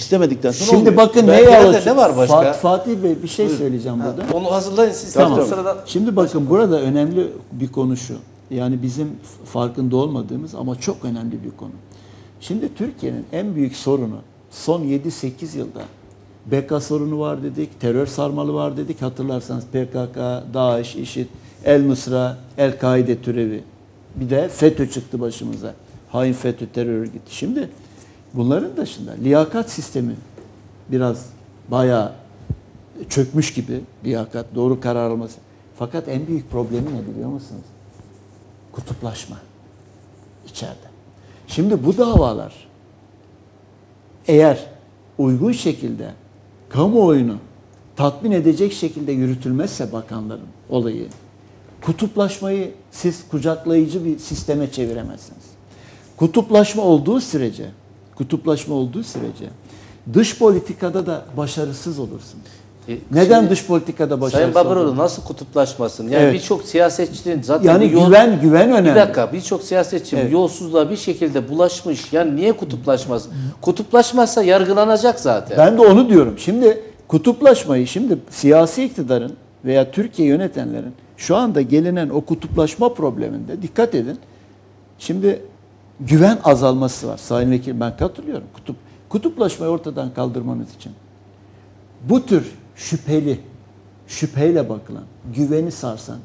C: istemedikten sonra
D: Şimdi
C: olmuyor.
D: bakın
A: Belki
D: neye
A: de
D: alışıyor?
A: ne var başka?
D: Fat- Fatih Bey bir şey söyleyeceğim burada.
A: Onu hazırlayın siz.
C: Tamam.
A: Sırada
D: Şimdi bakın burada önemli bir konu şu. Yani bizim farkında olmadığımız ama çok önemli bir konu. Şimdi Türkiye'nin en büyük sorunu son 7-8 yılda BK sorunu var dedik, terör sarmalı var dedik. Hatırlarsanız PKK, DAEŞ, IŞİD, El Nusra, El Kaide türevi. Bir de FETÖ çıktı başımıza. Hain FETÖ terör örgütü. Şimdi bunların dışında liyakat sistemi biraz bayağı çökmüş gibi liyakat, doğru karar alması. Fakat en büyük problemi ne biliyor musunuz? Kutuplaşma içeride. Şimdi bu davalar eğer uygun şekilde kamuoyunu tatmin edecek şekilde yürütülmezse bakanların olayı, kutuplaşmayı siz kucaklayıcı bir sisteme çeviremezsiniz. Kutuplaşma olduğu sürece, kutuplaşma olduğu sürece dış politikada da başarısız olursunuz.
A: E,
D: Neden
A: şimdi
D: dış politikada başarısız
A: Sayın Babaroğlu nasıl kutuplaşmasın? Yani
D: Evet.
A: birçok siyasetçinin zaten
D: Yani
A: yol-
D: güven güven önemli.
A: Bir dakika birçok siyasetçi
D: Evet.
A: yolsuzluğa bir şekilde bulaşmış. Yani niye kutuplaşmaz? Kutuplaşmazsa yargılanacak zaten.
D: Ben de onu diyorum. Şimdi kutuplaşmayı şimdi siyasi iktidarın veya Türkiye yönetenlerin şu anda gelinen o kutuplaşma probleminde dikkat edin. Şimdi güven azalması var. Sayın Vekil ben katılıyorum. Kutup, kutuplaşmayı ortadan kaldırmanız için bu tür şüpheli, şüpheyle bakılan, güveni sarsan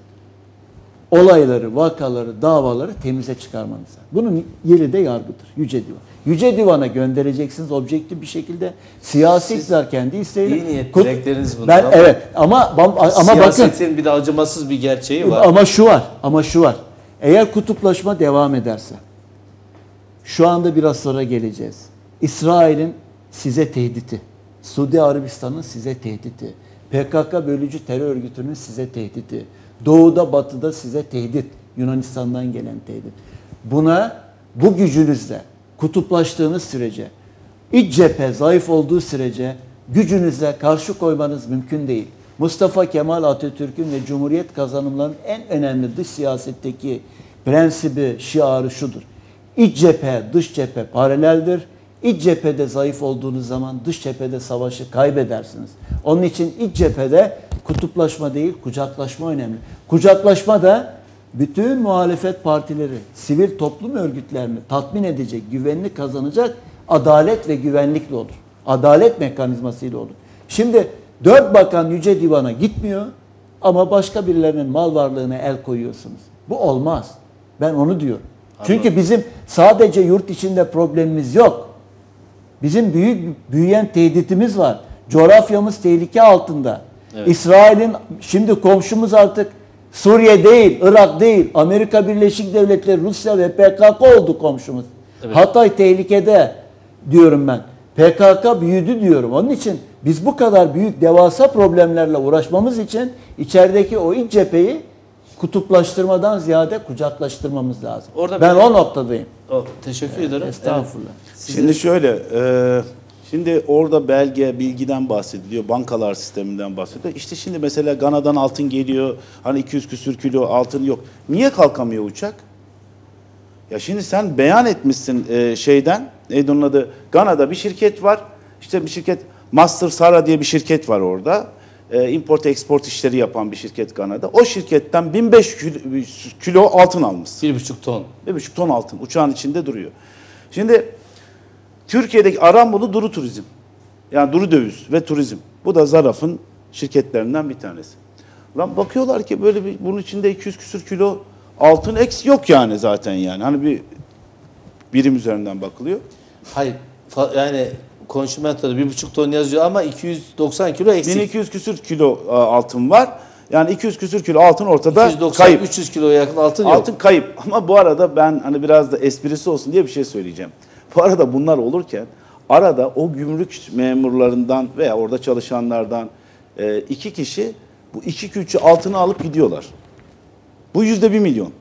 D: olayları, vakaları, davaları temize çıkarmanız lazım. Bunun yeri de yargıdır. Yüce Divan. Yüce Divan'a göndereceksiniz objektif bir şekilde. Siyasi iktidar kendi isteğiyle.
A: iyi niyetli
D: Kut-
A: dilekleriniz bunlar
D: Ben
A: ama-
D: evet ama ama bakın
A: Siyasetin bir de acımasız bir gerçeği var.
D: ama şu var, ama şu var. Eğer kutuplaşma devam ederse, şu anda biraz sonra geleceğiz. İsrail'in size tehdidi, Suudi Arabistan'ın size tehdidi, PKK bölücü terör örgütünün size tehdidi, Doğuda, Batı'da size tehdit, Yunanistan'dan gelen tehdit. Buna bu gücünüzle kutuplaştığınız sürece, iç cephe zayıf olduğu sürece gücünüzle karşı koymanız mümkün değil. Mustafa Kemal Atatürk'ün ve Cumhuriyet kazanımlarının en önemli dış siyasetteki prensibi, şiarı şudur. İç cephe, dış cephe paraleldir. İç cephede zayıf olduğunuz zaman dış cephede savaşı kaybedersiniz. Onun için iç cephede kutuplaşma değil, kucaklaşma önemli. Kucaklaşma da bütün muhalefet partileri, sivil toplum örgütlerini tatmin edecek, güvenini kazanacak adalet ve güvenlikle olur. Adalet mekanizmasıyla olur. Şimdi dört bakan Yüce Divan'a gitmiyor ama başka birilerinin mal varlığına el koyuyorsunuz. Bu olmaz. Ben onu diyorum. Çünkü bizim sadece yurt içinde problemimiz yok. Bizim büyük büyüyen tehditimiz var. Coğrafyamız tehlike altında. İsrail'in şimdi komşumuz artık Suriye değil, Irak değil, Amerika Birleşik Devletleri, Rusya ve PKK oldu komşumuz. Hatay tehlikede diyorum ben. PKK büyüdü diyorum. Onun için biz bu kadar büyük devasa problemlerle uğraşmamız için içerideki o iç cepheyi kutuplaştırmadan ziyade kucaklaştırmamız lazım.
A: Orada
D: ben
A: bir-
D: o noktadayım.
A: O, teşekkür ederim.
D: Estağfurullah.
C: Şimdi şöyle, e, şimdi orada belge, bilgiden bahsediliyor, bankalar sisteminden bahsediliyor. İşte şimdi mesela Gana'dan altın geliyor, hani 200 küsür kilo altın yok. Niye kalkamıyor uçak? Ya şimdi sen beyan etmişsin e, şeyden, neydi onun adı? Gana'da bir şirket var, işte bir şirket, Master Sara diye bir şirket var orada. E, import export işleri yapan bir şirket Gana'da. O şirketten 1500 kilo, altın almış.
A: Bir buçuk ton.
C: Bir buçuk ton altın uçağın içinde duruyor. Şimdi Türkiye'deki Aramolu Duru Turizm. Yani Duru Döviz ve Turizm. Bu da Zaraf'ın şirketlerinden bir tanesi. Lan bakıyorlar ki böyle bir bunun içinde 200 küsür kilo altın eks yok yani zaten yani. Hani bir birim üzerinden bakılıyor.
A: Hayır. yani konşimentoda bir buçuk ton yazıyor ama 290 kilo eksik.
C: 1200 küsür kilo e, altın var. Yani 200 küsür kilo altın ortada
A: 290
C: kayıp.
A: 300 kiloya yakın altın yok.
C: Altın kayıp ama bu arada ben hani biraz da esprisi olsun diye bir şey söyleyeceğim. Bu arada bunlar olurken arada o gümrük memurlarından veya orada çalışanlardan e, iki kişi bu iki külçe altını alıp gidiyorlar. Bu yüzde bir milyon.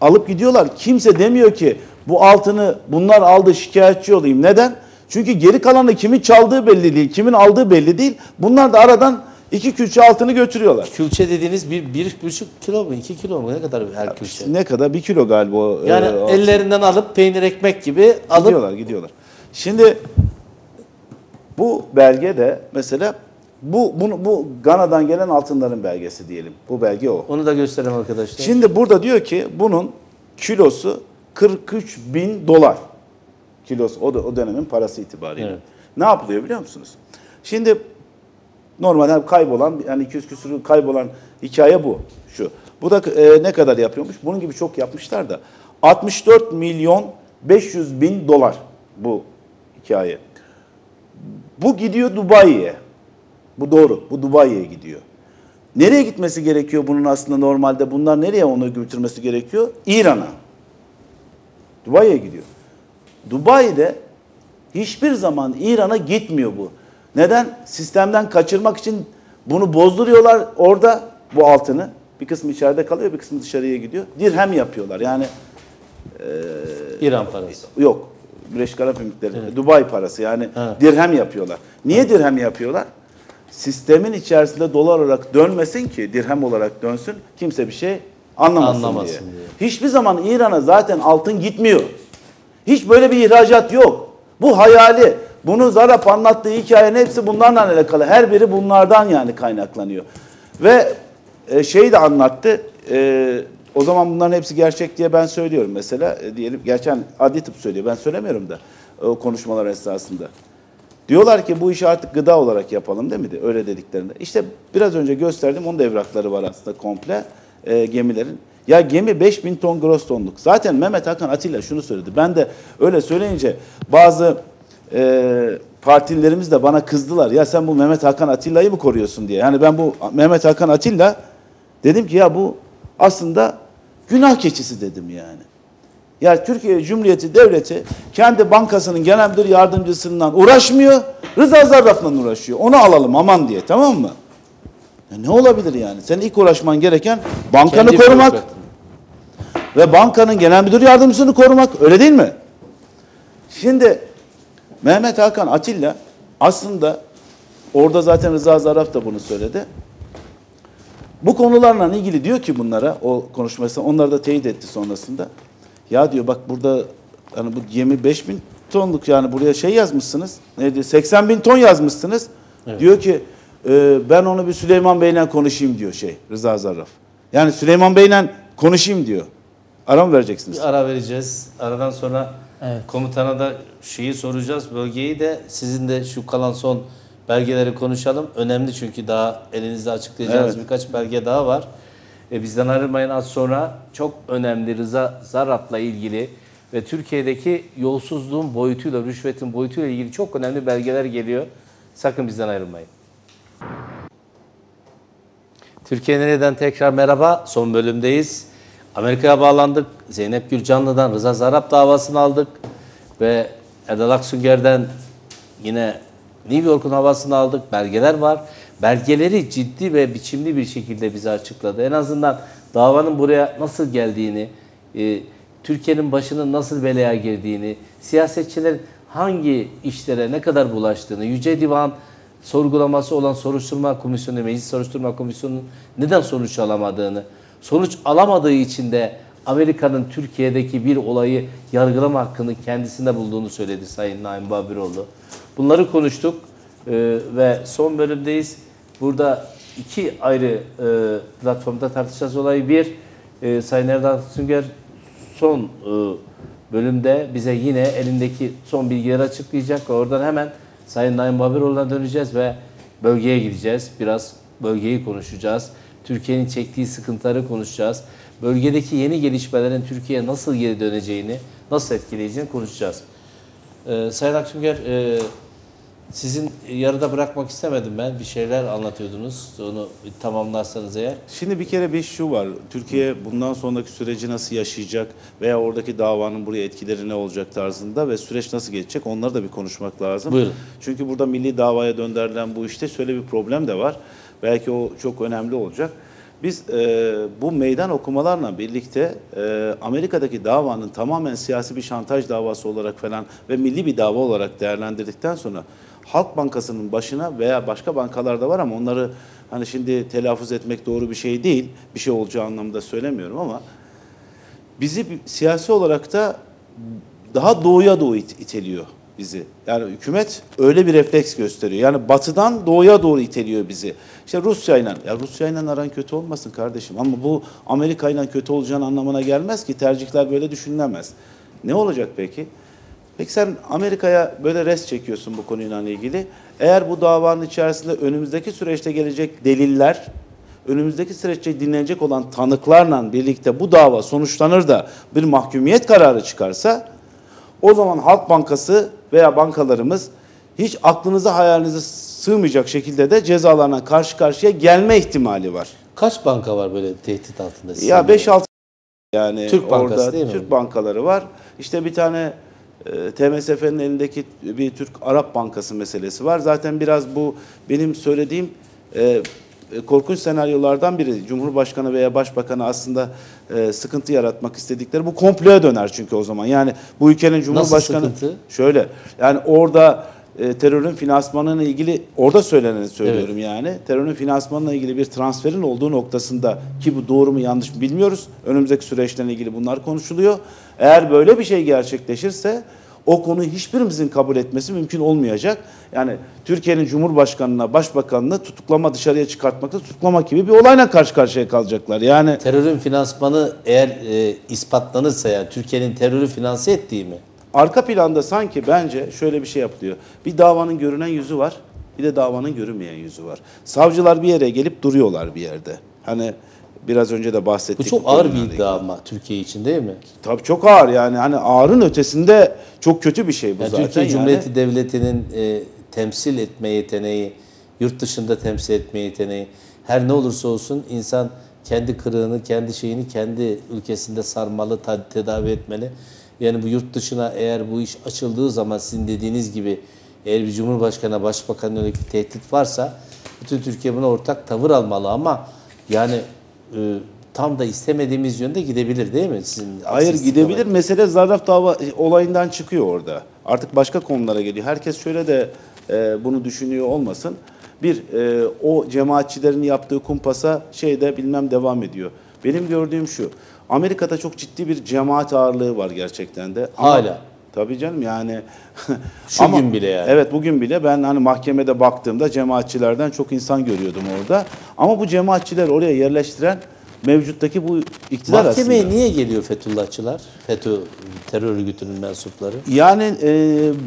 C: Alıp gidiyorlar. Kimse demiyor ki bu altını bunlar aldı şikayetçi olayım. Neden? Çünkü geri kalanı kimin çaldığı belli değil, kimin aldığı belli değil. Bunlar da aradan iki külçe altını götürüyorlar.
A: Külçe dediğiniz bir, bir buçuk kilo mu? iki kilo mu? Ne kadar her külçe?
C: Ne kadar? Bir kilo galiba. o,
A: Yani
C: e, altın.
A: ellerinden alıp peynir ekmek gibi alıp
C: Gidiyorlar, gidiyorlar. Şimdi bu belge de mesela bu bunu, bu Gana'dan gelen altınların belgesi diyelim. Bu belge o.
A: onu da gösterelim arkadaşlar.
C: Şimdi burada diyor ki bunun kilosu 43 bin dolar. Kilosu o, da, o dönemin parası itibariyle.
A: Evet.
C: Ne yapılıyor biliyor musunuz? Şimdi normalde kaybolan yani 200 küsur kaybolan hikaye bu. Şu. Bu da e, ne kadar yapıyormuş? Bunun gibi çok yapmışlar da 64 milyon 500 bin dolar bu hikaye. Bu gidiyor Dubai'ye. Bu doğru. Bu Dubai'ye gidiyor. Nereye gitmesi gerekiyor bunun aslında normalde? Bunlar nereye onu götürmesi gerekiyor? İran'a. Dubai'ye gidiyor. Dubai'de hiçbir zaman İran'a gitmiyor bu. Neden? Sistemden kaçırmak için bunu bozduruyorlar orada bu altını. Bir kısmı içeride kalıyor, bir kısmı dışarıya gidiyor. Dirhem yapıyorlar. Yani
A: İran parası.
C: yok. Birleşik Arap Emirlikleri, Dubai parası yani
A: Evet.
C: dirhem yapıyorlar. Niye dirhem yapıyorlar? Sistemin içerisinde dolar olarak dönmesin ki dirhem olarak dönsün kimse bir şey anlamasın,
A: Anlamasın
C: diye.
A: diye.
C: Hiçbir zaman İran'a zaten altın gitmiyor. Hiç böyle bir ihracat yok. Bu hayali. Bunu Zarap anlattığı hikayenin hepsi bunlarla alakalı. Her biri bunlardan yani kaynaklanıyor. Ve e, şeyi de anlattı. E, o zaman bunların hepsi gerçek diye ben söylüyorum mesela. E, diyelim gerçekten adli tıp söylüyor. Ben söylemiyorum da o konuşmalar esnasında. Diyorlar ki bu işi artık gıda olarak yapalım değil mi? Öyle dediklerinde. İşte biraz önce gösterdim. Onun da evrakları var aslında komple e, gemilerin. Ya gemi 5000 ton gross tonluk. Zaten Mehmet Hakan Atilla şunu söyledi. Ben de öyle söyleyince bazı e, partililerimiz de bana kızdılar. Ya sen bu Mehmet Hakan Atilla'yı mı koruyorsun diye. Yani ben bu Mehmet Hakan Atilla dedim ki ya bu aslında günah keçisi dedim yani. Ya Türkiye Cumhuriyeti Devleti kendi bankasının genel müdür yardımcısından uğraşmıyor. Rıza Zarraf'la uğraşıyor. Onu alalım aman diye tamam mı? Ya ne olabilir yani? Senin ilk uğraşman gereken bankanı
A: Kendi
C: korumak ve bankanın genel müdür yardımcısını korumak. Öyle değil mi? Şimdi Mehmet Hakan Atilla aslında orada zaten Rıza Zarraf da bunu söyledi. Bu konularla ilgili diyor ki bunlara o konuşmasında onları da teyit etti sonrasında. Ya diyor bak burada hani bu gemi 5000 tonluk yani buraya şey yazmışsınız. Ne diyor? 80 bin ton yazmışsınız. Diyor ki e, ben onu bir Süleyman Bey'le konuşayım diyor şey Rıza Zarraf. Yani Süleyman Bey'le konuşayım diyor. Ara mı vereceksiniz?
A: Bir ara vereceğiz. Aradan sonra
D: Evet.
A: komutana da şeyi soracağız. Bölgeyi de sizin de şu kalan son belgeleri konuşalım. Önemli çünkü daha elinizde açıklayacağınız
C: Evet.
A: birkaç belge daha var. E, bizden ayrılmayın az sonra çok önemli Rıza Zarrab'la ilgili ve Türkiye'deki yolsuzluğun boyutuyla, rüşvetin boyutuyla ilgili çok önemli belgeler geliyor. Sakın bizden ayrılmayın. Türkiye Nere'den tekrar merhaba. Son bölümdeyiz. Amerika'ya bağlandık. Zeynep Gülcanlı'dan Rıza Zarrab davasını aldık. Ve Erdal Aksünger'den yine New York'un havasını aldık. Belgeler var. Belgeleri ciddi ve biçimli bir şekilde bize açıkladı. En azından davanın buraya nasıl geldiğini, e, Türkiye'nin başının nasıl belaya girdiğini, siyasetçilerin hangi işlere ne kadar bulaştığını, Yüce Divan sorgulaması olan soruşturma komisyonu, meclis soruşturma komisyonunun neden sonuç alamadığını, sonuç alamadığı için de Amerika'nın Türkiye'deki bir olayı yargılama hakkını kendisinde bulduğunu söyledi Sayın Naim Babiroğlu. Bunları konuştuk ee, ve son bölümdeyiz. Burada iki ayrı e, platformda tartışacağız olayı. Bir, e, Sayın Erdal Sünger son e, bölümde bize yine elindeki son bilgileri açıklayacak oradan hemen Sayın Naim Babiroğlu'na döneceğiz ve bölgeye gideceğiz. Biraz bölgeyi konuşacağız. Türkiye'nin çektiği sıkıntıları konuşacağız. Bölgedeki yeni gelişmelerin Türkiye'ye nasıl geri döneceğini, nasıl etkileyeceğini konuşacağız. Ee, Sayın Aksünger, e, sizin yarıda bırakmak istemedim ben. Bir şeyler anlatıyordunuz. Onu tamamlarsanız eğer.
C: Şimdi bir kere bir şu var. Türkiye bundan sonraki süreci nasıl yaşayacak veya oradaki davanın buraya etkileri ne olacak tarzında ve süreç nasıl geçecek onları da bir konuşmak lazım.
A: Buyurun.
C: Çünkü burada milli davaya döndürülen bu işte şöyle bir problem de var. Belki o çok önemli olacak. Biz e, bu meydan okumalarla birlikte e, Amerika'daki davanın tamamen siyasi bir şantaj davası olarak falan ve milli bir dava olarak değerlendirdikten sonra Halk Bankası'nın başına veya başka bankalarda var ama onları hani şimdi telaffuz etmek doğru bir şey değil. Bir şey olacağı anlamda söylemiyorum ama bizi siyasi olarak da daha doğuya doğru it- iteliyor bizi. Yani hükümet öyle bir refleks gösteriyor. Yani batıdan doğuya doğru iteliyor bizi. İşte Rusya'yla, ya Rusya'yla aran kötü olmasın kardeşim ama bu Amerika'yla kötü olacağın anlamına gelmez ki. Tercihler böyle düşünülemez. Ne olacak peki? Peki sen Amerika'ya böyle res çekiyorsun bu konuyla ilgili. Eğer bu davanın içerisinde önümüzdeki süreçte gelecek deliller, önümüzdeki süreçte dinlenecek olan tanıklarla birlikte bu dava sonuçlanır da bir mahkumiyet kararı çıkarsa o zaman Halk Bankası veya bankalarımız hiç aklınıza hayalinize sığmayacak şekilde de cezalarına karşı karşıya gelme ihtimali var.
A: Kaç banka var böyle tehdit altında?
C: Ya
A: gibi?
C: 5-6 yani
A: Türk Bankası
C: orada
A: değil mi?
C: Türk bankaları var. İşte bir tane TMSF'nin elindeki bir Türk Arap Bankası meselesi var. Zaten biraz bu benim söylediğim e, e, korkunç senaryolardan biri. Cumhurbaşkanı veya Başbakanı aslında e, sıkıntı yaratmak istedikleri bu komploya döner çünkü o zaman. Yani bu ülkenin Cumhurbaşkanı
A: sıkıntı?
C: şöyle yani orada e, terörün finansmanına ilgili orada söyleneni söylüyorum yani. Terörün finansmanına ilgili bir transferin olduğu noktasında ki bu doğru mu yanlış mı bilmiyoruz. Önümüzdeki süreçlerle ilgili bunlar konuşuluyor. Eğer böyle bir şey gerçekleşirse o konuyu hiçbirimizin kabul etmesi mümkün olmayacak. Yani Türkiye'nin Cumhurbaşkanına, Başbakanını tutuklama dışarıya çıkartmakta tutuklama gibi bir olayla karşı karşıya kalacaklar. Yani
A: Terörün finansmanı eğer e, ispatlanırsa yani Türkiye'nin terörü finanse ettiği mi?
C: Arka planda sanki bence şöyle bir şey yapılıyor. Bir davanın görünen yüzü var, bir de davanın görünmeyen yüzü var. Savcılar bir yere gelip duruyorlar bir yerde. Hani biraz önce de bahsettik.
A: Bu çok ağır bir iddia ama Türkiye için değil mi?
C: Tabii çok ağır yani hani ağırın ötesinde çok kötü bir şey bu
A: Yani
C: zaten.
A: Türkiye
C: yani.
A: Cumhuriyeti Devleti'nin e, temsil etme yeteneği, yurt dışında temsil etme yeteneği, her ne olursa olsun insan kendi kırığını, kendi şeyini kendi ülkesinde sarmalı, tedavi etmeli. Yani bu yurt dışına eğer bu iş açıldığı zaman sizin dediğiniz gibi eğer bir Cumhurbaşkanı, Başbakan'a yönelik bir tehdit varsa bütün Türkiye buna ortak tavır almalı ama yani e, tam da istemediğimiz yönde gidebilir değil mi? Sizin
C: Hayır gidebilir.
A: istikamet?
C: Mesele zarraf dava olayından çıkıyor orada. Artık başka konulara geliyor. Herkes şöyle de e, bunu düşünüyor olmasın. Bir, e, o cemaatçilerin yaptığı kumpasa şeyde bilmem devam ediyor. Benim gördüğüm şu. Amerika'da çok ciddi bir cemaat ağırlığı var gerçekten de. Ama-
A: Hala.
C: Tabii canım yani. [laughs]
A: Şu gün bile yani.
C: Evet bugün bile ben hani mahkemede baktığımda cemaatçilerden çok insan görüyordum orada. Ama bu cemaatçiler oraya yerleştiren mevcuttaki bu iktidar
A: Mahkemeye
C: aslında.
A: niye geliyor Fethullahçılar? FETÖ terör örgütünün mensupları.
C: Yani e,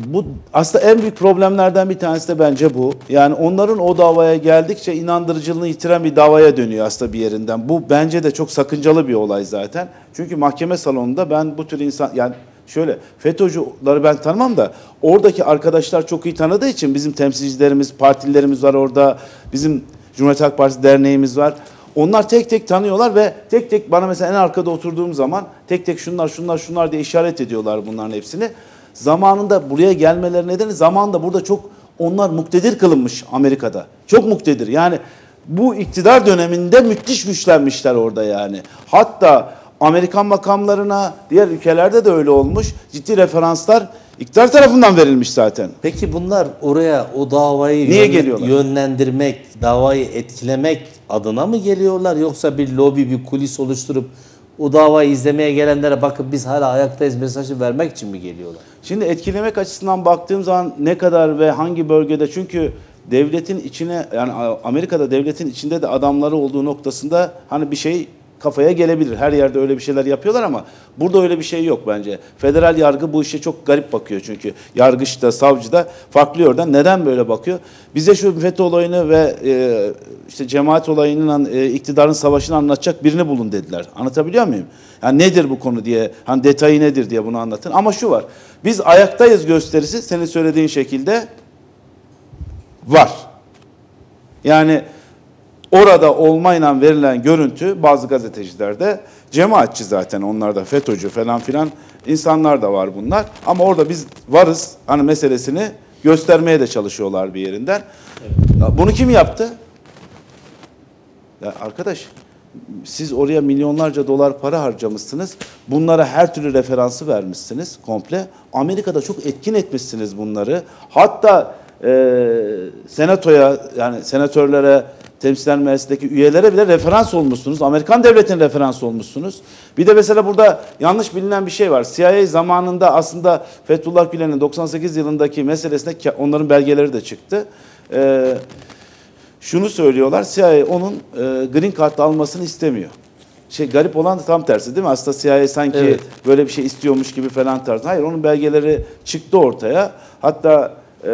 C: bu aslında en büyük problemlerden bir tanesi de bence bu. Yani onların o davaya geldikçe inandırıcılığını yitiren bir davaya dönüyor aslında bir yerinden. Bu bence de çok sakıncalı bir olay zaten. Çünkü mahkeme salonunda ben bu tür insan yani şöyle FETÖ'cüleri ben tanımam da oradaki arkadaşlar çok iyi tanıdığı için bizim temsilcilerimiz, partilerimiz var orada. Bizim Cumhuriyet Halk Partisi derneğimiz var. Onlar tek tek tanıyorlar ve tek tek bana mesela en arkada oturduğum zaman tek tek şunlar şunlar şunlar diye işaret ediyorlar bunların hepsini. Zamanında buraya gelmeleri nedeni zamanında burada çok onlar muktedir kılınmış Amerika'da. Çok muktedir. Yani bu iktidar döneminde müthiş güçlenmişler orada yani. Hatta Amerikan makamlarına, diğer ülkelerde de öyle olmuş. Ciddi referanslar iktidar tarafından verilmiş zaten.
A: Peki bunlar oraya o davayı
C: Niye
A: yön-
C: geliyorlar?
A: yönlendirmek, davayı etkilemek adına mı geliyorlar yoksa bir lobi, bir kulis oluşturup o davayı izlemeye gelenlere bakıp biz hala ayaktayız mesajı vermek için mi geliyorlar?
C: Şimdi etkilemek açısından baktığım zaman ne kadar ve hangi bölgede çünkü devletin içine yani Amerika'da devletin içinde de adamları olduğu noktasında hani bir şey kafaya gelebilir. Her yerde öyle bir şeyler yapıyorlar ama burada öyle bir şey yok bence. Federal yargı bu işe çok garip bakıyor çünkü. Yargıç da, savcı da farklı yönden. Neden böyle bakıyor? Bize şu FETÖ olayını ve e, işte cemaat olayının e, iktidarın savaşını anlatacak birini bulun dediler. Anlatabiliyor muyum? Yani nedir bu konu diye, hani detayı nedir diye bunu anlatın. Ama şu var. Biz ayaktayız gösterisi senin söylediğin şekilde var. Yani orada olmayla verilen görüntü bazı gazetecilerde cemaatçi zaten onlar da FETÖ'cü falan filan insanlar da var bunlar. Ama orada biz varız hani meselesini göstermeye de çalışıyorlar bir yerinden. Ya Bunu kim yaptı? Ya arkadaş siz oraya milyonlarca dolar para harcamışsınız. Bunlara her türlü referansı vermişsiniz komple. Amerika'da çok etkin etmişsiniz bunları. Hatta e, senatoya yani senatörlere temsilen meclisteki üyelere bile referans olmuşsunuz. Amerikan devletinin referans olmuşsunuz. Bir de mesela burada yanlış bilinen bir şey var. CIA zamanında aslında Fethullah Gülen'in 98 yılındaki meselesinde ke- onların belgeleri de çıktı. Eee şunu söylüyorlar. CIA onun e, green card almasını istemiyor. Şey garip olan da tam tersi değil mi? Aslında CIA sanki
A: Evet.
C: böyle bir şey istiyormuş gibi falan tarzı. Hayır onun belgeleri çıktı ortaya. Hatta e,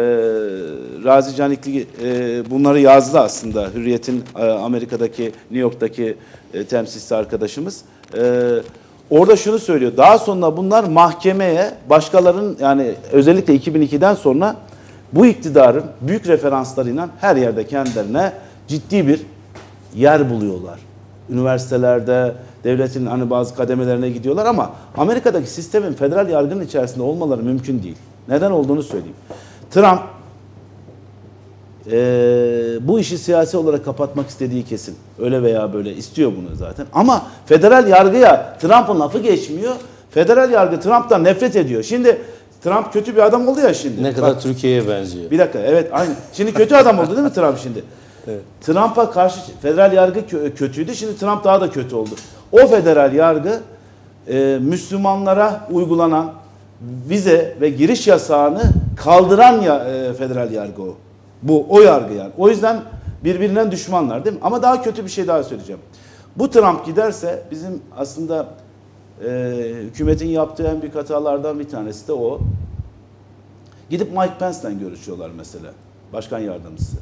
C: Razi Canikli e, bunları yazdı aslında. Hürriyet'in e, Amerika'daki, New York'taki e, temsilcisi arkadaşımız. E, orada şunu söylüyor. Daha sonra bunlar mahkemeye başkalarının yani özellikle 2002'den sonra bu iktidarın büyük referanslarıyla her yerde kendilerine ciddi bir yer buluyorlar. Üniversitelerde, devletin hani bazı kademelerine gidiyorlar ama Amerika'daki sistemin federal yargının içerisinde olmaları mümkün değil. Neden olduğunu söyleyeyim. Trump eee, bu işi siyasi olarak kapatmak istediği kesin. Öyle veya böyle istiyor bunu zaten. Ama federal yargıya Trump'ın lafı geçmiyor. Federal yargı Trump'tan nefret ediyor. Şimdi Trump kötü bir adam oldu ya şimdi.
A: Ne kadar
C: Bak,
A: Türkiye'ye benziyor.
C: bir dakika evet aynı. Şimdi kötü adam oldu değil mi Trump şimdi? [laughs] Trump'a karşı federal yargı kö- kötüydü. Şimdi Trump daha da kötü oldu. O federal yargı e, Müslümanlara uygulanan vize ve giriş yasağını kaldıran ya, e, federal yargı o. Bu o yargı yani. O yüzden birbirinden düşmanlar değil mi? Ama daha kötü bir şey daha söyleyeceğim. Bu Trump giderse bizim aslında e, hükümetin yaptığı en büyük hatalardan bir tanesi de o. Gidip Mike Pence'den görüşüyorlar mesela. Başkan yardımcısı.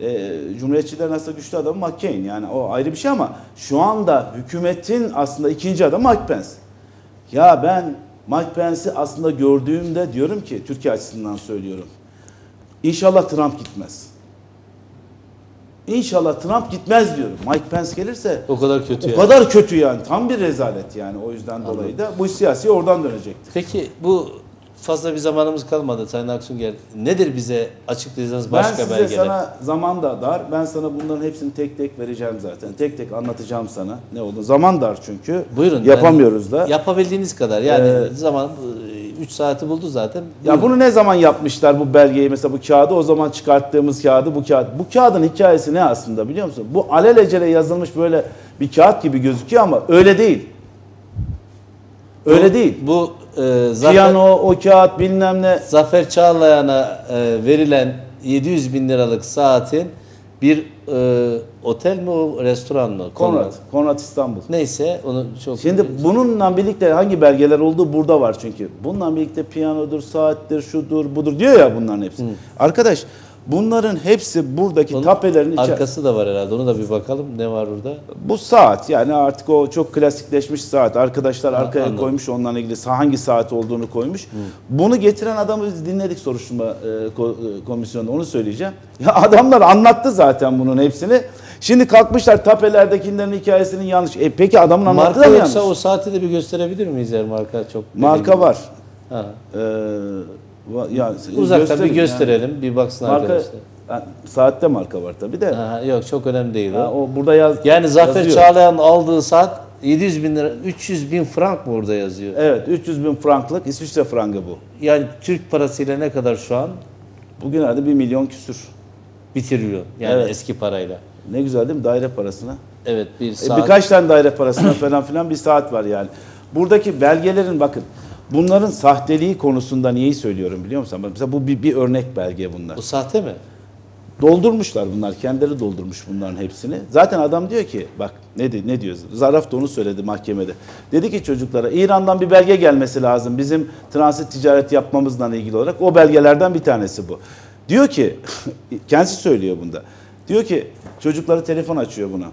C: Ee, Cumhuriyetçilerin aslında güçlü adamı McCain. Yani o ayrı bir şey ama şu anda hükümetin aslında ikinci adamı Mike Pence. Ya ben Mike Pence'i aslında gördüğümde diyorum ki Türkiye açısından söylüyorum. İnşallah Trump gitmez. İnşallah Trump gitmez diyorum. Mike Pence gelirse
A: O kadar kötü
C: o
A: yani.
C: kadar kötü yani. Tam bir rezalet yani. O yüzden dolayı da bu siyasi oradan dönecektir.
A: Peki bu fazla bir zamanımız kalmadı Sayın Aksunger. Nedir bize açıklayacağınız
C: Ben
A: başka
C: size
A: belgeler?
C: sana zaman da dar. Ben sana bunların hepsini tek tek vereceğim zaten. Tek tek anlatacağım sana. Ne oldu? Zaman dar çünkü.
A: Buyurun.
C: Yapamıyoruz da.
A: Yapabildiğiniz kadar. Yani
C: Ee,
A: zaman 3 saati buldu zaten.
C: Ya bunu ne zaman yapmışlar bu belgeyi mesela bu kağıdı o zaman çıkarttığımız kağıdı bu kağıt. Bu kağıdın hikayesi ne aslında biliyor musun? Bu alelacele yazılmış böyle bir kağıt gibi gözüküyor ama öyle değil. Öyle
A: Bu-
C: değil.
A: Bu e, Zafer,
C: Piyano, o kağıt bilmem ne.
A: Zafer Çağlayan'a e, verilen 700 bin liralık saatin bir e, otel mi o restoran mı?
C: Konrad, Konrad İstanbul.
A: Neyse onu çok
C: Şimdi bununla birlikte hangi belgeler olduğu burada var çünkü. Bununla birlikte piyanodur, saattir, şudur, budur diyor ya bunların hepsi. Arkadaş bunların hepsi buradaki
A: Onun
C: tapelerin içi.
A: arkası da var herhalde. Onu da bir bakalım ne var orada.
C: Bu saat yani artık o çok klasikleşmiş saat. Arkadaşlar arkaya
A: anladım.
C: koymuş onunla ilgili hangi saat olduğunu koymuş. Bunu getiren adamı biz dinledik soruşturma e, e, komisyonunda onu söyleyeceğim. [laughs] Ya adamlar anlattı zaten bunun hepsini. Şimdi kalkmışlar tapelerdekilerin hikayesinin yanlış. E peki adamın anlattığı
A: Marka
C: da mı
A: yoksa
C: yanlış?
A: o saati de bir gösterebilir miyiz eğer marka çok
C: Marka var.
A: Ha.
C: Ee, ya,
A: Uzaktan
C: gösterin
A: bir
C: yani.
A: gösterelim, bir baksın
C: Marka,
A: arkadaşlar.
C: ha, saatte marka var tabi de.
A: Ha, yok çok önemli değil o.
C: Ha, o burada yaz.
A: Yani Zafer
C: yazıyor.
A: Çağlayan aldığı saat 700 bin lira, 300 bin frank mı orada yazıyor?
C: Evet 300 bin franklık İsviçre frangı bu.
A: Yani Türk parasıyla ne kadar şu an?
C: Bugün herhalde 1 milyon küsür.
A: Bir trilyon. Yani
C: Evet.
A: eski parayla.
C: Ne güzel değil mi daire parasına?
A: Evet bir
C: E,
A: saat.
C: birkaç tane daire parasına falan filan bir saat var yani. Buradaki belgelerin bakın bunların sahteliği konusunda niyeyi söylüyorum biliyor musun? Mesela bu bir, bir örnek belge bunlar.
A: Bu sahte mi?
C: Doldurmuşlar bunlar. Kendileri doldurmuş bunların hepsini. Zaten adam diyor ki bak ne ne diyor? Zaraf da onu söyledi mahkemede. Dedi ki çocuklara İran'dan bir belge gelmesi lazım. Bizim transit ticaret yapmamızla ilgili olarak o belgelerden bir tanesi bu. Diyor ki [laughs] kendisi söylüyor bunda. Diyor ki çocukları telefon açıyor buna.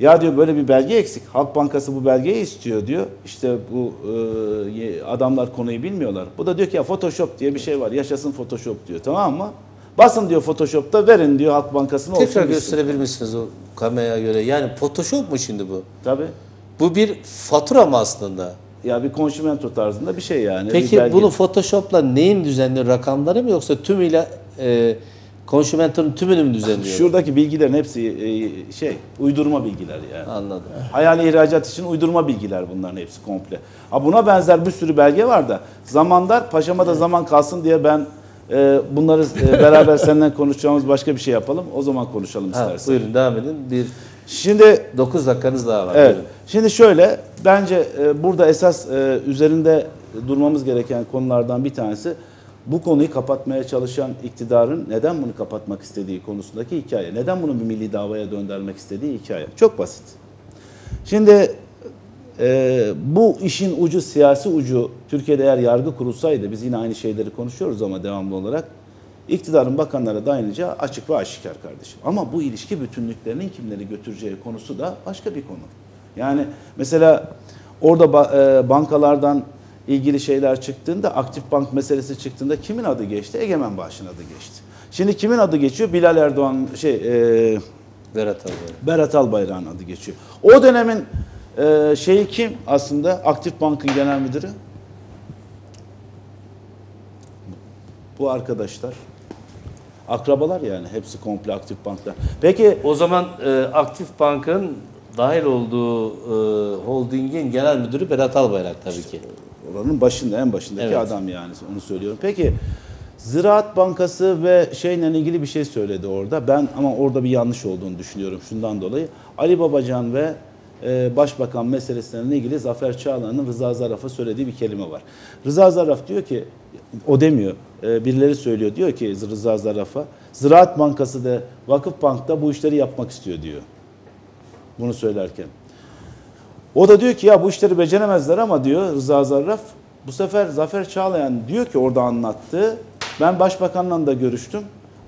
C: Ya diyor böyle bir belge eksik. Halk Bankası bu belgeyi istiyor diyor. İşte bu e, adamlar konuyu bilmiyorlar. Bu da diyor ki ya Photoshop diye bir şey var. Yaşasın Photoshop diyor. Tamam mı? Basın diyor Photoshop'ta verin diyor Halk Bankası'na olsun.
A: Tekrar gösterebilir misiniz o kameraya göre? Yani Photoshop mu şimdi bu?
C: Tabii.
A: Bu bir fatura mı aslında?
C: Ya bir konşimento tarzında bir şey yani.
A: Peki bunu Photoshop'la neyin düzenli rakamları mı yoksa tümüyle e, konşimentonun tümünü mü düzenliyor?
C: Şuradaki bilgilerin hepsi e, şey uydurma bilgiler yani.
A: Anladım.
C: Hayali ihracat için uydurma bilgiler bunların hepsi komple. Ha buna benzer bir sürü belge var da zamandar paşama da zaman kalsın diye ben e, bunları e, beraber [laughs] seninle konuşacağımız başka bir şey yapalım. O zaman konuşalım
A: Ha,
C: istersen.
A: buyurun devam edin. Bir
C: Şimdi
A: 9 dakikanız daha var.
C: Evet.
A: Buyurun.
C: Şimdi şöyle, bence e, burada esas e, üzerinde durmamız gereken konulardan bir tanesi bu konuyu kapatmaya çalışan iktidarın neden bunu kapatmak istediği konusundaki hikaye. Neden bunu bir milli davaya döndürmek istediği hikaye. Çok basit. Şimdi e, bu işin ucu, siyasi ucu Türkiye'de eğer yargı kurulsaydı, biz yine aynı şeyleri konuşuyoruz ama devamlı olarak, iktidarın bakanlara dayanacağı açık ve aşikar kardeşim. Ama bu ilişki bütünlüklerinin kimleri götüreceği konusu da başka bir konu. Yani mesela orada e, bankalardan ilgili şeyler çıktığında, aktif bank meselesi çıktığında kimin adı geçti? Egemen Bağış'ın adı geçti. Şimdi kimin adı geçiyor? Bilal Erdoğan, şey, e,
A: Berat abi.
C: Berat Albayrak'ın adı geçiyor. O dönemin e, şeyi kim aslında? Aktif Bank'ın genel müdürü. Bu arkadaşlar. Akrabalar yani. Hepsi komple Aktif Bank'ta. Peki
A: O zaman e, Aktif Bank'ın dahil olduğu e, holdingin genel müdürü Berat Albayrak tabii ki.
C: Oranın başında, en başındaki
A: Evet.
C: adam yani. Onu söylüyorum. Peki Ziraat Bankası ve şeyle ilgili bir şey söyledi orada. Ben ama orada bir yanlış olduğunu düşünüyorum şundan dolayı. Ali Babacan ve e, Başbakan meselesiyle ilgili Zafer Çağlayan'ın Rıza Zarraf'a söylediği bir kelime var. Rıza Zarraf diyor ki, o demiyor, e, birileri söylüyor. Diyor ki Rıza Zarraf'a, Ziraat Bankası da Vakıf Bank'ta bu işleri yapmak istiyor diyor. Bunu söylerken. O da diyor ki ya bu işleri beceremezler ama diyor Rıza Zarraf. Bu sefer Zafer Çağlayan diyor ki orada anlattı. Ben başbakanla da görüştüm.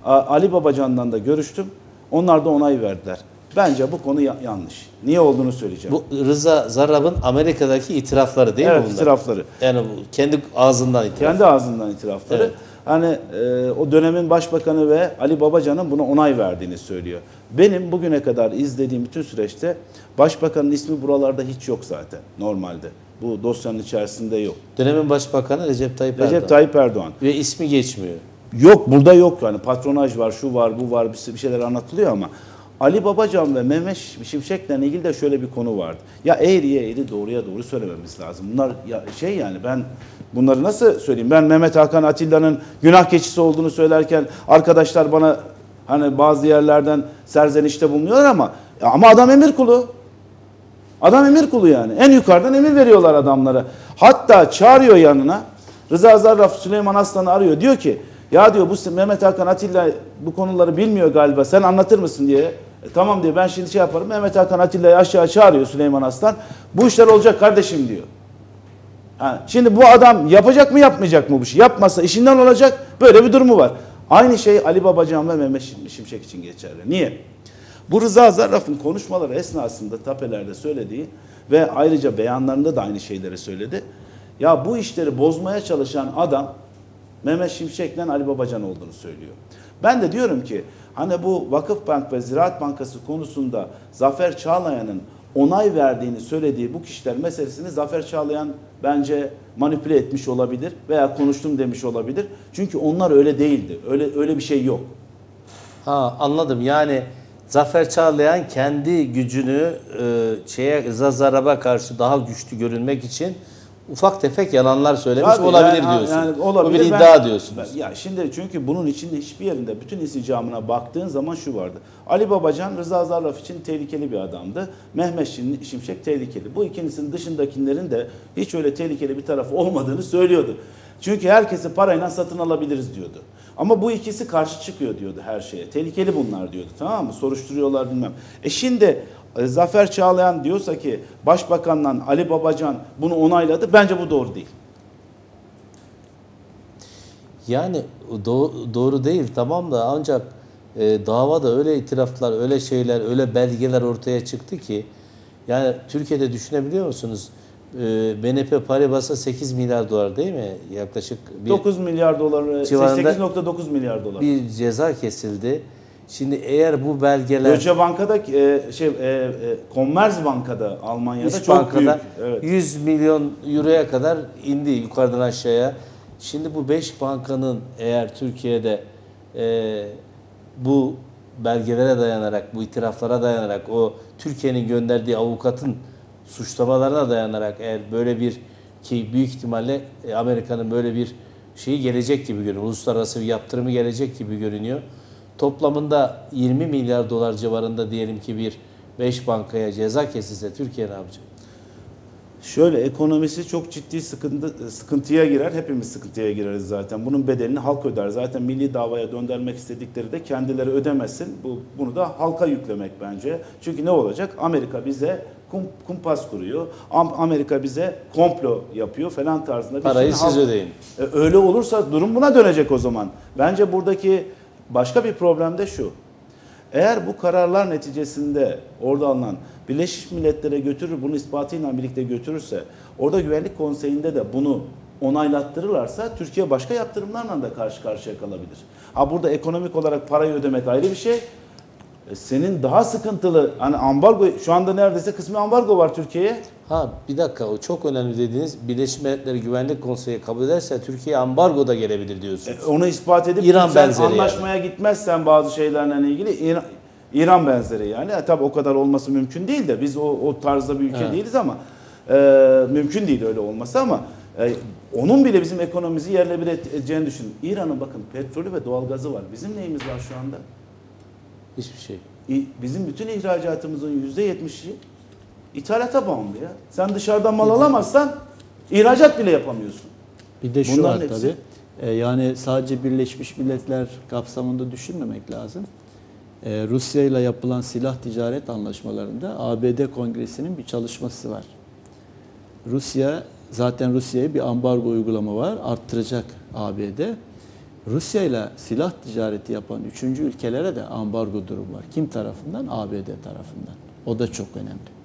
C: Ali Babacan'dan da görüştüm. Onlar da onay verdiler. Bence bu konu ya- yanlış. Niye olduğunu söyleyeceğim.
A: Bu Rıza Zarrab'ın Amerika'daki itirafları değil
C: evet,
A: mi bunlar?
C: itirafları.
A: Yani bu kendi ağzından itiraf.
C: Kendi ağzından itirafları.
A: Evet.
C: Hani e, o dönemin başbakanı ve Ali Babacan'ın buna onay verdiğini söylüyor. Benim bugüne kadar izlediğim bütün süreçte başbakanın ismi buralarda hiç yok zaten normalde. Bu dosyanın içerisinde yok.
A: Dönemin Başbakanı Recep Tayyip Erdoğan.
C: Recep Tayyip Erdoğan.
A: Ve ismi geçmiyor.
C: Yok burada yok yani patronaj var, şu var, bu var bir bir şeyler anlatılıyor ama Ali Babacan ve Mehmet Şimşek'le ilgili de şöyle bir konu vardı. Ya eğriye eğri doğruya doğru söylememiz lazım. Bunlar ya şey yani ben bunları nasıl söyleyeyim? Ben Mehmet Hakan Atilla'nın günah keçisi olduğunu söylerken arkadaşlar bana hani bazı yerlerden serzenişte bulunuyorlar ama ama adam emir kulu. Adam emir kulu yani. En yukarıdan emir veriyorlar adamlara. Hatta çağırıyor yanına. Rıza Zarraf Süleyman Aslan'ı arıyor. Diyor ki ya diyor bu Mehmet Hakan Atilla bu konuları bilmiyor galiba. Sen anlatır mısın diye. "E, tamam diyor ben şimdi şey yaparım. Mehmet Hakan Atilla'yı aşağı çağırıyor Süleyman Aslan. Bu işler olacak kardeşim diyor. Ha, şimdi bu adam yapacak mı yapmayacak mı bu işi? Yapmazsa işinden olacak. Böyle bir durumu var. Aynı şey Ali Babacan ve Mehmet Şim- Şimşek için geçerli. Niye? Bu Rıza Zarraf'ın konuşmaları esnasında tapelerde söylediği ve ayrıca beyanlarında da aynı şeyleri söyledi. Ya bu işleri bozmaya çalışan adam Mehmet Şimşek'le Ali Babacan olduğunu söylüyor. Ben de diyorum ki hani bu Vakıfbank ve Ziraat Bankası konusunda Zafer Çağlayan'ın onay verdiğini söylediği bu kişiler meselesini Zafer Çağlayan bence manipüle etmiş olabilir veya konuştum demiş olabilir. Çünkü onlar öyle değildi. Öyle öyle bir şey yok.
A: Ha anladım. Yani Zafer Çağlayan kendi gücünü e, şeye Zazarab'a karşı daha güçlü görünmek için ufak tefek yalanlar söylemiş
C: Tabii
A: olabilir
C: yani-
A: diyorsun.
C: yani olabilir.
A: Bu bir
C: Ben-
A: iddia diyorsunuz.
C: ben- Ya şimdi çünkü bunun içinde hiçbir yerinde bütün insicamına baktığın zaman şu vardı. Ali Babacan Rıza Zarrab için tehlikeli bir adamdı. Mehmet Şim- Şimşek tehlikeli. Bu ikincisinin dışındakilerin de hiç öyle tehlikeli bir tarafı olmadığını söylüyordu. Çünkü herkesi parayla satın alabiliriz diyordu. Ama bu ikisi karşı çıkıyor diyordu her şeye. Tehlikeli bunlar diyordu tamam mı? Soruşturuyorlar bilmem. E şimdi e, Zafer Çağlayan diyorsa ki Başbakanla Ali Babacan bunu onayladı. Bence bu doğru değil.
A: Yani do- doğru değil tamam da ancak e, davada öyle itiraflar, öyle şeyler, öyle belgeler ortaya çıktı ki yani Türkiye'de düşünebiliyor musunuz? E, BNP Paribas'a 8 milyar dolar değil mi? Yaklaşık bir,
C: 9 milyar dolar,
A: Civarında-
C: 8.9 milyar dolar.
A: bir ceza kesildi. Şimdi eğer bu belgeler
C: Deutsche Banka'da e, şey e, e, Commerzbank'da Almanya'da
A: İş
C: çok
A: Banka'da
C: büyük. Evet.
A: 100 milyon euroya kadar indi yukarıdan aşağıya. Şimdi bu 5 bankanın eğer Türkiye'de e, bu belgelere dayanarak, bu itiraflara dayanarak, o Türkiye'nin gönderdiği avukatın suçlamalarına dayanarak eğer böyle bir ki büyük ihtimalle e, Amerika'nın böyle bir şeyi gelecek gibi görünüyor. Uluslararası bir yaptırımı gelecek gibi görünüyor. Toplamında 20 milyar dolar civarında diyelim ki bir 5 bankaya ceza kesilse Türkiye ne yapacak?
C: Şöyle ekonomisi çok ciddi sıkıntı sıkıntıya girer. Hepimiz sıkıntıya gireriz zaten. Bunun bedelini halk öder. Zaten milli davaya döndürmek istedikleri de kendileri ödemesin. Bu bunu da halka yüklemek bence. Çünkü ne olacak? Amerika bize kum, kumpas kuruyor. Am- Amerika bize komplo yapıyor falan tarzında bir
A: Parayı
C: şey.
A: siz
C: Halk-
A: ödeyin.
C: E, öyle olursa durum buna dönecek o zaman. Bence buradaki başka bir problem de şu. Eğer bu kararlar neticesinde orada alınan Birleşmiş Milletler'e götürür, bunu ispatıyla birlikte götürürse, orada Güvenlik Konseyi'nde de bunu onaylattırırlarsa Türkiye başka yaptırımlarla da karşı karşıya kalabilir. Ha burada ekonomik olarak parayı ödemek ayrı bir şey. E, Senin daha sıkıntılı, hani ambargo, şu anda neredeyse kısmi ambargo var Türkiye'ye.
A: Ha bir dakika o çok önemli dediğiniz Birleşmiş Milletler Güvenlik Konseyi kabul ederse Türkiye ambargo da gelebilir diyorsunuz.
C: E, Onu ispat edip
A: İran
C: sen
A: benzeri
C: anlaşmaya gitmezsen bazı şeylerle ilgili İran, İran benzeri yani. E, tabii o kadar olması mümkün değil de biz o, o tarzda bir ülke
A: Evet.
C: değiliz ama e, mümkün değil öyle olması ama e, onun bile bizim ekonomimizi yerle bir edeceğini düşünün. İran'ın bakın petrolü ve doğalgazı var. Bizim neyimiz var şu anda?
A: Hiçbir şey.
C: İ- Bizim bütün ihracatımızın yüzde yetmişi ithalata bağımlı ya. Sen dışarıdan mal alamazsan ihracat bile yapamıyorsun.
D: Bir de şu
C: Bunların
D: var
C: hepsi-
D: tabii. E, yani sadece Birleşmiş Milletler kapsamında düşünmemek lazım. E, Rusya ile yapılan silah ticaret anlaşmalarında ABD Kongresi'nin bir çalışması var. Rusya zaten Rusya'ya bir ambargo uygulama var. Arttıracak ABD. Rusya ile silah ticareti yapan üçüncü ülkelere de ambargo durum var. Kim tarafından? ABD tarafından. O da çok önemli.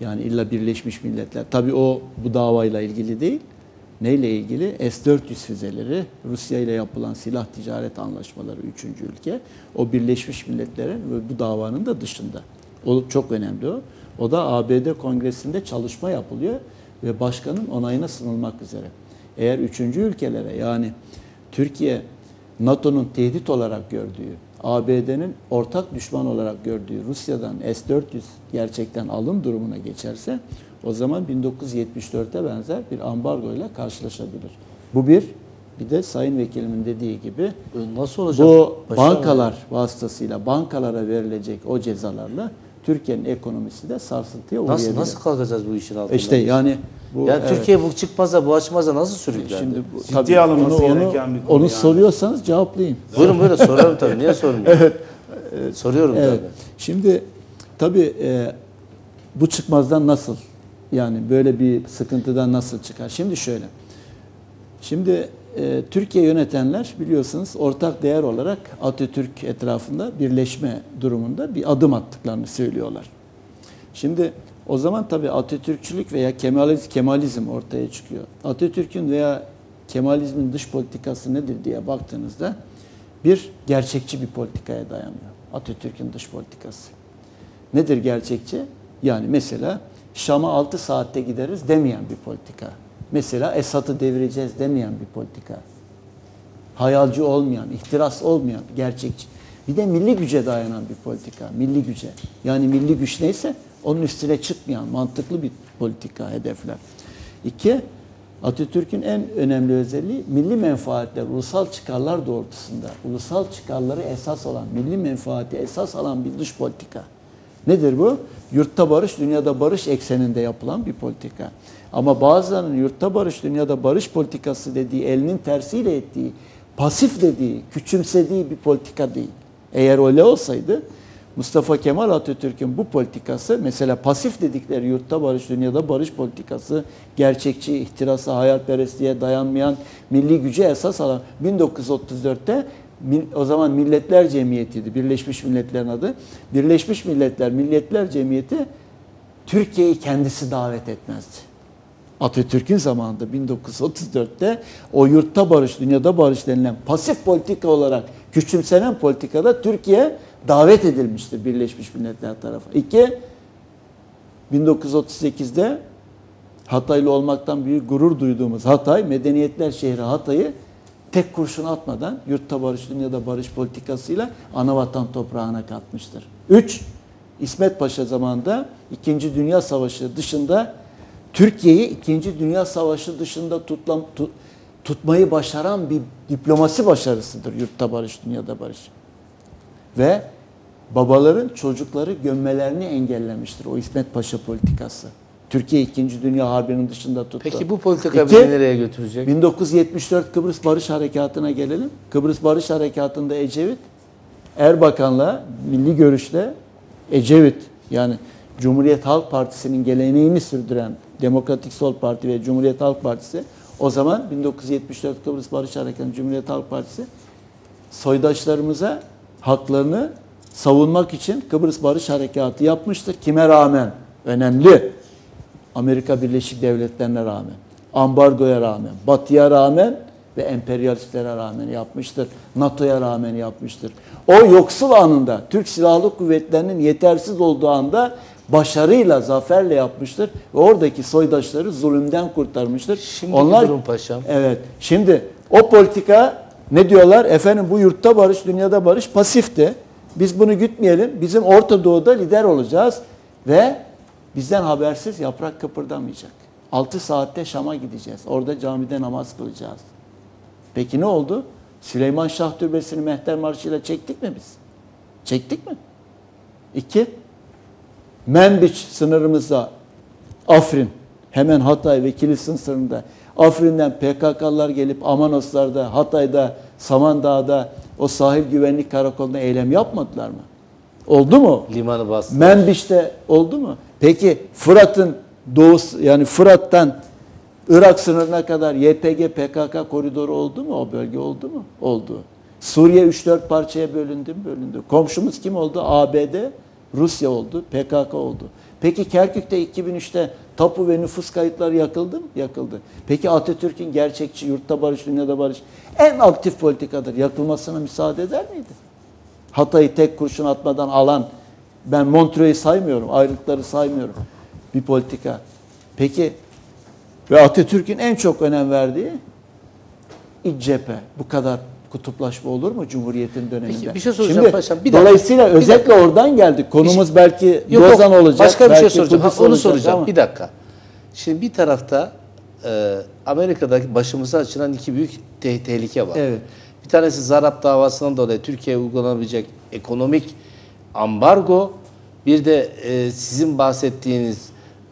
D: Yani illa Birleşmiş Milletler. Tabii o bu davayla ilgili değil. Neyle ilgili? S-400 füzeleri, Rusya ile yapılan silah ticaret anlaşmaları üçüncü ülke. O Birleşmiş Milletler'in ve bu davanın da dışında. O çok önemli o. O da ABD Kongresi'nde çalışma yapılıyor ve başkanın onayına sunulmak üzere. Eğer üçüncü ülkelere yani Türkiye NATO'nun tehdit olarak gördüğü, ABD'nin ortak düşman olarak gördüğü Rusya'dan S-400 gerçekten alım durumuna geçerse o zaman 1974'e benzer bir ambargo ile karşılaşabilir. Bu bir. Bir de Sayın Vekilimin dediği gibi
A: E, Nasıl olacak?
D: bu
A: Başar
D: bankalar vasıtasıyla bankalara verilecek o cezalarla Türkiye'nin ekonomisi de sarsıntıya uğrayabilir.
A: Nasıl nasıl kalkacağız bu işin altından?
D: İşte yani bu
A: yani
D: evet.
A: Türkiye bu çıkmazsa bu açmazsa nasıl sürüklendi?
D: Şimdi bu,
C: Ciddiye
D: tabii
C: alınması
D: onu, onu,
C: gereken bir konu
D: onu
C: yani.
D: soruyorsanız cevaplayayım.
A: Buyurun buyurun [laughs] sorarım tabii. Niye sormuyorum? evet. Soruyorum
D: Evet.
A: tabii.
D: Şimdi tabii e, bu çıkmazdan nasıl yani böyle bir sıkıntıdan nasıl çıkar? Şimdi şöyle. Şimdi e, Türkiye yönetenler biliyorsunuz ortak değer olarak Atatürk etrafında birleşme durumunda bir adım attıklarını söylüyorlar. Şimdi o zaman tabii Atatürkçülük veya Kemaliz, Kemalizm ortaya çıkıyor. Atatürk'ün veya Kemalizmin dış politikası nedir diye baktığınızda bir gerçekçi bir politikaya dayanıyor. Atatürk'ün dış politikası. Nedir gerçekçi? Yani mesela Şam'a 6 saatte gideriz demeyen bir politika. Mesela Esad'ı devireceğiz demeyen bir politika. Hayalci olmayan, ihtiras olmayan, gerçekçi. Bir de milli güce dayanan bir politika. Milli güce. Yani milli güç neyse onun üstüne çıkmayan mantıklı bir politika hedefler. İki, Atatürk'ün en önemli özelliği milli menfaatler, ulusal çıkarlar doğrultusunda, ulusal çıkarları esas olan, milli menfaati esas alan bir dış politika. Nedir bu? Yurtta barış, dünyada barış ekseninde yapılan bir politika. Ama bazılarının yurtta barış, dünyada barış politikası dediği, elinin tersiyle ettiği, pasif dediği, küçümsediği bir politika değil. Eğer öyle olsaydı Mustafa Kemal Atatürk'ün bu politikası mesela pasif dedikleri yurtta barış, dünyada barış politikası gerçekçi, ihtirasa, hayalperestliğe dayanmayan milli gücü esas alan 1934'te o zaman Milletler Cemiyeti'ydi. Birleşmiş Milletler'in adı. Birleşmiş Milletler Milletler Cemiyeti Türkiye'yi kendisi davet etmezdi. Atatürk'ün zamanında 1934'te o yurtta barış, dünyada barış denilen pasif politika olarak küçümsenen politikada Türkiye davet edilmiştir Birleşmiş Milletler tarafından. İki, 1938'de Hataylı olmaktan büyük gurur duyduğumuz Hatay, medeniyetler şehri Hatay'ı tek kurşun atmadan yurtta barış, dünyada barış politikasıyla anavatan toprağına katmıştır. Üç, İsmet Paşa zamanında İkinci Dünya Savaşı dışında Türkiye'yi İkinci Dünya Savaşı dışında tutlam, tut, tutmayı başaran bir diplomasi başarısıdır yurtta barış, dünyada barış. Ve babaların çocukları gömmelerini engellemiştir o İsmet Paşa politikası. Türkiye 2. Dünya Harbi'nin dışında tuttu.
A: Peki bu politika
D: İki,
A: bizi nereye götürecek?
D: 1974 Kıbrıs Barış Harekatı'na gelelim. Kıbrıs Barış Harekatı'nda Ecevit, Erbakan'la, milli görüşle Ecevit yani Cumhuriyet Halk Partisi'nin geleneğini sürdüren Demokratik Sol Parti ve Cumhuriyet Halk Partisi o zaman 1974 Kıbrıs Barış Harekatı Cumhuriyet Halk Partisi soydaşlarımıza haklarını savunmak için Kıbrıs Barış Harekatı yapmıştır. Kime rağmen? Önemli. Amerika Birleşik Devletleri'ne rağmen, ambargoya rağmen, batıya rağmen ve emperyalistlere rağmen yapmıştır. NATO'ya rağmen yapmıştır. O yoksul anında Türk Silahlı Kuvvetleri'nin yetersiz olduğu anda başarıyla, zaferle yapmıştır. Ve oradaki soydaşları zulümden kurtarmıştır.
A: Şimdiki durum paşam.
D: Evet. Şimdi o politika ne diyorlar? Efendim bu yurtta barış, dünyada barış pasifti. Biz bunu gütmeyelim. Bizim Orta Doğu'da lider olacağız ve bizden habersiz yaprak kıpırdamayacak. 6 saatte Şam'a gideceğiz. Orada camide namaz kılacağız. Peki ne oldu? Süleyman Şah Türbesi'ni Mehter Marşı'yla çektik mi biz? Çektik mi? İki, Menbiç sınırımızda Afrin, hemen Hatay ve Kilis'in sınırında Afrin'den PKK'lar gelip Amanoslar'da, Hatay'da, Samandağ'da o sahil güvenlik karakolunda eylem yapmadılar mı? Oldu mu?
A: Limanı bastı.
D: Menbiş'te oldu mu? Peki Fırat'ın doğusu yani Fırat'tan Irak sınırına kadar YPG PKK koridoru oldu mu? O bölge oldu mu? Oldu. Suriye 3-4 parçaya bölündü mü? Bölündü. Komşumuz kim oldu? ABD, Rusya oldu, PKK oldu. Peki Kerkük'te 2003'te tapu ve nüfus kayıtları yakıldı mı? Yakıldı. Peki Atatürk'ün gerçekçi yurtta barış, dünyada barış en aktif politikadır. Yakılmasına müsaade eder miydi? Hatay'ı tek kurşun atmadan alan, ben Montreux'u saymıyorum, ayrılıkları saymıyorum. Bir politika. Peki ve Atatürk'ün en çok önem verdiği iç cephe. Bu kadar kutuplaşma olur mu Cumhuriyet'in döneminde?
A: Peki, bir şey soracağım
D: Şimdi,
A: paşam, bir dakika.
D: dolayısıyla
A: Bir
D: özetle
A: dakika.
D: oradan geldik. Konumuz
A: Bir-
D: belki
A: Yok, yok.
D: Lozan olacak.
A: Başka bir şey soracağım. Ha, onu
D: olacak
A: soracağım.
D: ama-
A: Bir dakika. Şimdi bir tarafta e, Amerika'daki başımıza açılan iki büyük te- tehlike var.
D: Evet.
A: Bir tanesi Zarap davasından dolayı Türkiye'ye uygulanabilecek ekonomik ambargo. Bir de e, sizin bahsettiğiniz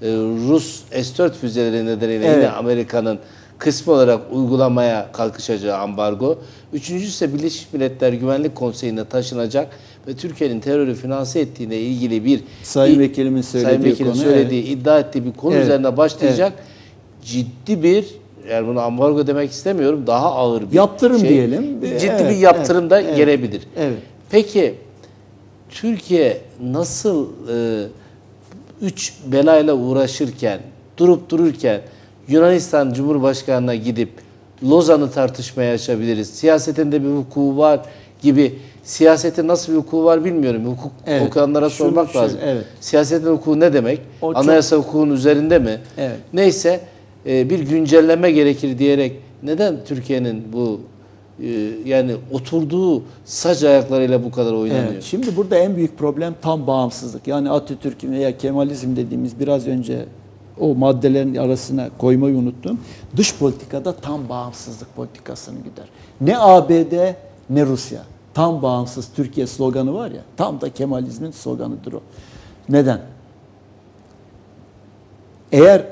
A: e, Rus S-4 füzeleri nedeniyle yine
D: Evet.
A: Amerika'nın kısmı olarak uygulamaya kalkışacağı ambargo. Üçüncüsü ise Birleşmiş Milletler Güvenlik Konseyi'ne taşınacak ve Türkiye'nin terörü finanse ettiğine ilgili bir
D: Sayın Vekilimin söylediği
A: Sayın Vekilin
D: konu,
A: söylediği, iddia ettiği bir konu
D: Evet.
A: üzerine başlayacak ciddi bir yani bunu ambargo demek istemiyorum daha ağır bir
D: Yaptırım
A: şey.
D: diyelim.
A: Ciddi
D: Evet,
A: bir yaptırım
D: evet,
A: da
D: evet.
A: gelebilir.
D: Evet.
A: Peki Türkiye nasıl e, üç belayla uğraşırken, durup dururken Yunanistan Cumhurbaşkanı'na gidip Lozan'ı tartışmaya açabiliriz. Siyasetinde bir hukuku var gibi. Siyasetin nasıl bir hukuku var bilmiyorum. Hukuk
D: Evet.
A: okuyanlara sormak
D: şunu-
A: lazım.
D: evet.
A: Siyasetin hukuku ne demek?
D: O çok-
A: Anayasa hukukunun üzerinde mi?
D: Evet.
A: Neyse e, bir güncelleme gerekir diyerek neden Türkiye'nin bu e, yani oturduğu sac ayaklarıyla bu kadar oynanıyor.
D: Evet, şimdi burada en büyük problem tam bağımsızlık. Yani Atatürk'ün veya Kemalizm dediğimiz biraz önce o maddelerin arasına koymayı unuttum. Dış politikada tam bağımsızlık politikasını gider. Ne ABD ne Rusya. Tam bağımsız Türkiye sloganı var ya, tam da Kemalizmin sloganıdır o. Neden? Eğer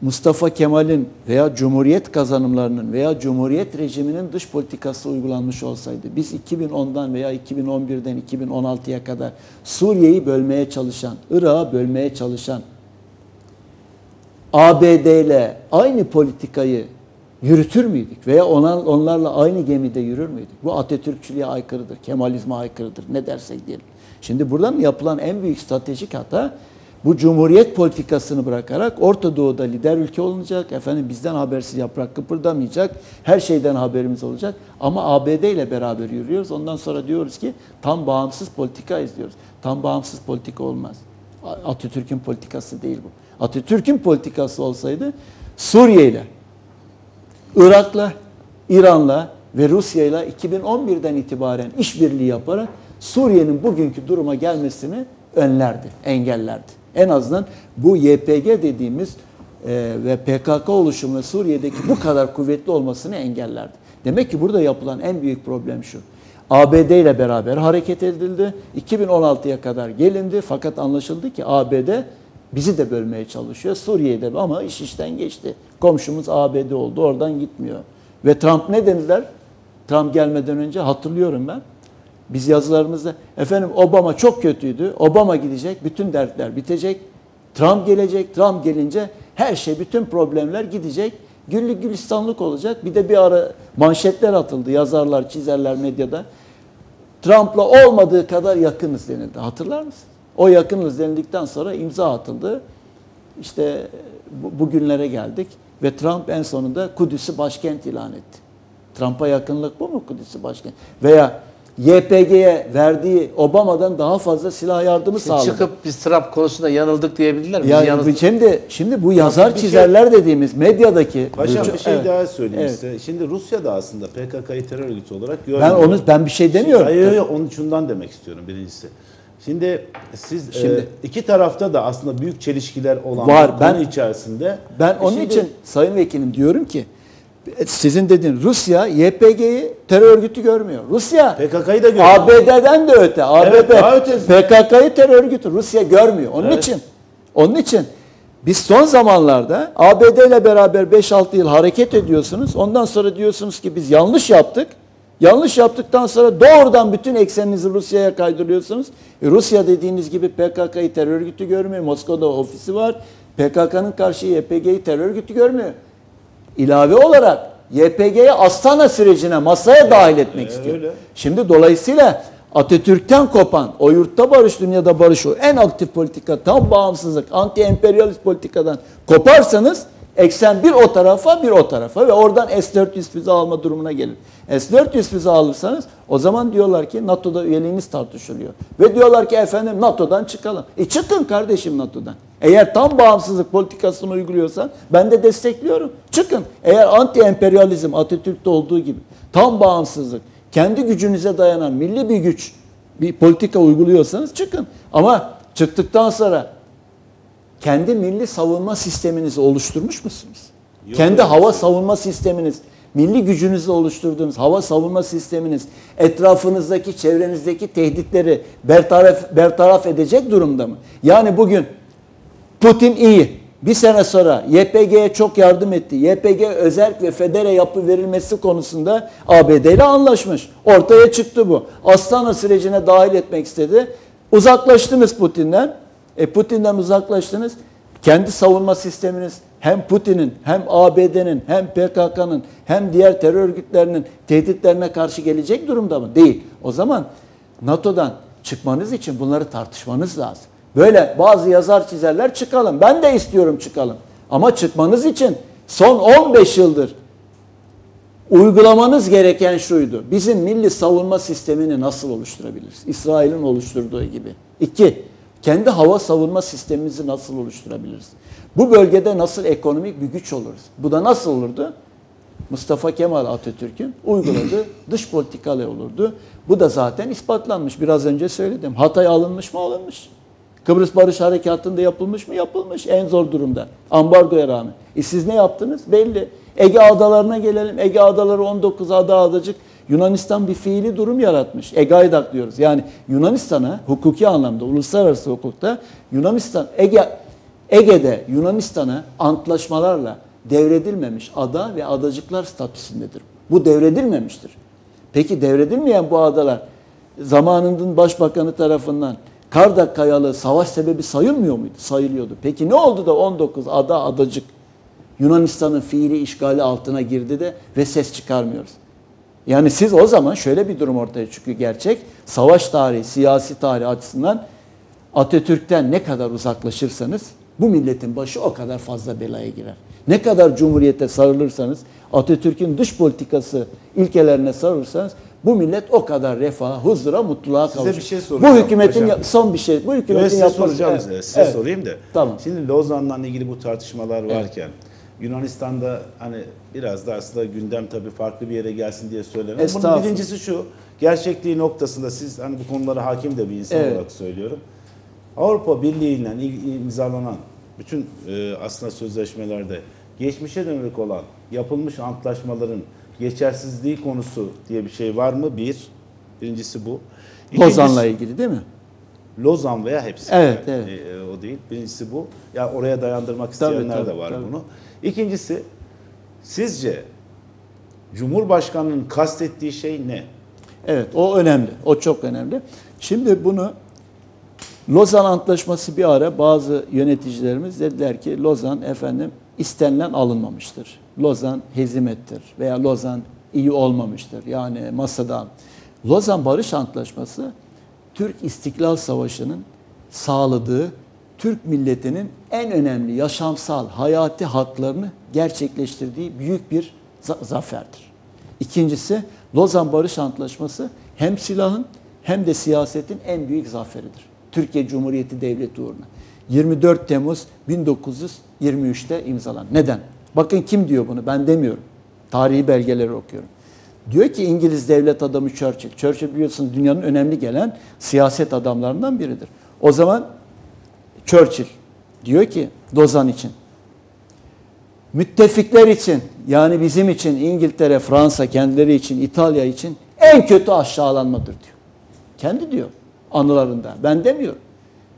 D: Mustafa Kemal'in veya Cumhuriyet kazanımlarının veya Cumhuriyet rejiminin dış politikası uygulanmış olsaydı, biz 2010'dan veya 2011'den 2016'ya kadar Suriye'yi bölmeye çalışan, Irak'ı bölmeye çalışan, ABD ile aynı politikayı yürütür müydük? Veya ona, onlarla aynı gemide yürür müydük? Bu Atatürkçülüğe aykırıdır, Kemalizme aykırıdır, ne dersek diyelim. Şimdi buradan yapılan en büyük stratejik hata bu cumhuriyet politikasını bırakarak Orta Doğu'da lider ülke olunacak. Efendim bizden habersiz yaprak kıpırdamayacak. Her şeyden haberimiz olacak. Ama ABD ile beraber yürüyoruz. Ondan sonra diyoruz ki tam bağımsız politika izliyoruz. Tam bağımsız politika olmaz. Atatürk'ün politikası değil bu. Atatürk'ün politikası olsaydı Suriye ile, Irak'la, İran'la ve Rusya'yla 2011'den itibaren işbirliği yaparak Suriye'nin bugünkü duruma gelmesini önlerdi, engellerdi. En azından bu YPG dediğimiz e, ve PKK oluşumu Suriye'deki bu kadar kuvvetli olmasını engellerdi. Demek ki burada yapılan en büyük problem şu. ABD ile beraber hareket edildi. 2016'ya kadar gelindi fakat anlaşıldı ki ABD bizi de bölmeye çalışıyor. Suriye'de ama iş işten geçti. Komşumuz ABD oldu oradan gitmiyor. Ve Trump ne dediler? Trump gelmeden önce hatırlıyorum ben. Biz yazılarımızda efendim Obama çok kötüydü. Obama gidecek, bütün dertler bitecek. Trump gelecek. Trump gelince her şey, bütün problemler gidecek. Güllük gülistanlık olacak. Bir de bir ara manşetler atıldı. Yazarlar, çizerler medyada. Trump'la olmadığı kadar yakınız denildi. Hatırlar mısın? O yakınız denildikten sonra imza atıldı. İşte bu, bugünlere geldik ve Trump en sonunda Kudüs'ü başkent ilan etti. Trump'a yakınlık bu mu Kudüs'ü başkent? Veya YPG'ye verdiği Obama'dan daha fazla silah yardımı sağladı.
A: Çıkıp biz Trump konusunda yanıldık diyebilirler mi?
D: ya
A: yanıldık.
D: şimdi şimdi bu yazar
C: bir şey-
D: çizerler dediğimiz medyadaki
C: Paşam bir şey
D: Evet.
C: daha söyleyeyim
D: Evet.
C: size. Şimdi Rusya da aslında PKK'yı terör örgütü olarak
D: Ben
C: görmüyor.
D: onu ben bir şey demiyorum.
C: Hayır, hayır, onun şundan demek istiyorum birincisi. Şimdi siz
D: Şimdi-
C: e, iki tarafta da aslında büyük çelişkiler olan
D: Var, ben-
C: içerisinde.
D: Ben
C: E
D: onun
C: şimdi-
D: için sayın vekilim diyorum ki sizin dediğin Rusya YPG'yi terör örgütü görmüyor. Rusya
C: PKK'yı da görüyor.
D: ABD'den de öte. ABD
C: ötesi.
D: PKK'yı terör örgütü Rusya görmüyor. Onun
C: Evet.
D: için onun için biz son zamanlarda ABD ile beraber 5-6 yıl hareket ediyorsunuz. Ondan sonra diyorsunuz ki biz yanlış yaptık. Yanlış yaptıktan sonra doğrudan bütün ekseninizi Rusya'ya kaydırıyorsunuz. E, Rusya dediğiniz gibi PKK'yı terör örgütü görmüyor. Moskova'da ofisi var. PKK'nın karşı YPG'yi terör örgütü görmüyor. İlave olarak YPG'yi Astana sürecine masaya dahil etmek
C: e,
D: istiyor.
C: öyle.
D: Şimdi dolayısıyla Atatürk'ten kopan, o yurtta barış, dünyada barış o en aktif politika, tam bağımsızlık, anti-emperyalist politikadan koparsanız eksen bir o tarafa bir o tarafa ve oradan S-400 füze alma durumuna gelir. S-400 füze alırsanız o zaman diyorlar ki NATO'da üyeliğiniz tartışılıyor. Ve diyorlar ki efendim NATO'dan çıkalım. E çıkın kardeşim NATO'dan. Eğer tam bağımsızlık politikasını uyguluyorsan ben de destekliyorum. Çıkın. Eğer anti-emperyalizm Atatürk'te olduğu gibi tam bağımsızlık, kendi gücünüze dayanan milli bir güç, bir politika uyguluyorsanız çıkın. Ama çıktıktan sonra kendi milli savunma sisteminizi oluşturmuş musunuz?
C: Yok
D: kendi
C: bir
D: hava savunma sisteminiz, milli gücünüzle oluşturduğunuz hava savunma sisteminiz etrafınızdaki, çevrenizdeki tehditleri bertaraf, bertaraf edecek durumda mı? Yani bugün Putin iyi. Bir sene sonra YPG'ye çok yardım etti. YPG özerk ve federe yapı verilmesi konusunda ABD ile anlaşmış. Ortaya çıktı bu. Astana sürecine dahil etmek istedi. Uzaklaştınız Putin'den. E Putin'den uzaklaştınız. Kendi savunma sisteminiz hem Putin'in hem ABD'nin hem PKK'nın hem diğer terör örgütlerinin tehditlerine karşı gelecek durumda mı? Değil. O zaman NATO'dan çıkmanız için bunları tartışmanız lazım. Böyle bazı yazar çizerler çıkalım. Ben de istiyorum çıkalım. Ama çıkmanız için son 15 yıldır uygulamanız gereken şuydu. Bizim milli savunma sistemini nasıl oluşturabiliriz? İsrail'in oluşturduğu gibi. İki, kendi hava savunma sistemimizi nasıl oluşturabiliriz? Bu bölgede nasıl ekonomik bir güç oluruz? Bu da nasıl olurdu? Mustafa Kemal Atatürk'ün uyguladığı [clears throat] dış politikalı olurdu. Bu da zaten ispatlanmış. Biraz önce söyledim. Hatay alınmış mı? Alınmış. Kıbrıs Barış Harekatı'nda yapılmış mı? Yapılmış. En zor durumda. Ambargoya rağmen. E siz ne yaptınız? Belli. Ege adalarına gelelim. Ege adaları 19 ada adacık. Yunanistan bir fiili durum yaratmış. Egaidak diyoruz. Yani Yunanistan'a hukuki anlamda, uluslararası hukukta Yunanistan, Ege, Ege'de Yunanistan'a antlaşmalarla devredilmemiş ada ve adacıklar statüsündedir. Bu devredilmemiştir. Peki devredilmeyen bu adalar zamanının başbakanı tarafından Kardak Kayalı savaş sebebi sayılmıyor muydu? Sayılıyordu. Peki ne oldu da 19 ada adacık Yunanistan'ın fiili işgali altına girdi de ve ses çıkarmıyoruz? Yani siz o zaman şöyle bir durum ortaya çıkıyor gerçek. Savaş tarihi, siyasi tarihi açısından Atatürk'ten ne kadar uzaklaşırsanız bu milletin başı o kadar fazla belaya girer. Ne kadar cumhuriyete sarılırsanız, Atatürk'ün dış politikası ilkelerine sarılırsanız bu millet o kadar refaha, huzura, mutluluğa
C: Size
D: kavuşur.
C: bir şey soracağım
D: Bu hükümetin
C: hocam.
D: son bir şey. Bu hükümetin
C: size
D: yapması.
C: soracağım
D: Evet,
C: size. Size
D: evet.
C: sorayım da.
D: Tamam.
C: Şimdi Lozan'la ilgili bu tartışmalar varken Yunanistan'da hani biraz da aslında gündem tabii farklı bir yere gelsin diye söylemiyorum. Bunun birincisi şu. Gerçekliği noktasında siz hani bu konulara hakim de bir insan
D: Evet.
C: olarak söylüyorum. Avrupa Birliği'yle imzalanan bütün e, aslında sözleşmelerde geçmişe dönük olan yapılmış antlaşmaların geçersizliği konusu diye bir şey var mı? Bir. Birincisi bu. İkincisi-
D: Lozan'la ilgili değil mi?
C: Lozan veya hepsi.
D: Evet,
C: Yani,
D: evet.
C: e, o değil. Birincisi bu. Ya oraya dayandırmak
D: Tabii,
C: isteyenler
D: tabii,
C: de var
D: tabii.
C: bunu. İkincisi sizce Cumhurbaşkanının kastettiği şey ne?
D: Evet o önemli. O çok önemli. Şimdi bunu Lozan Antlaşması bir ara bazı yöneticilerimiz dediler ki Lozan efendim istenilen alınmamıştır. Lozan hezimettir veya Lozan iyi olmamıştır. Yani masada Lozan Barış Antlaşması Türk İstiklal Savaşı'nın sağladığı Türk milletinin en önemli yaşamsal, hayati haklarını gerçekleştirdiği büyük bir za- zaferdir. İkincisi Lozan Barış Antlaşması hem silahın hem de siyasetin en büyük zaferidir. Türkiye Cumhuriyeti Devleti uğruna. 24 Temmuz 1923'te imzalan. Neden? Bakın kim diyor bunu? Ben demiyorum. Tarihi belgeleri okuyorum. Diyor ki İngiliz devlet adamı Churchill. Churchill biliyorsunuz dünyanın önemli gelen siyaset adamlarından biridir. O zaman Churchill diyor ki Lozan için müttefikler için yani bizim için İngiltere, Fransa kendileri için, İtalya için en kötü aşağılanmadır diyor. Kendi diyor anılarında. Ben demiyorum.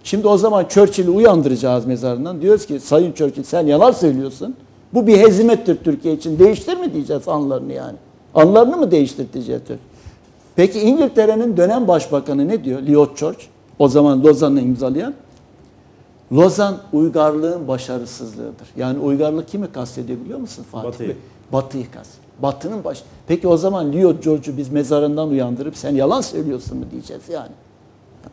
D: Şimdi o zaman Churchill'i uyandıracağız mezarından. Diyoruz ki Sayın Churchill sen yalan söylüyorsun. Bu bir hezimettir Türkiye için. Değiştir mi diyeceğiz anılarını yani. Anılarını mı değiştirteceğiz? Peki İngiltere'nin dönem başbakanı ne diyor? Lord George. O zaman Lozan'ı imzalayan. Lozan uygarlığın başarısızlığıdır. Yani uygarlık kimi kastediyor biliyor musun Fatih
C: Batı'yı.
D: Bey? Batı'yı kastediyor. Batı'nın baş. Peki o zaman Leo George'u biz mezarından uyandırıp sen yalan söylüyorsun mu diyeceğiz yani.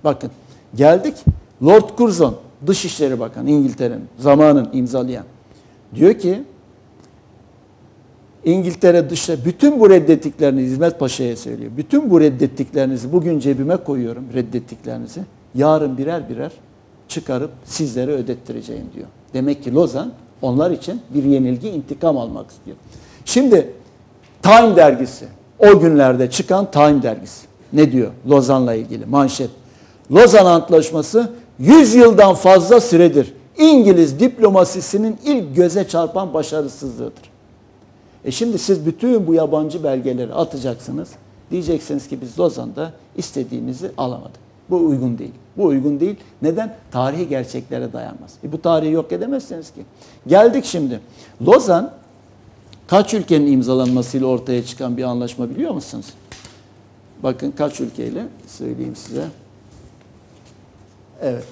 D: Bakın geldik Lord Curzon Dışişleri Bakanı İngiltere'nin zamanın imzalayan. Diyor ki İngiltere dışta bütün bu reddettiklerinizi İzmet Paşa'ya söylüyor. Bütün bu reddettiklerinizi bugün cebime koyuyorum reddettiklerinizi. Yarın birer birer çıkarıp sizlere ödettireceğim diyor. Demek ki Lozan onlar için bir yenilgi intikam almak istiyor. Şimdi Time dergisi o günlerde çıkan Time dergisi ne diyor Lozan'la ilgili manşet. Lozan Antlaşması 100 yıldan fazla süredir İngiliz diplomasisinin ilk göze çarpan başarısızlığıdır. E şimdi siz bütün bu yabancı belgeleri atacaksınız. Diyeceksiniz ki biz Lozan'da istediğimizi alamadık. Bu uygun değil. Bu uygun değil. Neden? Tarihi gerçeklere dayanmaz. E bu tarihi yok edemezsiniz ki. Geldik şimdi. Lozan kaç ülkenin imzalanmasıyla ortaya çıkan bir anlaşma biliyor musunuz? Bakın kaç ülkeyle söyleyeyim size. Evet.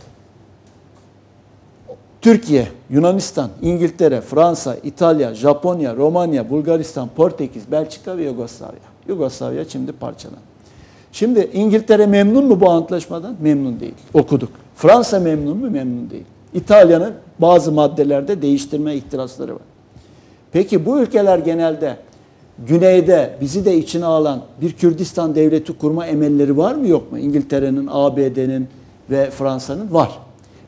D: Türkiye, Yunanistan, İngiltere, Fransa, İtalya, Japonya, Romanya, Bulgaristan, Portekiz, Belçika ve Yugoslavya. Yugoslavya şimdi parçalandı. Şimdi İngiltere memnun mu bu antlaşmadan? Memnun değil. Okuduk. Fransa memnun mu? Memnun değil. İtalya'nın bazı maddelerde değiştirme ihtirasları var. Peki bu ülkeler genelde güneyde bizi de içine alan bir Kürdistan devleti kurma emelleri var mı yok mu? İngiltere'nin, ABD'nin ve Fransa'nın var.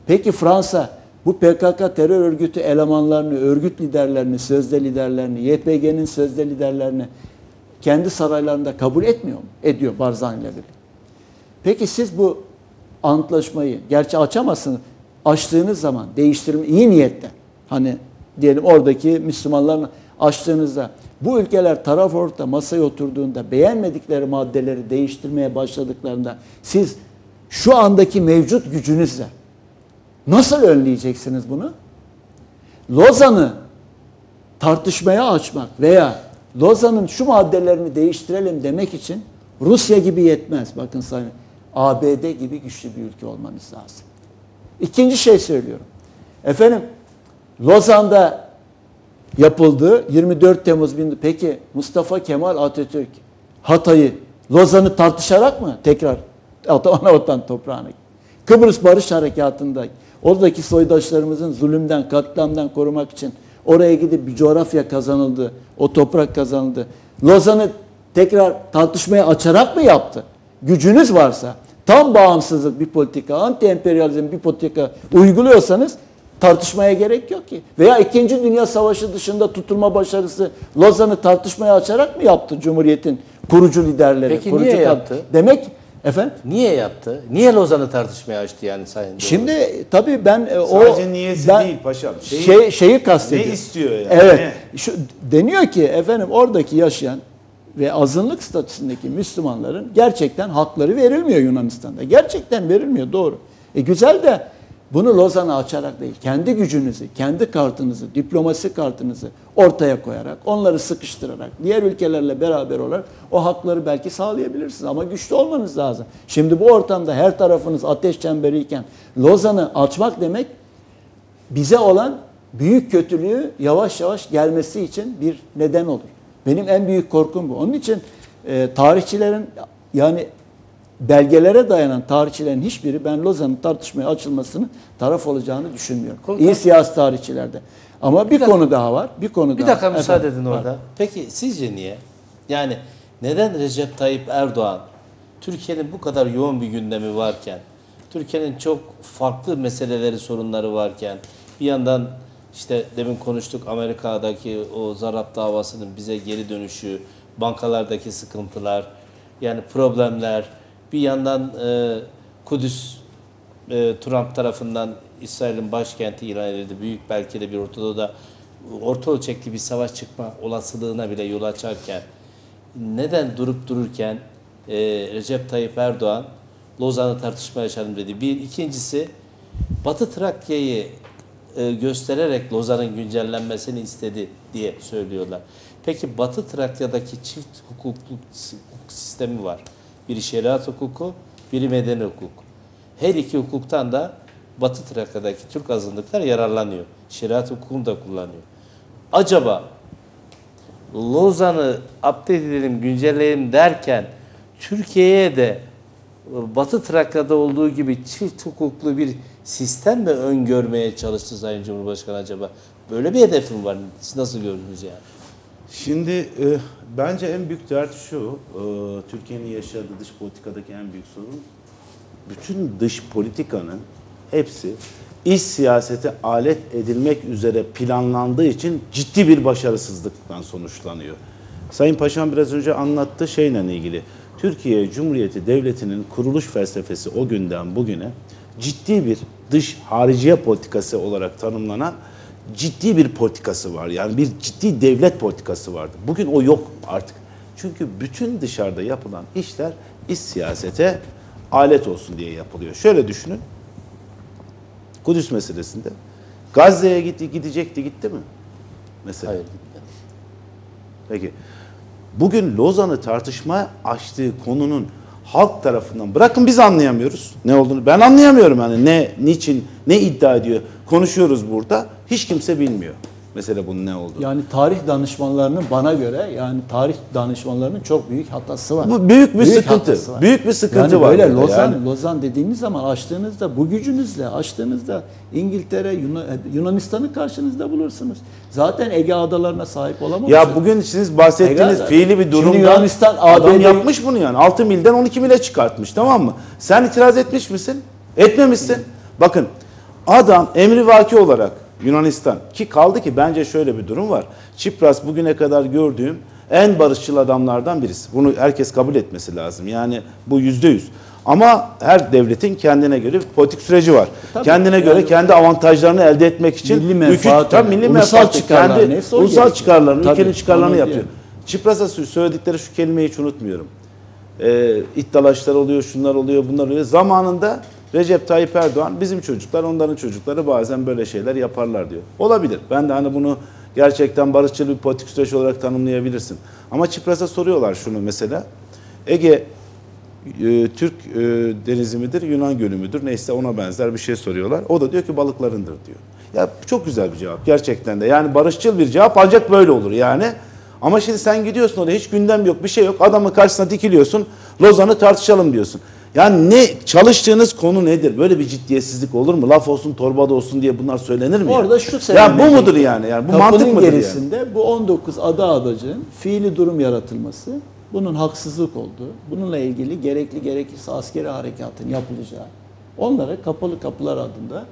D: Peki Fransa bu PKK terör örgütü elemanlarını, örgüt liderlerini, sözde liderlerini, YPG'nin sözde liderlerini kendi saraylarında kabul etmiyor mu? Ediyor Barzani ile. Peki siz bu antlaşmayı gerçi açamazsınız. Açtığınız zaman değiştirme iyi niyetle hani diyelim oradaki Müslümanların açtığınızda bu ülkeler taraf orta masaya oturduğunda beğenmedikleri maddeleri değiştirmeye başladıklarında siz şu andaki mevcut gücünüzle nasıl önleyeceksiniz bunu? Lozan'ı tartışmaya açmak veya Lozan'ın şu maddelerini değiştirelim demek için Rusya gibi yetmez. Bakın sayın ABD gibi güçlü bir ülke olmanız lazım. İkinci şey söylüyorum. Efendim Lozan'da yapıldı 24 Temmuz 1000 peki Mustafa Kemal Atatürk Hatay'ı Lozan'ı tartışarak mı tekrar [laughs] Anavatan toprağına Kıbrıs Barış Harekatı'nda oradaki soydaşlarımızın zulümden, katliamdan korumak için oraya gidip bir coğrafya kazanıldı. O toprak kazanıldı. Lozan'ı tekrar tartışmaya açarak mı yaptı? Gücünüz varsa tam bağımsızlık bir politika, anti emperyalizm bir politika uyguluyorsanız tartışmaya gerek yok ki. Veya 2. Dünya Savaşı dışında tutulma başarısı Lozan'ı tartışmaya açarak mı yaptı Cumhuriyet'in kurucu liderleri?
A: Peki
D: kurucu
A: niye yaptı?
D: Demek efendim
A: Niye yaptı? Niye Lozan'ı tartışmaya açtı yani Sayın?
D: Şimdi tabii ben e, o
C: Sadece niyesi
D: ben
C: değil paşam. Şeyi-
D: şey şeyi kastediyorum.
C: Ne istiyor yani?
D: Evet.
C: Ne?
D: Şu deniyor ki efendim oradaki yaşayan ve azınlık statüsündeki Müslümanların gerçekten hakları verilmiyor Yunanistan'da. Gerçekten verilmiyor doğru. E güzel de bunu Lozan'a açarak değil, kendi gücünüzü, kendi kartınızı, diplomasi kartınızı ortaya koyarak, onları sıkıştırarak, diğer ülkelerle beraber olarak o hakları belki sağlayabilirsiniz. Ama güçlü olmanız lazım. Şimdi bu ortamda her tarafınız ateş çemberiyken Lozan'ı açmak demek bize olan büyük kötülüğü yavaş yavaş gelmesi için bir neden olur. Benim en büyük korkum bu. Onun için e, tarihçilerin yani belgelere dayanan tarihçilerin hiçbiri ben Lozan'ın tartışmaya açılmasını taraf olacağını düşünmüyorum.
A: Kol-
D: İyi siyasi tarihçilerde. Ama bir,
A: dakika.
D: konu daha var. Bir konu
A: Bir
D: daha.
A: dakika müsaade
D: Efendim,
A: edin orada. Peki sizce niye? Yani neden Recep Tayyip Erdoğan Türkiye'nin bu kadar yoğun bir gündemi varken, Türkiye'nin çok farklı meseleleri, sorunları varken bir yandan işte demin konuştuk Amerika'daki o zarap davasının bize geri dönüşü, bankalardaki sıkıntılar, yani problemler, bir yandan e, Kudüs e, Trump tarafından İsrail'in başkenti ilan edildi. Büyük belki de bir Ortadoğu'da orta ölçekli bir savaş çıkma olasılığına bile yol açarken neden durup dururken e, Recep Tayyip Erdoğan Lozan'ı tartışmaya açalım dedi. Bir. ikincisi Batı Trakya'yı e, göstererek Lozan'ın güncellenmesini istedi diye söylüyorlar. Peki Batı Trakya'daki çift hukukluk hukuk sistemi var. Biri şeriat hukuku, biri medeni hukuk. Her iki hukuktan da Batı Trakya'daki Türk azınlıklar yararlanıyor. Şeriat hukukunu da kullanıyor. Acaba Lozan'ı update edelim, güncelleyelim derken Türkiye'ye de Batı Trakya'da olduğu gibi çift hukuklu bir sistem mi öngörmeye çalıştı Sayın Cumhurbaşkanı acaba? Böyle bir hedefim var. Siz nasıl gördünüz yani?
C: Şimdi e, bence en büyük dert şu, e, Türkiye'nin yaşadığı dış politikadaki en büyük sorun, bütün dış politikanın hepsi iç siyasete alet edilmek üzere planlandığı için ciddi bir başarısızlıktan sonuçlanıyor. Sayın Paşam biraz önce anlattı şeyle ilgili. Türkiye Cumhuriyeti Devleti'nin kuruluş felsefesi o günden bugüne ciddi bir dış hariciye politikası olarak tanımlanan ciddi bir politikası var. Yani bir ciddi devlet politikası vardı. Bugün o yok artık. Çünkü bütün dışarıda yapılan işler iç siyasete alet olsun diye yapılıyor. Şöyle düşünün. Kudüs meselesinde Gazze'ye gitti, gidecekti, gitti mi? Mesela.
A: Hayır gitmedi.
C: Peki. Bugün Lozan'ı tartışma açtığı konunun halk tarafından bırakın biz anlayamıyoruz ne olduğunu. Ben anlayamıyorum yani ne niçin ne iddia ediyor. Konuşuyoruz burada. Hiç kimse bilmiyor. Mesela bunun ne olduğunu.
D: Yani tarih danışmanlarının bana göre yani tarih danışmanlarının çok büyük hatası var.
C: Bu büyük bir sıkıntı.
D: hatası var.
C: Büyük bir sıkıntı
D: yani
C: var
D: Böyle Lozan,
C: yani.
D: Lozan dediğiniz zaman açtığınızda bu gücünüzle açtığınızda İngiltere, Yunan- Yunanistan'ı karşınızda bulursunuz. Zaten Ege adalarına sahip olamamışsınız.
C: Ya bugün siz bahsettiğiniz
D: Egal-
C: fiili bir
D: Şimdi
C: durumda
D: Yunanistan,
C: adam
D: ABD
C: yapmış bunu yani. 6 milden 12 mile çıkartmış tamam mı? Sen itiraz etmiş misin? Etmemişsin. Bakın Adam emrivaki olarak Yunanistan ki kaldı ki bence şöyle bir durum var. Çipras bugüne kadar gördüğüm en barışçıl adamlardan birisi. Bunu herkes kabul etmesi lazım. Yani bu yüzde yüz. Ama her devletin kendine göre bir politik süreci var.
D: Tabii,
C: kendine göre
D: yani-
C: kendi avantajlarını elde etmek için
D: Milli menfaat
C: tabii
D: yani.
C: milli
D: Ulusal
C: menfaat,
D: çıkarlarını,
C: kendi ulusal çıkarlarını,
D: Tabii,
C: ülkenin çıkarlarını yapıyor.
D: diyor.
C: Çipras'a söyledikleri şu kelimeyi hiç unutmuyorum. Ee, iddialaşlar oluyor, şunlar oluyor, bunlar oluyor. Zamanında Recep Tayyip Erdoğan bizim çocuklar, onların çocukları bazen böyle şeyler yaparlar diyor. Olabilir. Ben de hani bunu gerçekten barışçıl bir politik süreç olarak tanımlayabilirsin. Ama Çipras'a soruyorlar şunu mesela. Ege e, Türk e, denizi midir, Yunan gölü müdür neyse ona benzer bir şey soruyorlar. O da diyor ki balıklarındır diyor. Ya çok güzel bir cevap gerçekten de. Yani barışçıl bir cevap ancak böyle olur yani. Ama şimdi sen gidiyorsun oraya hiç gündem yok bir şey yok. Adamın karşısına dikiliyorsun. Lozan'ı tartışalım diyorsun. Yani ne çalıştığınız konu nedir? Böyle bir ciddiyetsizlik olur mu? Laf olsun torbada olsun diye bunlar söylenir mi?
D: Orada
C: ya?
D: şu
C: Ya
D: söylenecek.
C: bu mudur yani? Yani bu mantık mıdır yani?
D: gerisinde bu 19 ada adacığın fiili durum yaratılması, bunun haksızlık olduğu, bununla ilgili gerekli gerekirse askeri harekatın yapılacağı, onlara kapalı kapılar adında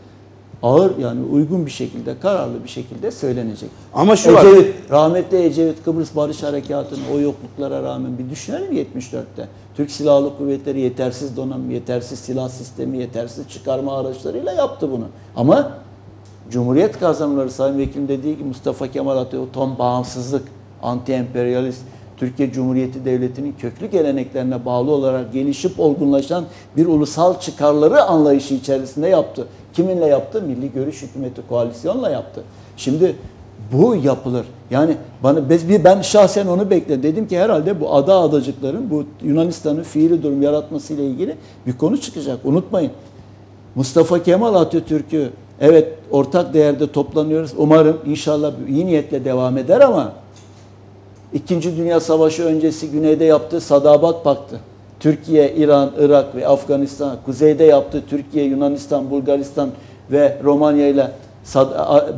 D: ağır yani uygun bir şekilde, kararlı bir şekilde söylenecek.
C: Ama şu var.
D: Ecevit, rahmetli Ecevit Kıbrıs Barış Harekatı'nın o yokluklara rağmen bir düşünelim 74'te. Türk Silahlı Kuvvetleri yetersiz donanım, yetersiz silah sistemi, yetersiz çıkarma araçlarıyla yaptı bunu. Ama Cumhuriyet kazanımları Sayın Vekilim dediği gibi Mustafa Kemal Atatürk tam bağımsızlık, anti-emperyalist, Türkiye Cumhuriyeti Devleti'nin köklü geleneklerine bağlı olarak gelişip olgunlaşan bir ulusal çıkarları anlayışı içerisinde yaptı. Kiminle yaptı? Milli Görüş Hükümeti koalisyonla yaptı. Şimdi bu yapılır. Yani bana ben şahsen onu bekledim. Dedim ki herhalde bu ada adacıkların bu Yunanistan'ın fiili durum yaratması ile ilgili bir konu çıkacak. Unutmayın. Mustafa Kemal Atatürk'ü evet ortak değerde toplanıyoruz. Umarım inşallah iyi niyetle devam eder ama İkinci Dünya Savaşı öncesi güneyde yaptığı Sadabat Paktı. Türkiye, İran, Irak ve Afganistan, kuzeyde yaptığı Türkiye, Yunanistan, Bulgaristan ve Romanya ile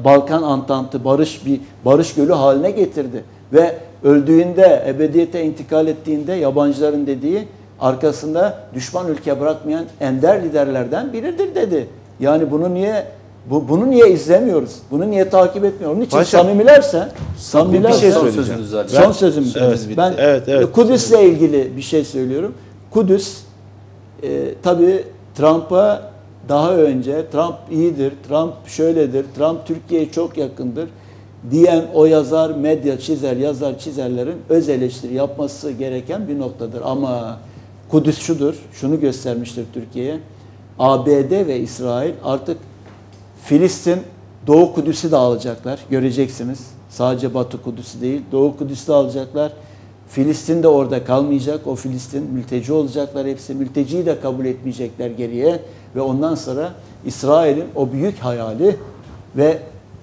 D: Balkan Antantı barış bir barış gölü haline getirdi ve öldüğünde ebediyete intikal ettiğinde yabancıların dediği arkasında düşman ülke bırakmayan ender liderlerden biridir dedi. Yani bunu niye bu, bunu niye izlemiyoruz? Bunu niye takip etmiyoruz? Onun için
C: Paşam,
D: samimilerse, samimilerse
C: şey
A: Son sözünüz var.
D: Son sözüm.
A: Bitti.
D: Ben
C: Evet, evet.
D: Kudüs'le ilgili bir şey söylüyorum. Kudüs e, tabii Trump'a daha önce Trump iyidir, Trump şöyledir, Trump Türkiye'ye çok yakındır diyen o yazar, medya çizer, yazar çizerlerin öz eleştiri yapması gereken bir noktadır. Ama Kudüs şudur, şunu göstermiştir Türkiye'ye. ABD ve İsrail artık Filistin Doğu Kudüs'ü de alacaklar. Göreceksiniz. Sadece Batı Kudüs'ü değil. Doğu Kudüs'ü de alacaklar. Filistin de orada kalmayacak. O Filistin mülteci olacaklar hepsi. Mülteciyi de kabul etmeyecekler geriye. Ve ondan sonra İsrail'in o büyük hayali ve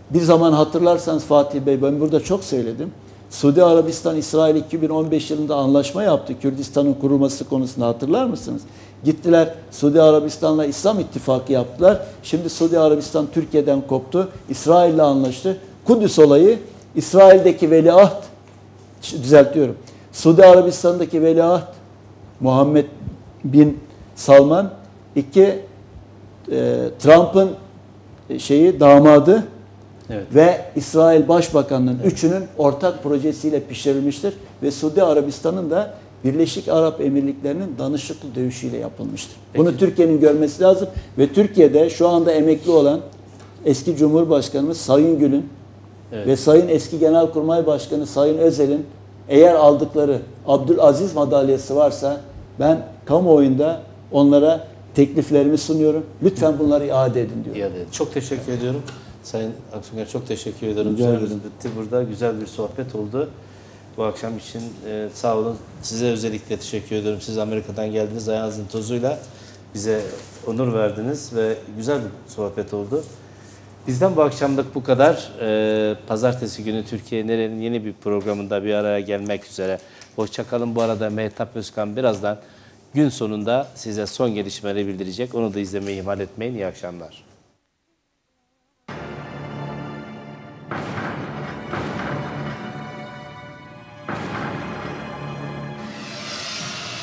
D: bir zaman hatırlarsanız Fatih Bey ben burada çok söyledim. Suudi Arabistan İsrail 2015 yılında anlaşma yaptı Kürdistan'ın kurulması konusunda hatırlar mısınız? Gittiler Suudi Arabistan'la İslam ittifakı yaptılar. Şimdi Suudi Arabistan Türkiye'den koptu. İsrail'le anlaştı. Kudüs olayı İsrail'deki veliaht düzeltiyorum. Suudi Arabistan'daki veliaht Muhammed bin Salman iki e, Trump'ın şeyi damadı
A: Evet.
D: ve İsrail Başbakanı'nın üçünün ortak projesiyle pişirilmiştir ve Suudi Arabistan'ın da Birleşik Arap Emirlikleri'nin danışıklı dövüşüyle yapılmıştır. Bunu Türkiye'nin görmesi lazım ve Türkiye'de şu anda emekli olan eski Cumhurbaşkanımız Sayın Gül'ün ve Sayın eski Genelkurmay Başkanı Sayın Özel'in eğer aldıkları Abdülaziz madalyası varsa ben kamuoyunda onlara tekliflerimi sunuyorum. Lütfen bunları iade edin diyorum.
A: İade edin. Çok teşekkür ediyorum. Sayın Aksunger çok teşekkür ederim.
D: Rica ederim.
A: bitti burada. Güzel bir sohbet oldu. Bu akşam için e, sağ olun. Size özellikle teşekkür ediyorum. Siz Amerika'dan geldiniz. Ayağınızın tozuyla bize onur verdiniz ve güzel bir sohbet oldu. Bizden bu akşamlık bu kadar. E, Pazartesi günü Türkiye Nere'nin yeni bir programında bir araya gelmek üzere. Hoşçakalın. Bu arada Mehtap Özkan birazdan gün sonunda size son gelişmeleri bildirecek. Onu da izlemeyi ihmal etmeyin. İyi akşamlar.